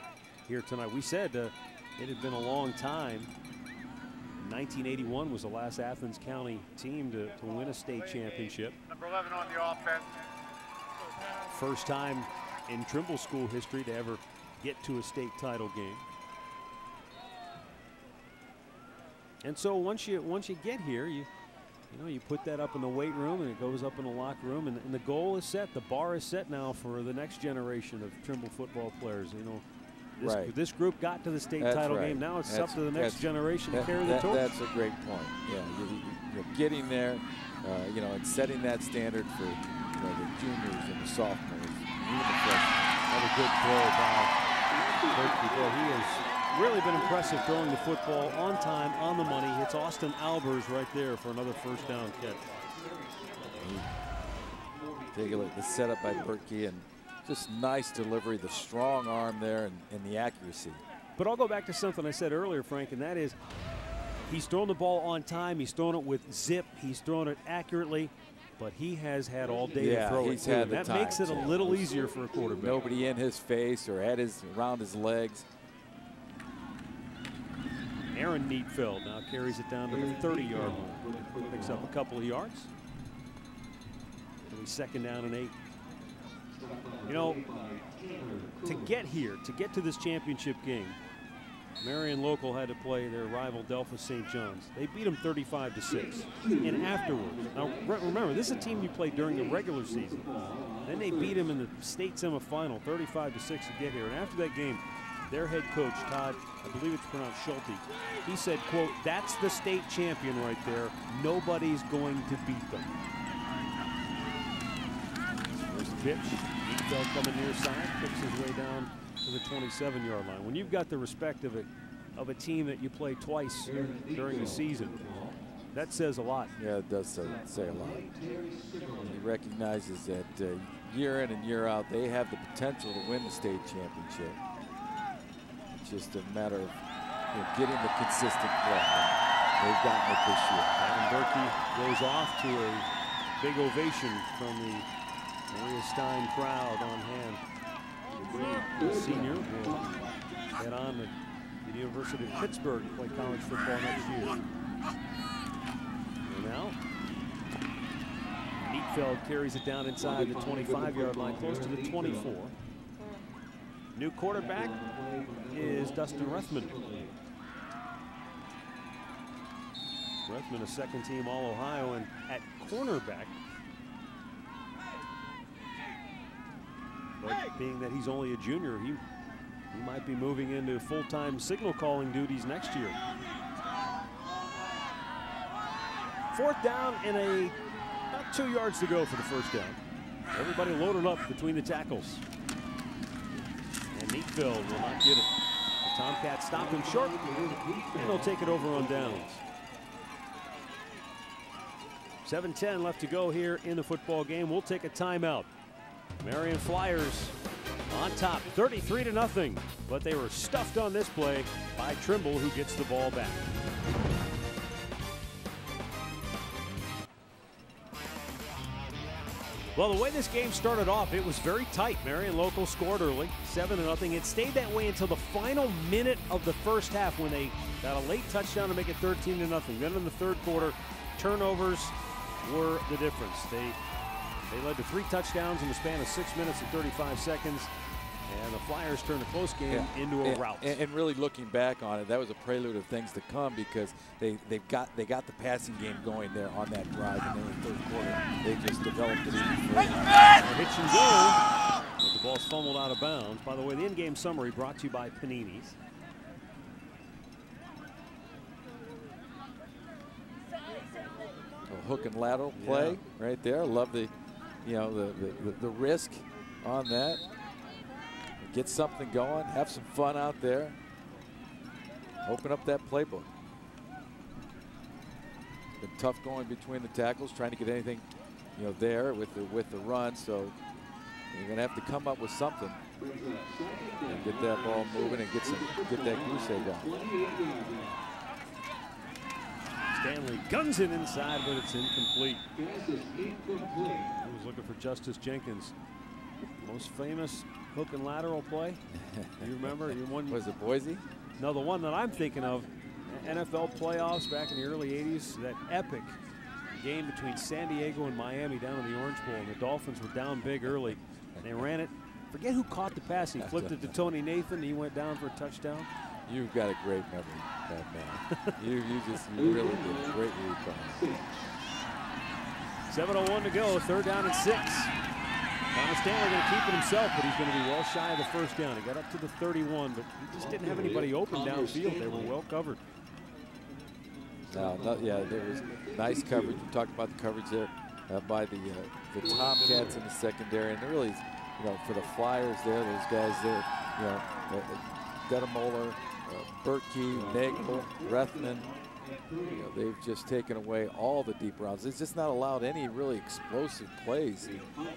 S2: here tonight. We said uh, it had been a long time 1981 was the last Athens County team to, to win a state championship.
S13: Number 11 on the offense.
S2: First time in Trimble school history to ever get to a state title game. And so once you once you get here, you you know you put that up in the weight room and it goes up in the locker room, and, and the goal is set. The bar is set now for the next generation of Trimble football players. You know, this,
S3: Right.
S2: this group got to the state
S3: That's
S2: title
S3: right.
S2: game. Now it's
S3: That's-
S2: up to the next generation to
S3: that-
S2: carry the
S3: that-
S2: torch.
S3: That's a great point. Yeah, you, you're getting there, uh, you know, and setting that standard for you know, the juniors and the sophomores, the.
S2: Another good throw by Bertke. Boy, he has really been impressive throwing the football on time, on the money. Hits Austin Albers right there for another first down catch.
S3: Take a look at the setup by Bertke and just nice delivery, the strong arm there and, and the accuracy.
S2: But I'll go back to something I said earlier, Frank, and that is he's thrown the ball on time. He's thrown it with zip. He's thrown it accurately. But he has had all day
S3: yeah,
S2: to throw
S3: he's
S2: it.
S3: had the
S2: that
S3: time
S2: makes it a little easier for a quarterback.
S3: Nobody in his face or at his around his legs.
S2: Aaron Nietfeld now carries it down to the 30-yard line. Picks up a couple of yards. It'll be second down and eight. You know, to get here, to get to this championship game, Marion Local had to play their rival Delphos St. John's. They beat them 35 to 6. And afterwards, now re- remember, this is a team you played during the regular season. Then they beat them in the state semifinal 35 to 6 to get here. And after that game, their head coach, Todd, I believe it's pronounced Schulte, he said, quote, that's the state champion right there. Nobody's going to beat them. First pitch, Nietfeld coming near side, picks his way down to the 27-yard line. When you've got the respect of a, of a team that you play twice during the season, that says a lot.
S3: Yeah, it does say, say a lot. He recognizes that uh, year in and year out, they have the potential to win the state championship. It's just a matter of you know, getting the consistent play. They've gotten it this year.
S2: Adam Bertke goes off to a big ovation from the Maria Stein crowd on hand. Senior will head on to the University of Pittsburgh to play college football next year. And now, Nietfeld carries it down inside the 25-yard line, close to the 24. New quarterback is Dustin Rethman. Rethman, a second team All Ohio, and at cornerback. But being that he's only a junior, he, he might be moving into full-time signal calling duties next year. Fourth down and a about two yards to go for the first down. Everybody loaded up between the tackles. And Nietfeld will not get it. The Tomcats stop him short, and they'll take it over on downs. 7-10 left to go here in the football game. We'll take a timeout. Marion Flyers on top, 33 to nothing, but they were stuffed on this play by Trimble, who gets the ball back. Well, the way this game started off, it was very tight. Marion Local scored early, 7 to nothing. It stayed that way until the final minute of the first half when they got a late touchdown to make it 13 to nothing. Then in the third quarter, turnovers were the difference. They they led to three touchdowns in the span of six minutes and 35 seconds. And the Flyers turned a close game
S3: Yeah.
S2: into a
S3: and,
S2: rout.
S3: And, and really looking back on it, that was a prelude of things to come because they they've got they got the passing game going there on that drive, and then in the third quarter they just developed it even further.
S2: A hitch and go. But the ball's fumbled out of bounds. By the way, the in-game summary brought to you by Panini's.
S3: A hook and lateral play right there. Love the, you know, the, the, the, the risk on that. Get something going. Have some fun out there. Open up that playbook. Been tough going between the tackles, trying to get anything, you know, there with the with the run. So you're gonna have to come up with something and get that ball moving and get some get that goose egg on.
S2: Stanley guns it inside, but it's incomplete. He was looking for Justice Jenkins. Most famous hook and lateral play. You remember? You one
S3: was it Boise?
S2: No, the one that I'm thinking of, NFL playoffs back in the early 80s, that epic game between San Diego and Miami down in the Orange Bowl, and the Dolphins were down big early, and they ran it. Forget who caught the pass. He flipped it to Tony Nathan. He went down for a touchdown.
S3: You've got a great memory, that man. you, you just you really did. Great recall.
S2: 7.01 to go, third down and six. Thomas Stanley going to keep it himself, but he's going to be well shy of the first down. He got up to the 31, but he just didn't have anybody open downfield. They were well covered.
S3: No, no, yeah, there was nice coverage. We talked about the coverage there uh, by the uh, the Tomcats in the secondary, and really, you know, for the Flyers there, those guys there, you know, uh, Goettemoeller, uh, Bertke, Nagel, Rethman, you know, they've just taken away all the deep routes. It's just not allowed any really explosive plays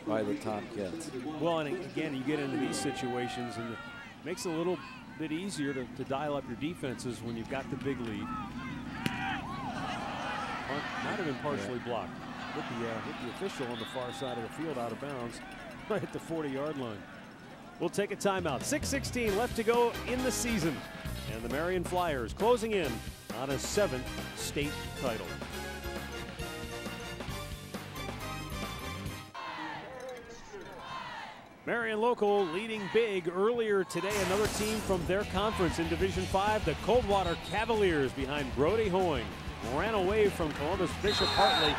S3: by the Tomcats.
S2: Well, and again, you get into these situations, and it makes it a little bit easier to, to dial up your defenses when you've got the big lead. Might have been partially blocked. Hit the, uh, hit the official on the far side of the field out of bounds, right at the 40-yard line. We'll take a timeout. 6.16 left to go in the season. And the Marion Flyers closing in on a seventh state title. Marion Local leading big earlier today. Another team from their conference in Division 5, the Coldwater Cavaliers behind Brody Hoying. Ran away from Columbus Bishop Hartley,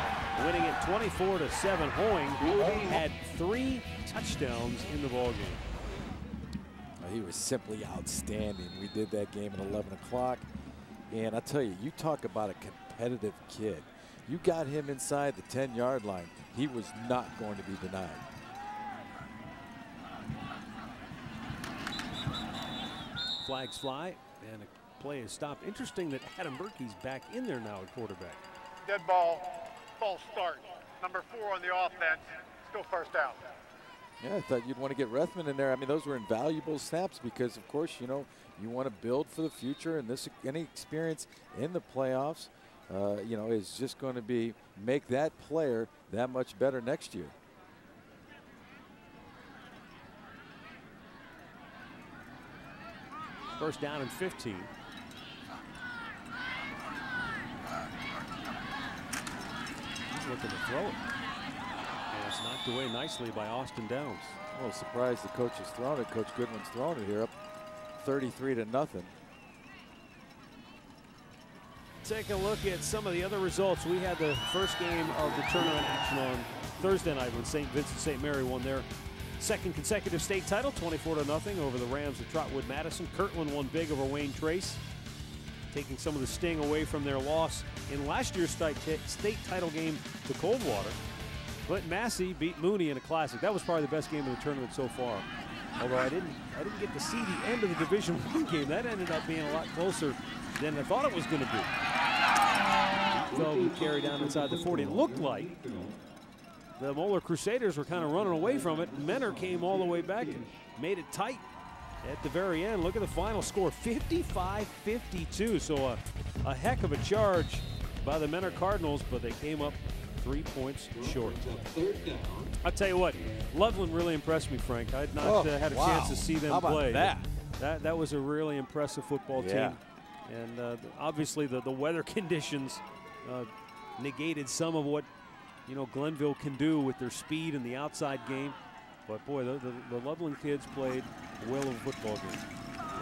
S2: winning it 24 to 7. Hoying had three touchdowns in the ballgame.
S3: He was simply outstanding. We did that game at 11 o'clock. And I tell you, you talk about a competitive kid. You got him inside the 10 yard line. He was not going to be denied.
S2: Flags fly, and a play is stopped. Interesting that Adam Bertke's back in there now at quarterback.
S13: Dead ball, false start. Number four on the offense, still first down.
S3: Yeah, I thought you'd want to get Rethman in there. I mean, those were invaluable snaps because, of course, you know, you want to build for the future, and this any experience in the playoffs, uh, you know, is just going to be make that player that much better next year.
S2: First down and 15. He's looking to throw it. And it's knocked away nicely by Austin Downs.
S3: Well, surprised the coach has thrown it. Coach Goodwin's thrown it here up 33 to nothing.
S2: Take a look at some of the other results. We had the first game of the tournament action on Thursday night when St. Vincent St. Mary won their second consecutive state title, 24 to nothing over the Rams of Trotwood Madison. Kirtland won big over Wayne Trace, taking some of the sting away from their loss in last year's state, title game to Coldwater. Clinton Massie beat Mooney in a classic. That was probably the best game of the tournament so far. Although I didn't, I didn't get to see the end of the Division One game. That ended up being a lot closer than I thought it was going to be. Feldman carry down inside the 40. It looked like the Moeller Crusaders were kind of running away from it. Mentor came all the way back and made it tight at the very end. Look at the final score 55 52. So a, a heck of a charge by the Mentor Cardinals, but they came up three points short. I'll tell you what, Loveland really impressed me, Frank. I had not
S3: Oh,
S2: uh, had a
S3: wow.
S2: chance to see them
S3: How about
S2: play.
S3: that?
S2: that? That was a really impressive football
S3: Yeah.
S2: team. And uh, obviously, the, the weather conditions uh, negated some of what you know Glenville can do with their speed in the outside game. But boy, the, the, the Loveland kids played well whale of a football game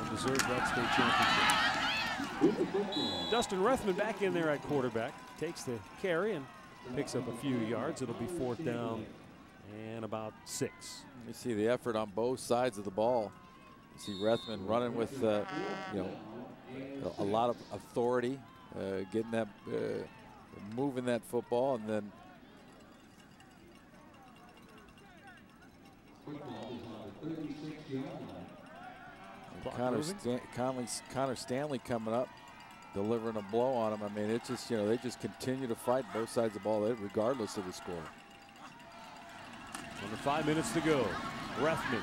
S2: and deserved that state championship. Dustin Rethman back in there at quarterback, takes the carry and picks up a few yards. It'll be fourth down and about six.
S3: You see the effort on both sides of the ball. You see Rethman running with, uh, you know, a, a lot of authority, uh, getting that, uh, moving that football, and then
S2: Clock
S3: Connor. Stan- Conley, Connor Stanley coming up, delivering a blow on him. I mean, it's just, you know, they just continue to fight both sides of the ball, regardless of the score.
S2: Under five minutes to go. Rethman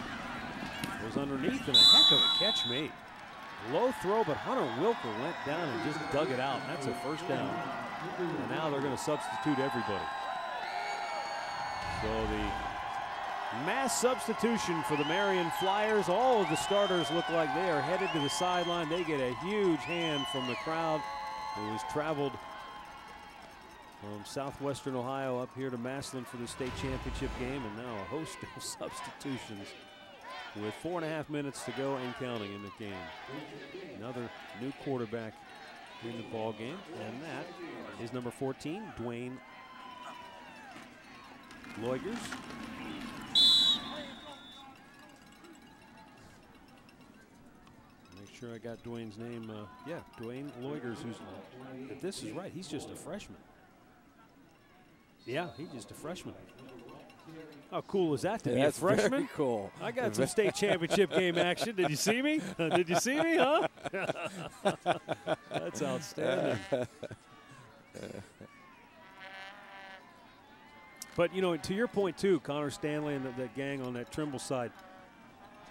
S2: was underneath and a heck of a catch made. Low throw, but Hunter Wilker went down and just dug it out. That's a first down. And now they're going to substitute everybody. So the mass substitution for the Marion Flyers. All of the starters look like they are headed to the sideline. They get a huge hand from the crowd who has traveled from southwestern Ohio up here to Massillon for the state championship game, and now a host of substitutions with four and a half minutes to go and counting in the game. Another new quarterback in the ball game, and that is number 14, Dwayne Loigers. Sure I got Dwayne's name. Uh, yeah, Dwayne Loigers, who's, if this is right, he's just a freshman. Yeah, he's just a freshman. How cool is that to
S3: Yeah,
S2: be a freshman?
S3: cool.
S2: I got some state championship game action. Did you see me? Did you see me, huh? That's outstanding. But you know, to your point too, Connor Stanley and the, the gang on that Trimble side,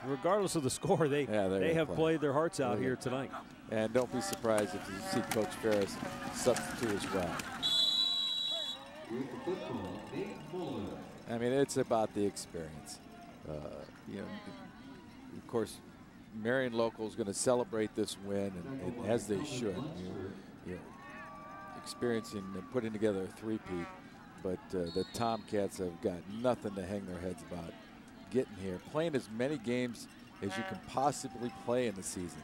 S2: regardless of the score, they
S3: Yeah,
S2: they have
S3: play.
S2: played their hearts out here tonight.
S3: And don't be surprised if you see Coach Ferris substitute as well. I mean, it's about the experience. Uh, you know, of course, Marion Local is going to celebrate this win, and, and as they should. You, you know, experiencing and putting together a three-peat, but uh, the Tomcats have got nothing to hang their heads about. Getting here, playing as many games as you can possibly play in the season.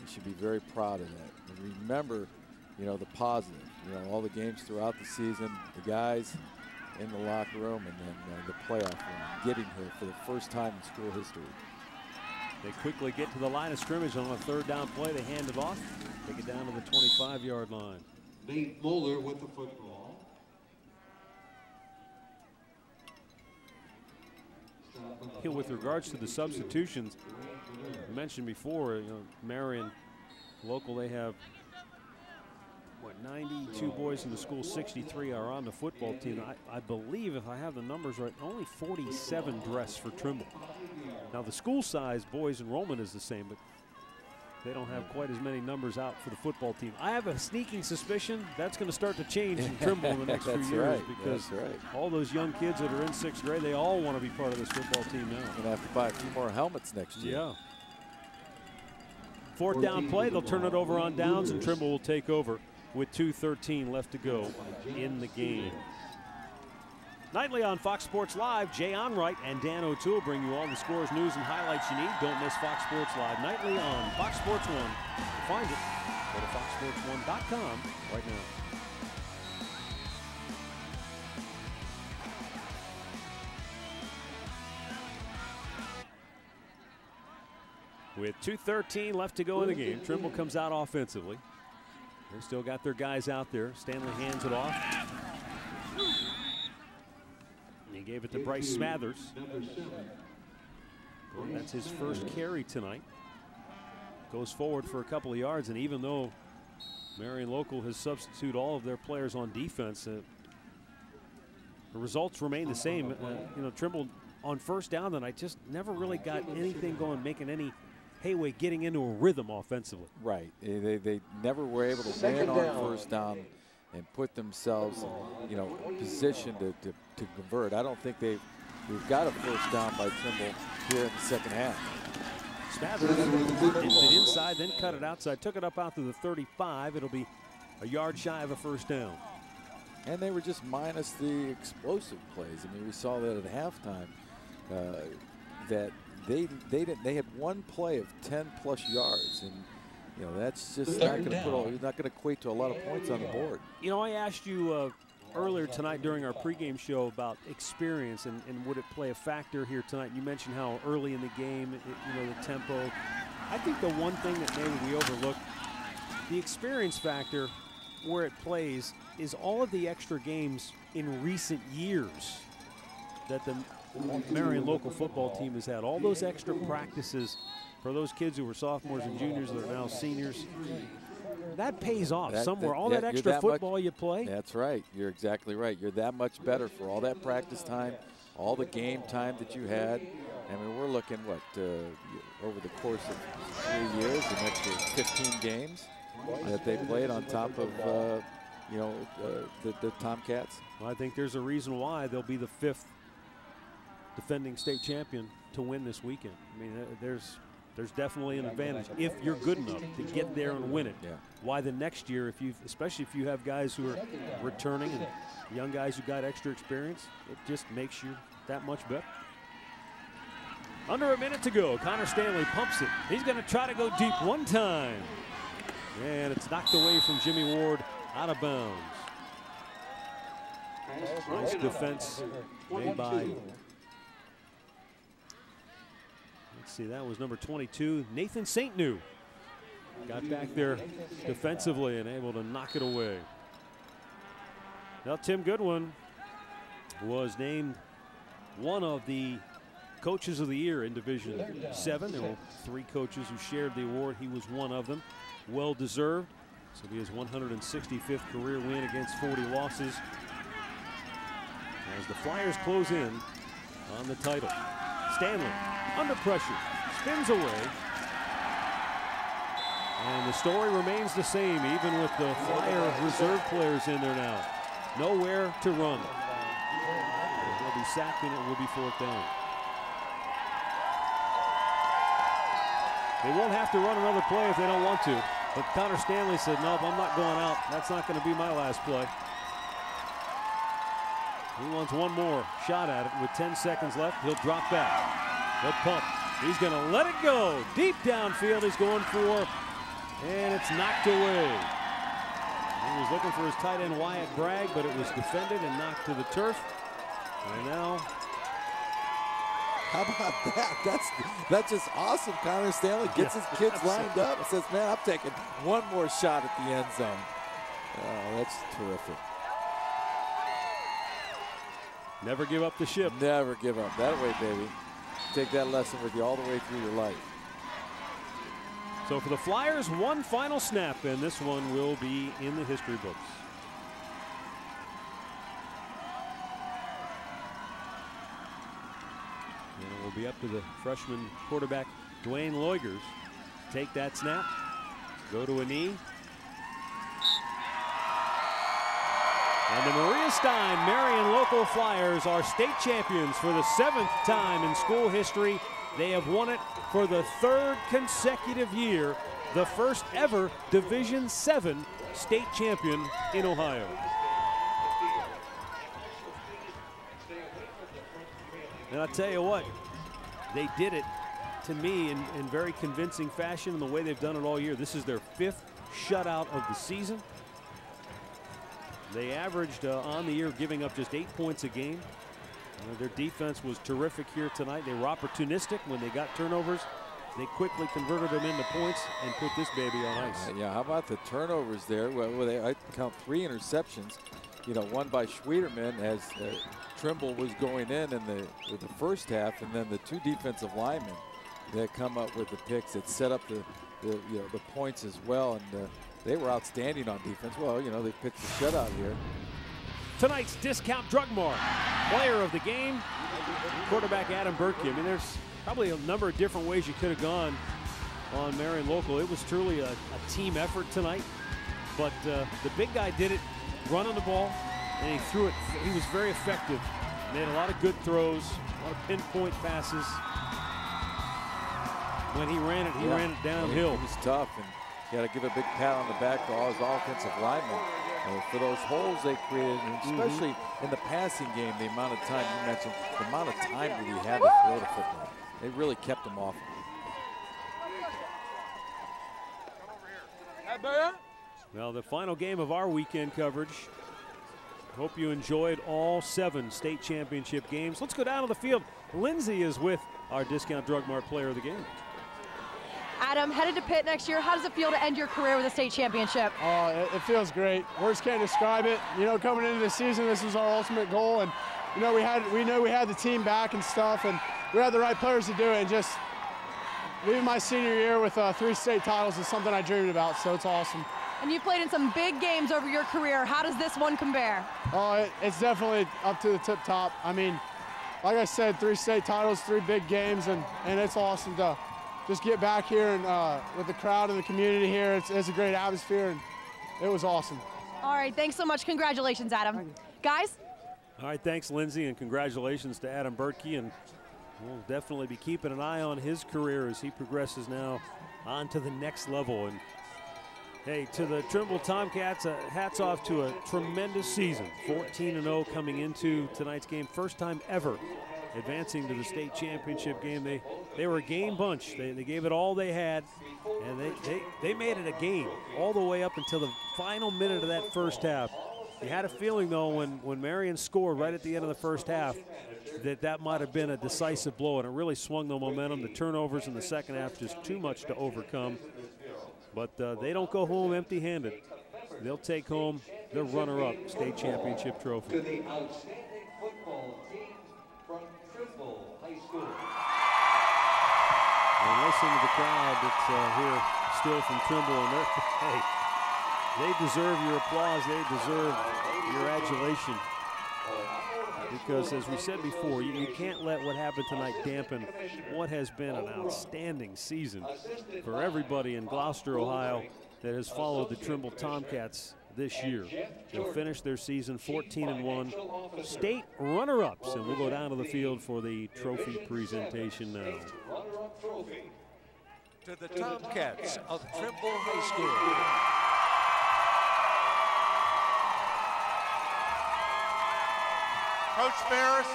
S3: You should be very proud of that. And remember, you know, the positive. You know, all the games throughout the season, the guys in the locker room, and then uh, the playoff run, getting here for the first time in school history.
S2: They quickly get to the line of scrimmage on a third down play. They hand it off, take it down to the 25-yard line.
S12: Nate Moeller with the football.
S2: With regards to the substitutions, I mentioned before, you know, Marion local, they have what 92 boys in the school, 63 are on the football team. I, I believe, if I have the numbers right, only 47 dress for Trimble. Now the school size boys enrollment is the same, but they don't have quite as many numbers out for the football team. I have a sneaking suspicion that's going to start to change in Trimble in the next few years
S3: right,
S2: because
S3: right.
S2: all those young kids that are in sixth grade, they all want to be part of this football team now.
S3: Gonna have to buy a few more helmets next year.
S2: Yeah. Fourth down play, they'll turn it over on downs, and Trimble will take over with 2.13 left to go in the game. Nightly on Fox Sports Live, Jay Onrait and Dan O'Toole bring you all the scores, news, and highlights you need. Don't miss Fox Sports Live nightly on Fox Sports 1. To find it, go to foxsports1.com right now. With 2.13 left to go in the game, Trimble comes out offensively. They still got their guys out there. Stanley hands it off. And he gave it to Bryce Smathers. That's his first carry tonight. Goes forward for a couple of yards, and even though Marion Local has substituted all of their players on defense. Uh, the results remain the same. Uh, you know, Trimble on first down tonight just never really got anything going, making any headway, getting into a rhythm offensively.
S3: Right. They, they, they never were able to win on first down and put themselves, you know, position to, to, to convert. I don't think they've, they've got a first down by Trimble here in the second half.
S2: Smathers hit it inside, then cut it outside, took it up out to the 35. It'll be a yard shy of a first down.
S3: And they were just minus the explosive plays. I mean, we saw that at halftime. Uh, that they they didn't they had one play of 10 plus yards, and you know that's just not going to put all, not going to equate to a lot of points on the board.
S2: You know, I asked you uh, earlier tonight during our pregame show about experience and, and would it play a factor here tonight. You mentioned how early in the game, it, you know, the tempo. I think the one thing that maybe we overlook, the experience factor, where it plays, is all of the extra games in recent years that the Marion local football team has had. All those extra practices for those kids who were sophomores and juniors that are now seniors. That pays off
S3: That-
S2: somewhere.
S3: that-
S2: all
S3: yeah,
S2: that extra
S3: that much-
S2: football you play.
S3: That's right. You're exactly right. You're that much better for all that practice time, all the game time that you had. I mean, we're looking what uh, over the course of three years, an extra 15 games that they played on top of uh, you know uh, the, the Tomcats.
S2: Well, I think there's a reason why they'll be the fifth defending state champion to win this weekend. I mean, uh, there's there's definitely an advantage if you're good enough to get there and win it.
S3: Yeah.
S2: Why the next year, if you, especially if you have guys who are returning and young guys who got extra experience, it just makes you that much better. Under a minute to go. Connor Stanley pumps it. He's going to try to go deep one time. And it's knocked away from Jimmy Ward out of bounds. Nice defense made by. Let's see, that was number 22, Nathan St. New. Got back there defensively and able to knock it away. Now, Tim Goodwin was named one of the coaches of the year in Division 7. There were three coaches who shared the award. He was one of them. Well deserved. So be his 165th career win against 40 losses. As the Flyers close in on the title. Stanley under pressure, spins away. And the story remains the same, even with the Flyer reserve players in there now. Nowhere to run. He'll be sacked and it will be fourth down. They won't have to run another play if they don't want to. But Connor Stanley said, nope, I'm not going out. That's not going to be my last play. He wants one more shot at it with 10 seconds left. He'll drop back. The pump. He's going to let it go. Deep downfield he's going for, and it's knocked away. He was looking for his tight end Wyatt Bragg, but it was defended and knocked to the turf. And now
S3: How about that? That's that's just awesome. Connor Stanley gets
S2: Yeah,
S3: his kids lined up and says, "Man, I'm taking one more shot at the end zone." Oh, that's terrific.
S2: Never give up the ship.
S3: Never give up. That way, baby. Take that lesson with you all the way through your life.
S2: So for the Flyers, one final snap, and this one will be in the history books. And it will be up to the freshman quarterback, Dwayne Loigers, to take that snap, go to a knee. And the Maria Stein Marion local Flyers are state champions for the seventh time in school history. They have won it for the third consecutive year, the first ever Division Seven state champion in Ohio. And I'll tell you what, they did it to me in, in very convincing fashion in the way they've done it all year. This is their fifth shutout of the season. They averaged uh, on the year giving up just eight points a game. Uh, their defense was terrific here tonight. They were opportunistic when they got turnovers. They quickly converted them into points and put this baby on ice.
S3: Uh, yeah, how about the turnovers there? Well, they, I count three interceptions. You know, one by Schwieterman as uh, Trimble was going in in the, in the first half, and then the two defensive linemen that come up with the picks that set up the, the you know the points as well. And uh, they were outstanding on defense. Well, you know, they pitched a shutout here.
S2: Tonight's discount drug mart. Player of the game, quarterback Adam Bertke. I mean, there's probably a number of different ways you could have gone on Marion Local. It was truly a, a team effort tonight. But uh, the big guy did it, running the ball, and he threw it. He was very effective. Made a lot of good throws, a lot of pinpoint passes. When he ran it, he
S3: Yeah.
S2: ran it downhill.
S3: It was tough, and got to give a big pat on the back to all his offensive linemen uh, for those holes they created, and
S2: Mm-hmm.
S3: especially in the passing game. The amount of time you mentioned, the amount of time that he had to throw the football, They really kept him off.
S2: Well, the final game of our weekend coverage. Hope you enjoyed all seven state championship games. Let's go down to the field. Lindsay is with our Discount Drug Mart player of the game.
S5: Adam, headed to Pitt next year. How does it feel to end your career with a state championship?
S14: Oh, it, it feels great. Words can't describe it. You know, coming into the season, this was our ultimate goal, and you know we had we knew we had the team back and stuff, and we had the right players to do it. And just leaving my senior year with uh, three state titles is something I dreamed about. So it's awesome.
S5: And you played in some big games over your career. How does this one compare?
S14: Oh, it, it's definitely up to the tip top. I mean, like I said, three state titles, three big games, and and it's awesome to just get back here and uh, with the crowd and the community here. It's, it's a great atmosphere, and it was awesome.
S5: All right, thanks so much. Congratulations, Adam. Guys,
S2: All right, thanks, Lindsay, and congratulations to Adam Bertke. And we'll definitely be keeping an eye on his career as he progresses now on to the next level. And hey, to the Trimble Tomcats, uh, hats off to a tremendous season. 14 0 coming into tonight's game, first time ever advancing to the state championship game. They they were a game bunch. They, they gave it all they had, and they, they, they made it a game all the way up until the final minute of that first half. You had a feeling, though, when, when Marion scored right at the end of the first half, that that might have been a decisive blow, and it really swung the momentum. The turnovers in the second half just too much to overcome. But uh, they don't go home empty-handed. They'll take home the runner-up state championship trophy.
S12: To the outstanding football team from Trimble High School.
S2: And listen to the crowd that's uh, here still from Trimble, and hey, they deserve your applause. They deserve your adulation. Because as we said before, you, you can't let what happened tonight dampen what has been an outstanding season for everybody in Glouster, Ohio, that has followed the Trimble Tomcats this year. They'll finish their season 14 and 1, state runner-ups, and we'll go down to the field for the trophy presentation now.
S15: To the Tomcats of Trimble High School.
S13: Coach Ferris,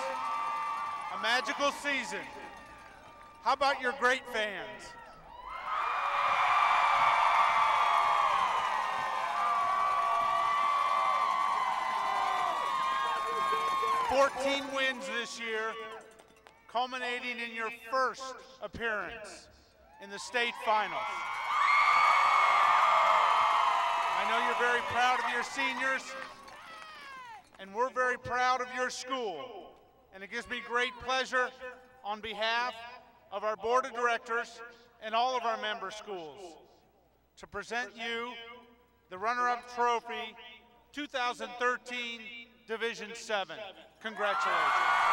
S13: a magical season. How about your great fans? Fourteen wins this year, culminating in your first appearance in the state finals. I know you're very proud of your seniors, and we're very proud of your school. And it gives me great pleasure on behalf of our board of directors and all of our member schools to present you the runner-up trophy 2013 Division 7. Congratulations.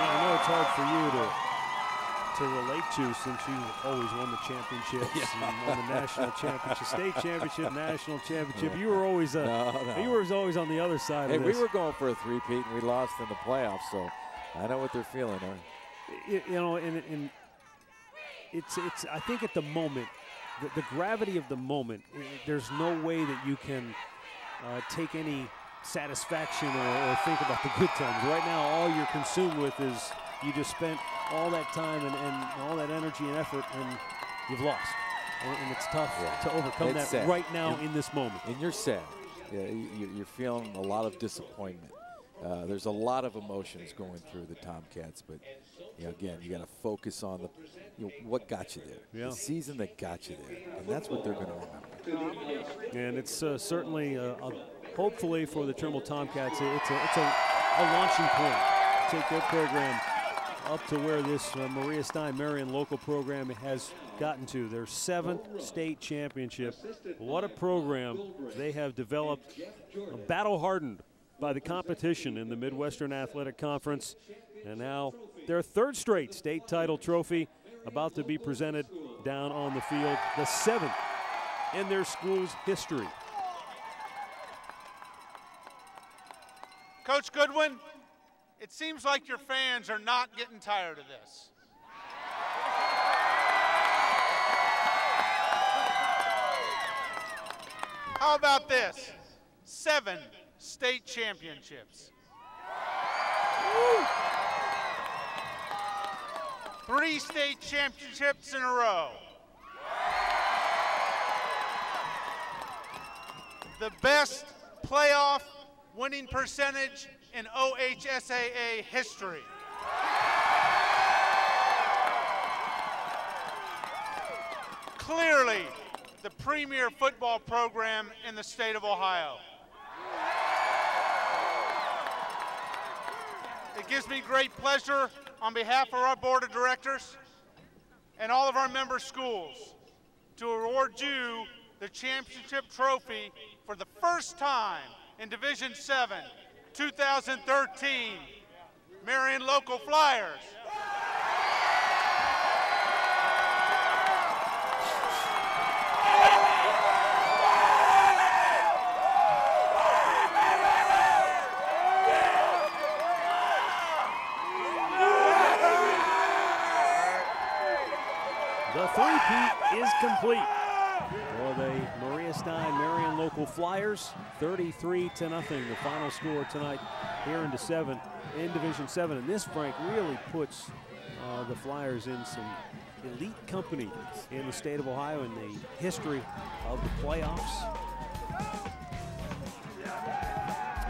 S2: I know it's hard for you to to relate to since you always won the championships and won the national championship, state championship, national championship. You were always uh,
S3: No, no.
S2: you were always on the other side
S3: Hey, we were going for a three-peat, and we lost in the playoffs, so I know what they're feeling. Huh?
S2: you, you know, and, and it's it's. I think at the moment, the, the gravity of the moment, there's no way that you can uh, take any satisfaction or, or think about the good times. Right now, all you're consumed with is you just spent all that time and, and all that energy and effort, and you've lost. And, and it's tough to overcome
S3: It's
S2: that
S3: sad.
S2: right now
S3: And-
S2: in this moment.
S3: And you're sad. Yeah, you- you're feeling a lot of disappointment. Uh, there's a lot of emotions going through the Tomcats, but you know, again, you got to focus on the you know, what got you there,
S2: Yeah.
S3: the season that got you there, and that's what they're going to remember.
S2: And it's uh, certainly, uh, a, hopefully for the Trimble Tomcats, it's a, it's a, a launching point. Take their program up to where this uh, Maria Stein Marion local program has gotten to. Their seventh state championship. What a program they have developed, battle hardened by the competition in the Midwestern Athletic Conference. And now their third straight state title trophy about to be presented down on the field, the seventh in their school's history.
S13: Coach Goodwin, it seems like your fans are not getting tired of this. How about this? Seven state championships. Three state championships in a row. The best playoff winning percentage in OHSAA history. Clearly, the premier football program in the state of Ohio. It gives me great pleasure on behalf of our board of directors and all of our member schools to award you the championship trophy for the first time in Division 7, 2013, Marion Local Flyers.
S2: The three-peat is complete for the Maria Stein Marion local Flyers. 33 to nothing, the final score tonight here in, seven, in Division 7. And this, Frank, really puts uh, the Flyers in some elite company in the state of Ohio in the history of the playoffs.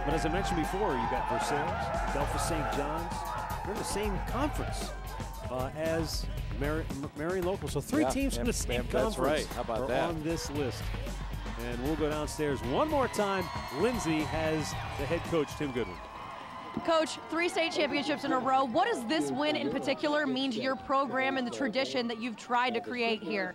S2: But as I mentioned before, you got Versailles, Delphos St. John's. They're in the same conference uh, as Mary, Marion Local. So three
S3: Yeah,
S2: teams from the same
S3: yeah,
S2: conference
S3: right. How about
S2: are
S3: that?
S2: on this list. And we'll go downstairs one more time. Lindsay has the head coach, Tim Goodwin.
S5: Coach, three state championships in a row. What does this win in particular mean to your program and the tradition that you've tried to create here?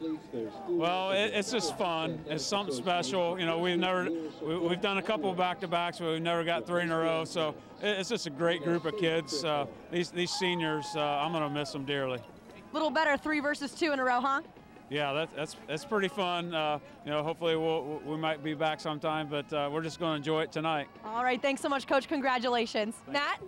S7: Well, it, it's just fun. It's something special. You know, we've never we, we've done a couple of back-to-backs, but we've never got three in a row. So it, it's just a great group of kids. Uh, these these seniors, uh, I'm gonna miss them dearly.
S5: A Little better, three versus two in a row, huh?
S7: Yeah, that, that's that's pretty fun. Uh, you know, hopefully we'll, we might be back sometime, but uh, we're just going to enjoy it tonight.
S5: All right, thanks so much, Coach. Congratulations. Matt?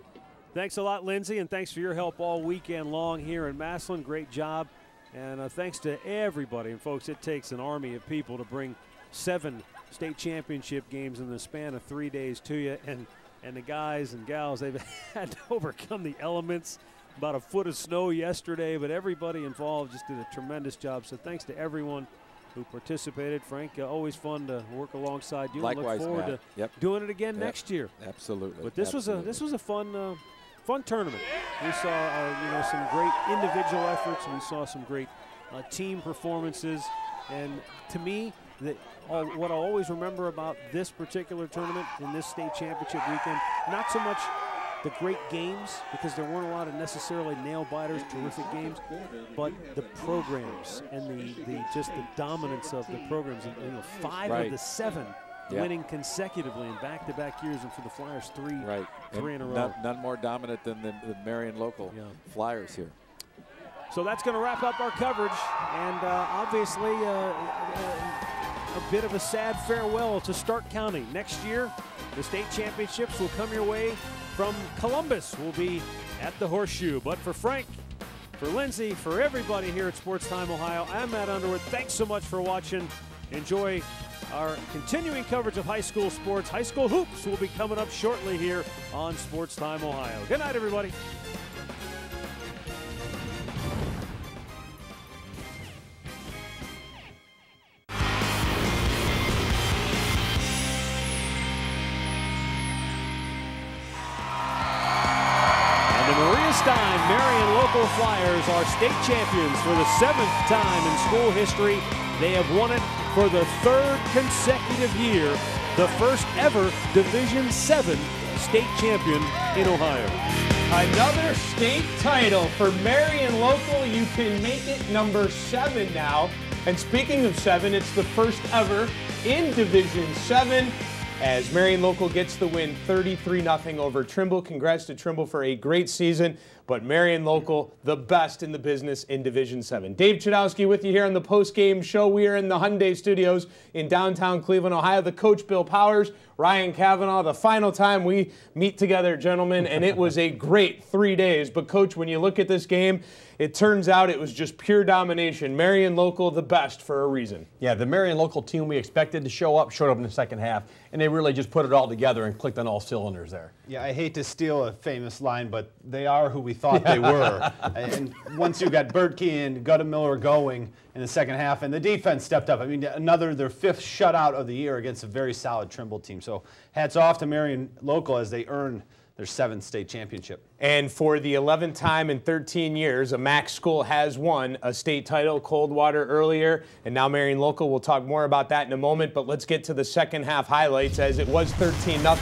S2: Thanks a lot, Lindsay, and thanks for your help all weekend long here in Massillon. Great job. And uh, thanks to everybody. And, folks, it takes an army of people to bring seven state championship games in the span of three days to you. And, and the guys and gals, they've had to overcome the elements. About a foot of snow yesterday, but everybody involved just did a tremendous job. So thanks to everyone who participated. Frank, uh, always fun to work alongside you.
S3: Likewise,
S2: Look forward
S3: Matt.
S2: to
S3: Yep.
S2: doing it again
S3: Yep.
S2: next year.
S3: Absolutely.
S2: But this was a this was a fun uh, fun tournament. We saw uh, you know some great individual efforts. We saw some great uh, team performances, and to me, what I always remember about this particular tournament in this state championship weekend, not so much the great games because there weren't a lot of necessarily nail biters, terrific games, but the programs and the, the just the dominance of the programs. And, you know, five
S3: Right.
S2: of the seven
S3: Yeah.
S2: winning consecutively in back-to-back years, and for the Flyers, three
S3: Right.
S2: three in a row.
S3: None, none more dominant than the, the Marion local Flyers here.
S2: So that's going to wrap up our coverage, and uh, obviously uh, uh, a bit of a sad farewell to Stark County. Next year, the state championships will come your way from Columbus. We'll be at the Horseshoe. But for Frank, for Lindsay, for everybody here at Sports Time Ohio, I'm Matt Underwood. Thanks so much for watching. Enjoy our continuing coverage of high school sports. High school hoops will be coming up shortly here on Sports Time Ohio. Good night, everybody. Stein Marion local Flyers are state champions for the seventh time in school history. They have won it for the third consecutive year, the first ever Division Seven state champion in Ohio.
S8: Another state title for Marion Local. You can make it number seven now. And speaking of seven, it's the first ever in Division 7 as Marion Local gets the win 33 0 over Trimble. Congrats to Trimble for a great season, but Marion Local, the best in the business in Division 7. Dave Chudowski with you here on the post game show. We are in the Hyundai Studios in downtown Cleveland, Ohio. The coach Bill Powers, Ryan Kavanaugh, the final time we meet together, gentlemen, and it was a great three days. But, coach, when you look at this game, it turns out it was just pure domination. Marion Local, the best for a reason.
S9: Yeah, the Marion local team we expected to show up showed up in the second half, and they really just put it all together and clicked on all cylinders there.
S10: Yeah, I hate to steal a famous line, but they are who we thought they were. and once you got Bertke and Goettemoeller going in the second half, and the defense stepped up. I mean, another their fifth shutout of the year against a very solid Trimble team. So hats off to Marion Local as they earn their seventh state championship.
S8: And for the 11th time in 13 years, a MAC school has won a state title, Coldwater earlier, and now Marion Local. We'll talk more about that in a moment, but let's get to the second half highlights as it was 13 0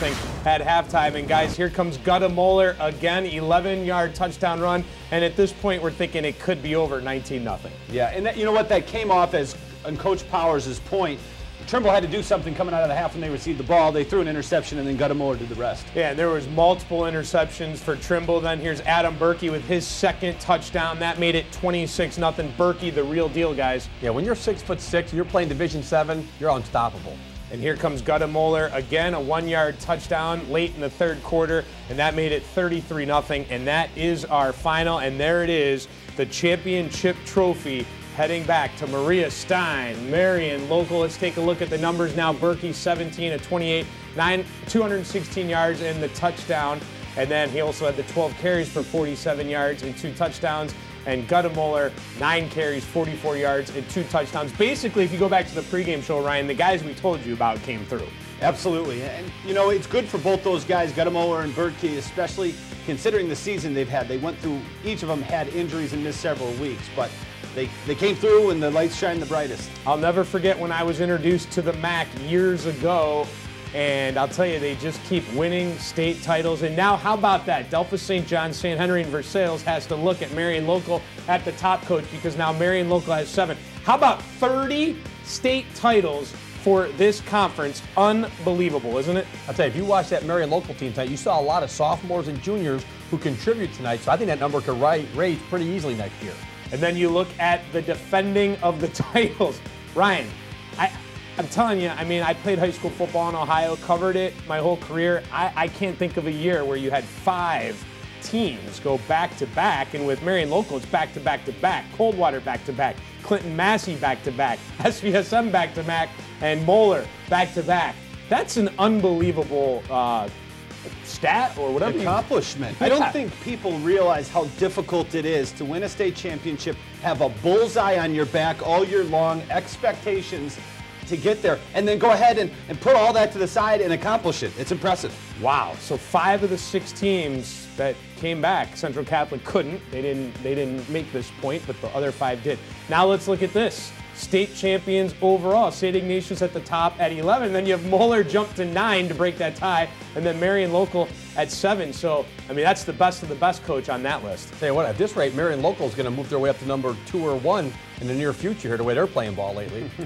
S8: at halftime. And guys, here comes Goettemoeller again, 11 yard touchdown run. And at this point, we're thinking it could be over 19 0.
S10: Yeah, and that, you know what? That came off as, on Coach Powers' point, Trimble had to do something coming out of the half when they received the ball. They threw an interception, and then Goettemoeller did the rest.
S8: Yeah, and there was multiple interceptions for Trimble. Then here's Adam Bertke with his second touchdown. That made it 26 0 Bertke, the real deal, guys.
S9: Yeah, when you're six foot six, you're playing Division Seven, you're unstoppable.
S8: And here comes Goettemoeller again, a one-yard touchdown late in the third quarter, and that made it 33 0 And that is our final. And there it is, the championship trophy heading back to Maria Stein, Marion local. Let's take a look at the numbers now. Bertke 17 at 28, 9, 216 yards in the touchdown. And then he also had the 12 carries for 47 yards and two touchdowns. And Goettemoeller, nine carries, 44 yards, and two touchdowns. Basically, if you go back to the pregame show, Ryan, the guys we told you about came through.
S10: Absolutely. And, you know, it's good for both those guys, Goettemoeller and Bertke, especially considering the season they've had. They went through, each of them had injuries and missed several weeks. But they, they came through and the lights shine the brightest.
S8: I'll never forget when I was introduced to the MAC years ago, and I'll tell you, they just keep winning state titles. And now, how about that? Delphos St. John, St. Henry, and Versailles has to look at Marion Local at the top coach because now Marion Local has seven. How about 30 state titles for this conference? Unbelievable, isn't it?
S9: I'll tell you, if you watch that Marion Local team tonight, you saw a lot of sophomores and juniors who contribute tonight. So I think that number could raise pretty easily next year.
S8: And then you look at the defending of the titles. Ryan, I, I'm telling you, I mean, I played high school football in Ohio, covered it my whole career. I, I can't think of a year where you had five teams go back to back, and with Marion Local, it's back to back to back, Coldwater back to back, Clinton Massie back to back, SVSM back to back, and Moeller back to back. That's an unbelievable uh, stat or whatever. you-
S10: accomplishment. I don't think people realize how difficult it is to win a state championship, have a bullseye on your back all year long, expectations to get there, and then go ahead and, and put all that to the side and accomplish it. It's impressive.
S8: Wow. So five of the six teams that came back, Central Catholic couldn't. They didn't they didn't make this point, but the other five did. Now let's look at this. State champions overall. St. Ignatius at the top at 11. Then you have Moeller jump to nine to break that tie, and then Marion Local at seven. So, I mean, that's the best of the best coach on that list.
S9: Tell you what, at this rate, Marion Local is going to move their way up to number two or one in the near future here, the way they're playing ball lately.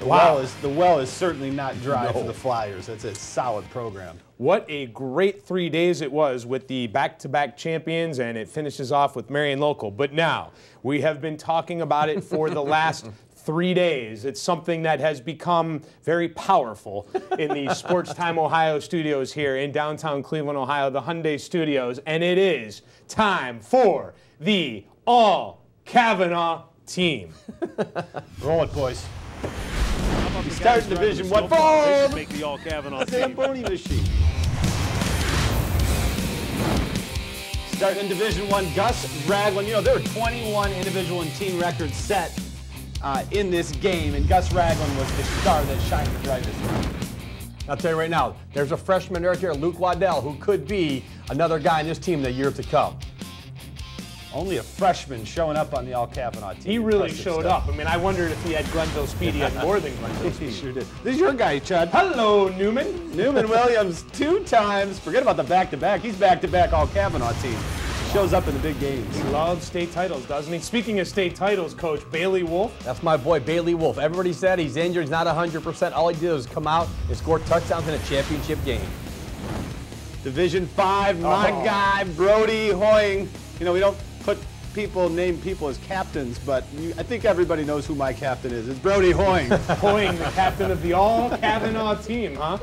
S10: The
S8: Wow.
S10: well is the well is certainly not dry
S8: No.
S10: for the Flyers. That's a solid program.
S8: What a great three days it was with the back to back champions, and it finishes off with Marion Local. But now, we have been talking about it for the last three days. It's something that has become very powerful in the Sports Time Ohio studios here in downtown Cleveland, Ohio, the Hyundai studios. And it is time for the All Kavanaugh team.
S10: Roll it, boys.
S4: How about the
S10: Start Division One.
S4: make the all Kavanaugh.
S10: Zamboni machine. Starting in Division One, Gus Ragland. You know there were 21 individual and team records set uh, in this game, and Gus Ragland was the star that shined the brightest.
S9: I'll tell you right now, there's a freshman right here, Luke Waddell, who could be another guy in this team in the years to come.
S10: Only a freshman showing up on the All Kavanaugh team.
S8: He really
S10: Impressive
S8: showed
S10: stuff.
S8: up. I mean, I wondered if he had Glenville speed. He had more than Glenville speed.
S10: He sure did. This is your guy, Chad.
S8: Hello, Newman.
S10: Newman Williams, two times. Forget about the back-to-back. He's back-to-back All Kavanaugh team. Shows up in the big games.
S8: He loves state titles, doesn't he? Speaking of state titles, Coach Bailey Wolf.
S9: That's my boy Bailey Wolf. Everybody said he's injured, he's not 100%. All he did was come out and score touchdowns in a championship game.
S10: Division Five, my
S9: Oh.
S10: guy Brody Hoying. You know we don't put people name people as captains, but you, I think everybody knows who my captain is. It's Brody Hoying.
S8: Hoying, the captain of the all Kavanaugh team, huh?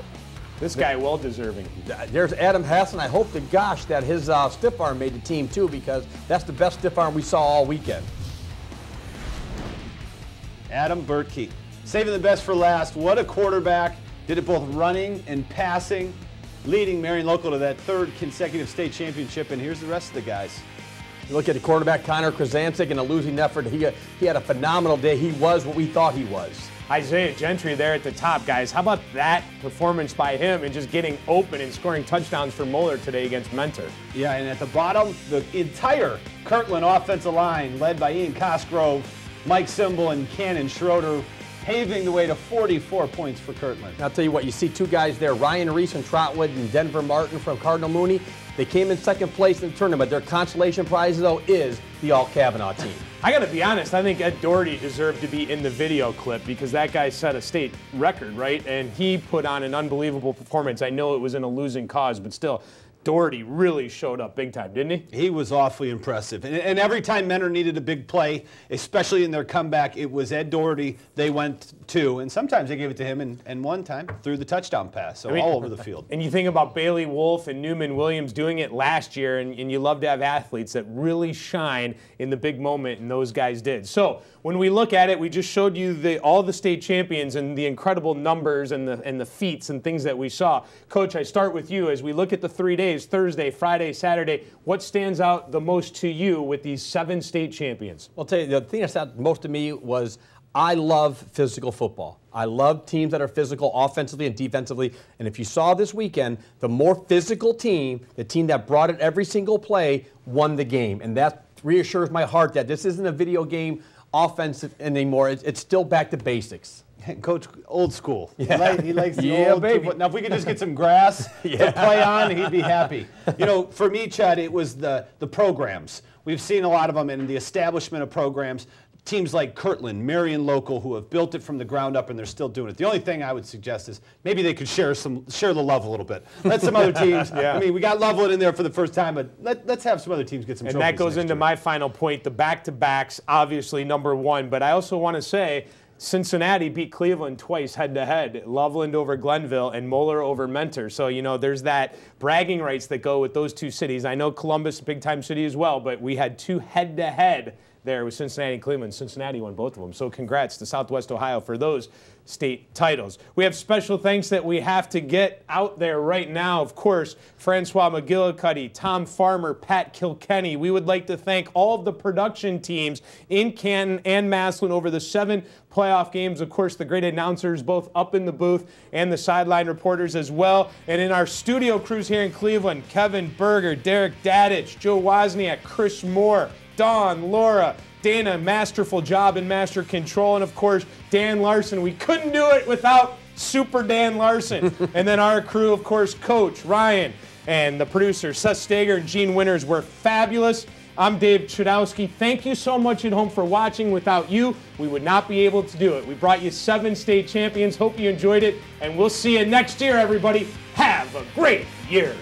S8: This guy well deserving.
S9: There's Adam Hassan. I hope to gosh that his uh, stiff arm made the team too because that's the best stiff arm we saw all weekend.
S10: Adam Burke. Saving the best for last. What a quarterback. Did it both running and passing, leading Marion Local to that third consecutive state championship. And here's the rest of the guys.
S9: You look at the quarterback Connor Krasancic in a losing effort. He, uh, he had a phenomenal day. He was what we thought he was.
S8: Isaiah Gentry there at the top, guys. How about that performance by him and just getting open and scoring touchdowns for Moeller today against Mentor?
S10: Yeah, and at the bottom, the entire Kirtland offensive line, led by Ian Cosgrove, Mike Simbel, and Cannon Schroeder, paving the way to 44 points for Kirtland.
S9: I'll tell you what, you see two guys there, Ryan Reese and Trotwood and Denver Martin from Cardinal Mooney. They came in second place in the tournament. Their consolation prize, though, is the All Kavanaugh team.
S8: I got to be honest, I think Ed Doherty deserved to be in the video clip because that guy set a state record, right? And he put on an unbelievable performance. I know it was in a losing cause, but still, Doherty really showed up big time, didn't he?
S10: He was awfully impressive. And, and every time Mentor needed a big play, especially in their comeback, it was Ed Doherty they went to. And sometimes they gave it to him, and, and one time threw the touchdown pass. So
S8: I mean-
S10: all over the field.
S8: And you think about Bailey Wolf and Newman Williams doing it last year, and, and you love to have athletes that really shine in the big moment, and those guys did. So when we look at it, we just showed you the, all the state champions and the incredible numbers and the, and the feats and things that we saw. Coach, I start with you. As we look at the three days Thursday, Friday, Saturday what stands out the most to you with these seven state champions?
S9: I'll tell you, the thing that stood out most to me was I love physical football. I love teams that are physical offensively and defensively. And if you saw this weekend, the more physical team, the team that brought it every single play, won the game. And that reassures my heart that this isn't a video game offense anymore. It's, it's still back to basics.
S10: Coach, old school.
S9: Yeah.
S10: He, he likes the
S9: Yeah,
S10: old.
S9: baby.
S10: Now, if we could just get some grass
S9: Yeah.
S10: to play on, he'd be happy. You know, for me, Chad, it was the the programs. We've seen a lot of them in the establishment of programs. Teams like Kirtland, Marion Local, who have built it from the ground up and they're still doing it. The only thing I would suggest is maybe they could share some share the love a little bit. Let some other teams.
S8: Yeah.
S10: I mean, we got Loveland in there for the first time, but let, let's have some other teams get some.
S8: And that goes into
S10: year.
S8: my final point. The back to backs, obviously, number one. But I also want to say Cincinnati beat Cleveland twice head to head Loveland over Glenville and Moeller over Mentor. So, you know, there's that bragging rights that go with those two cities. I know Columbus, big time city as well, but we had two head to head there with Cincinnati and Cleveland. Cincinnati won both of them. So, congrats to Southwest Ohio for those state titles. We have special thanks that we have to get out there right now. Of course, Francois McGillicuddy, Tom Farmer, Pat Kilkenny. We would like to thank all of the production teams in Canton and Massillon over the seven playoff games. Of course, the great announcers, both up in the booth and the sideline reporters as well. And in our studio crews here in Cleveland, Kevin Berger, Derek Dadich, Joe Wozniak, Chris Moore, Dawn, Laura, Dana, masterful job and master control, and of course, Dan Larson. We couldn't do it without Super Dan Larson. and then our crew, of course, Coach Ryan and the producer, Seth Stager and Gene Winters were fabulous. I'm Dave Chudowski. Thank you so much at home for watching. Without you, we would not be able to do it. We brought you seven state champions. Hope you enjoyed it, and we'll see you next year, everybody. Have a great year.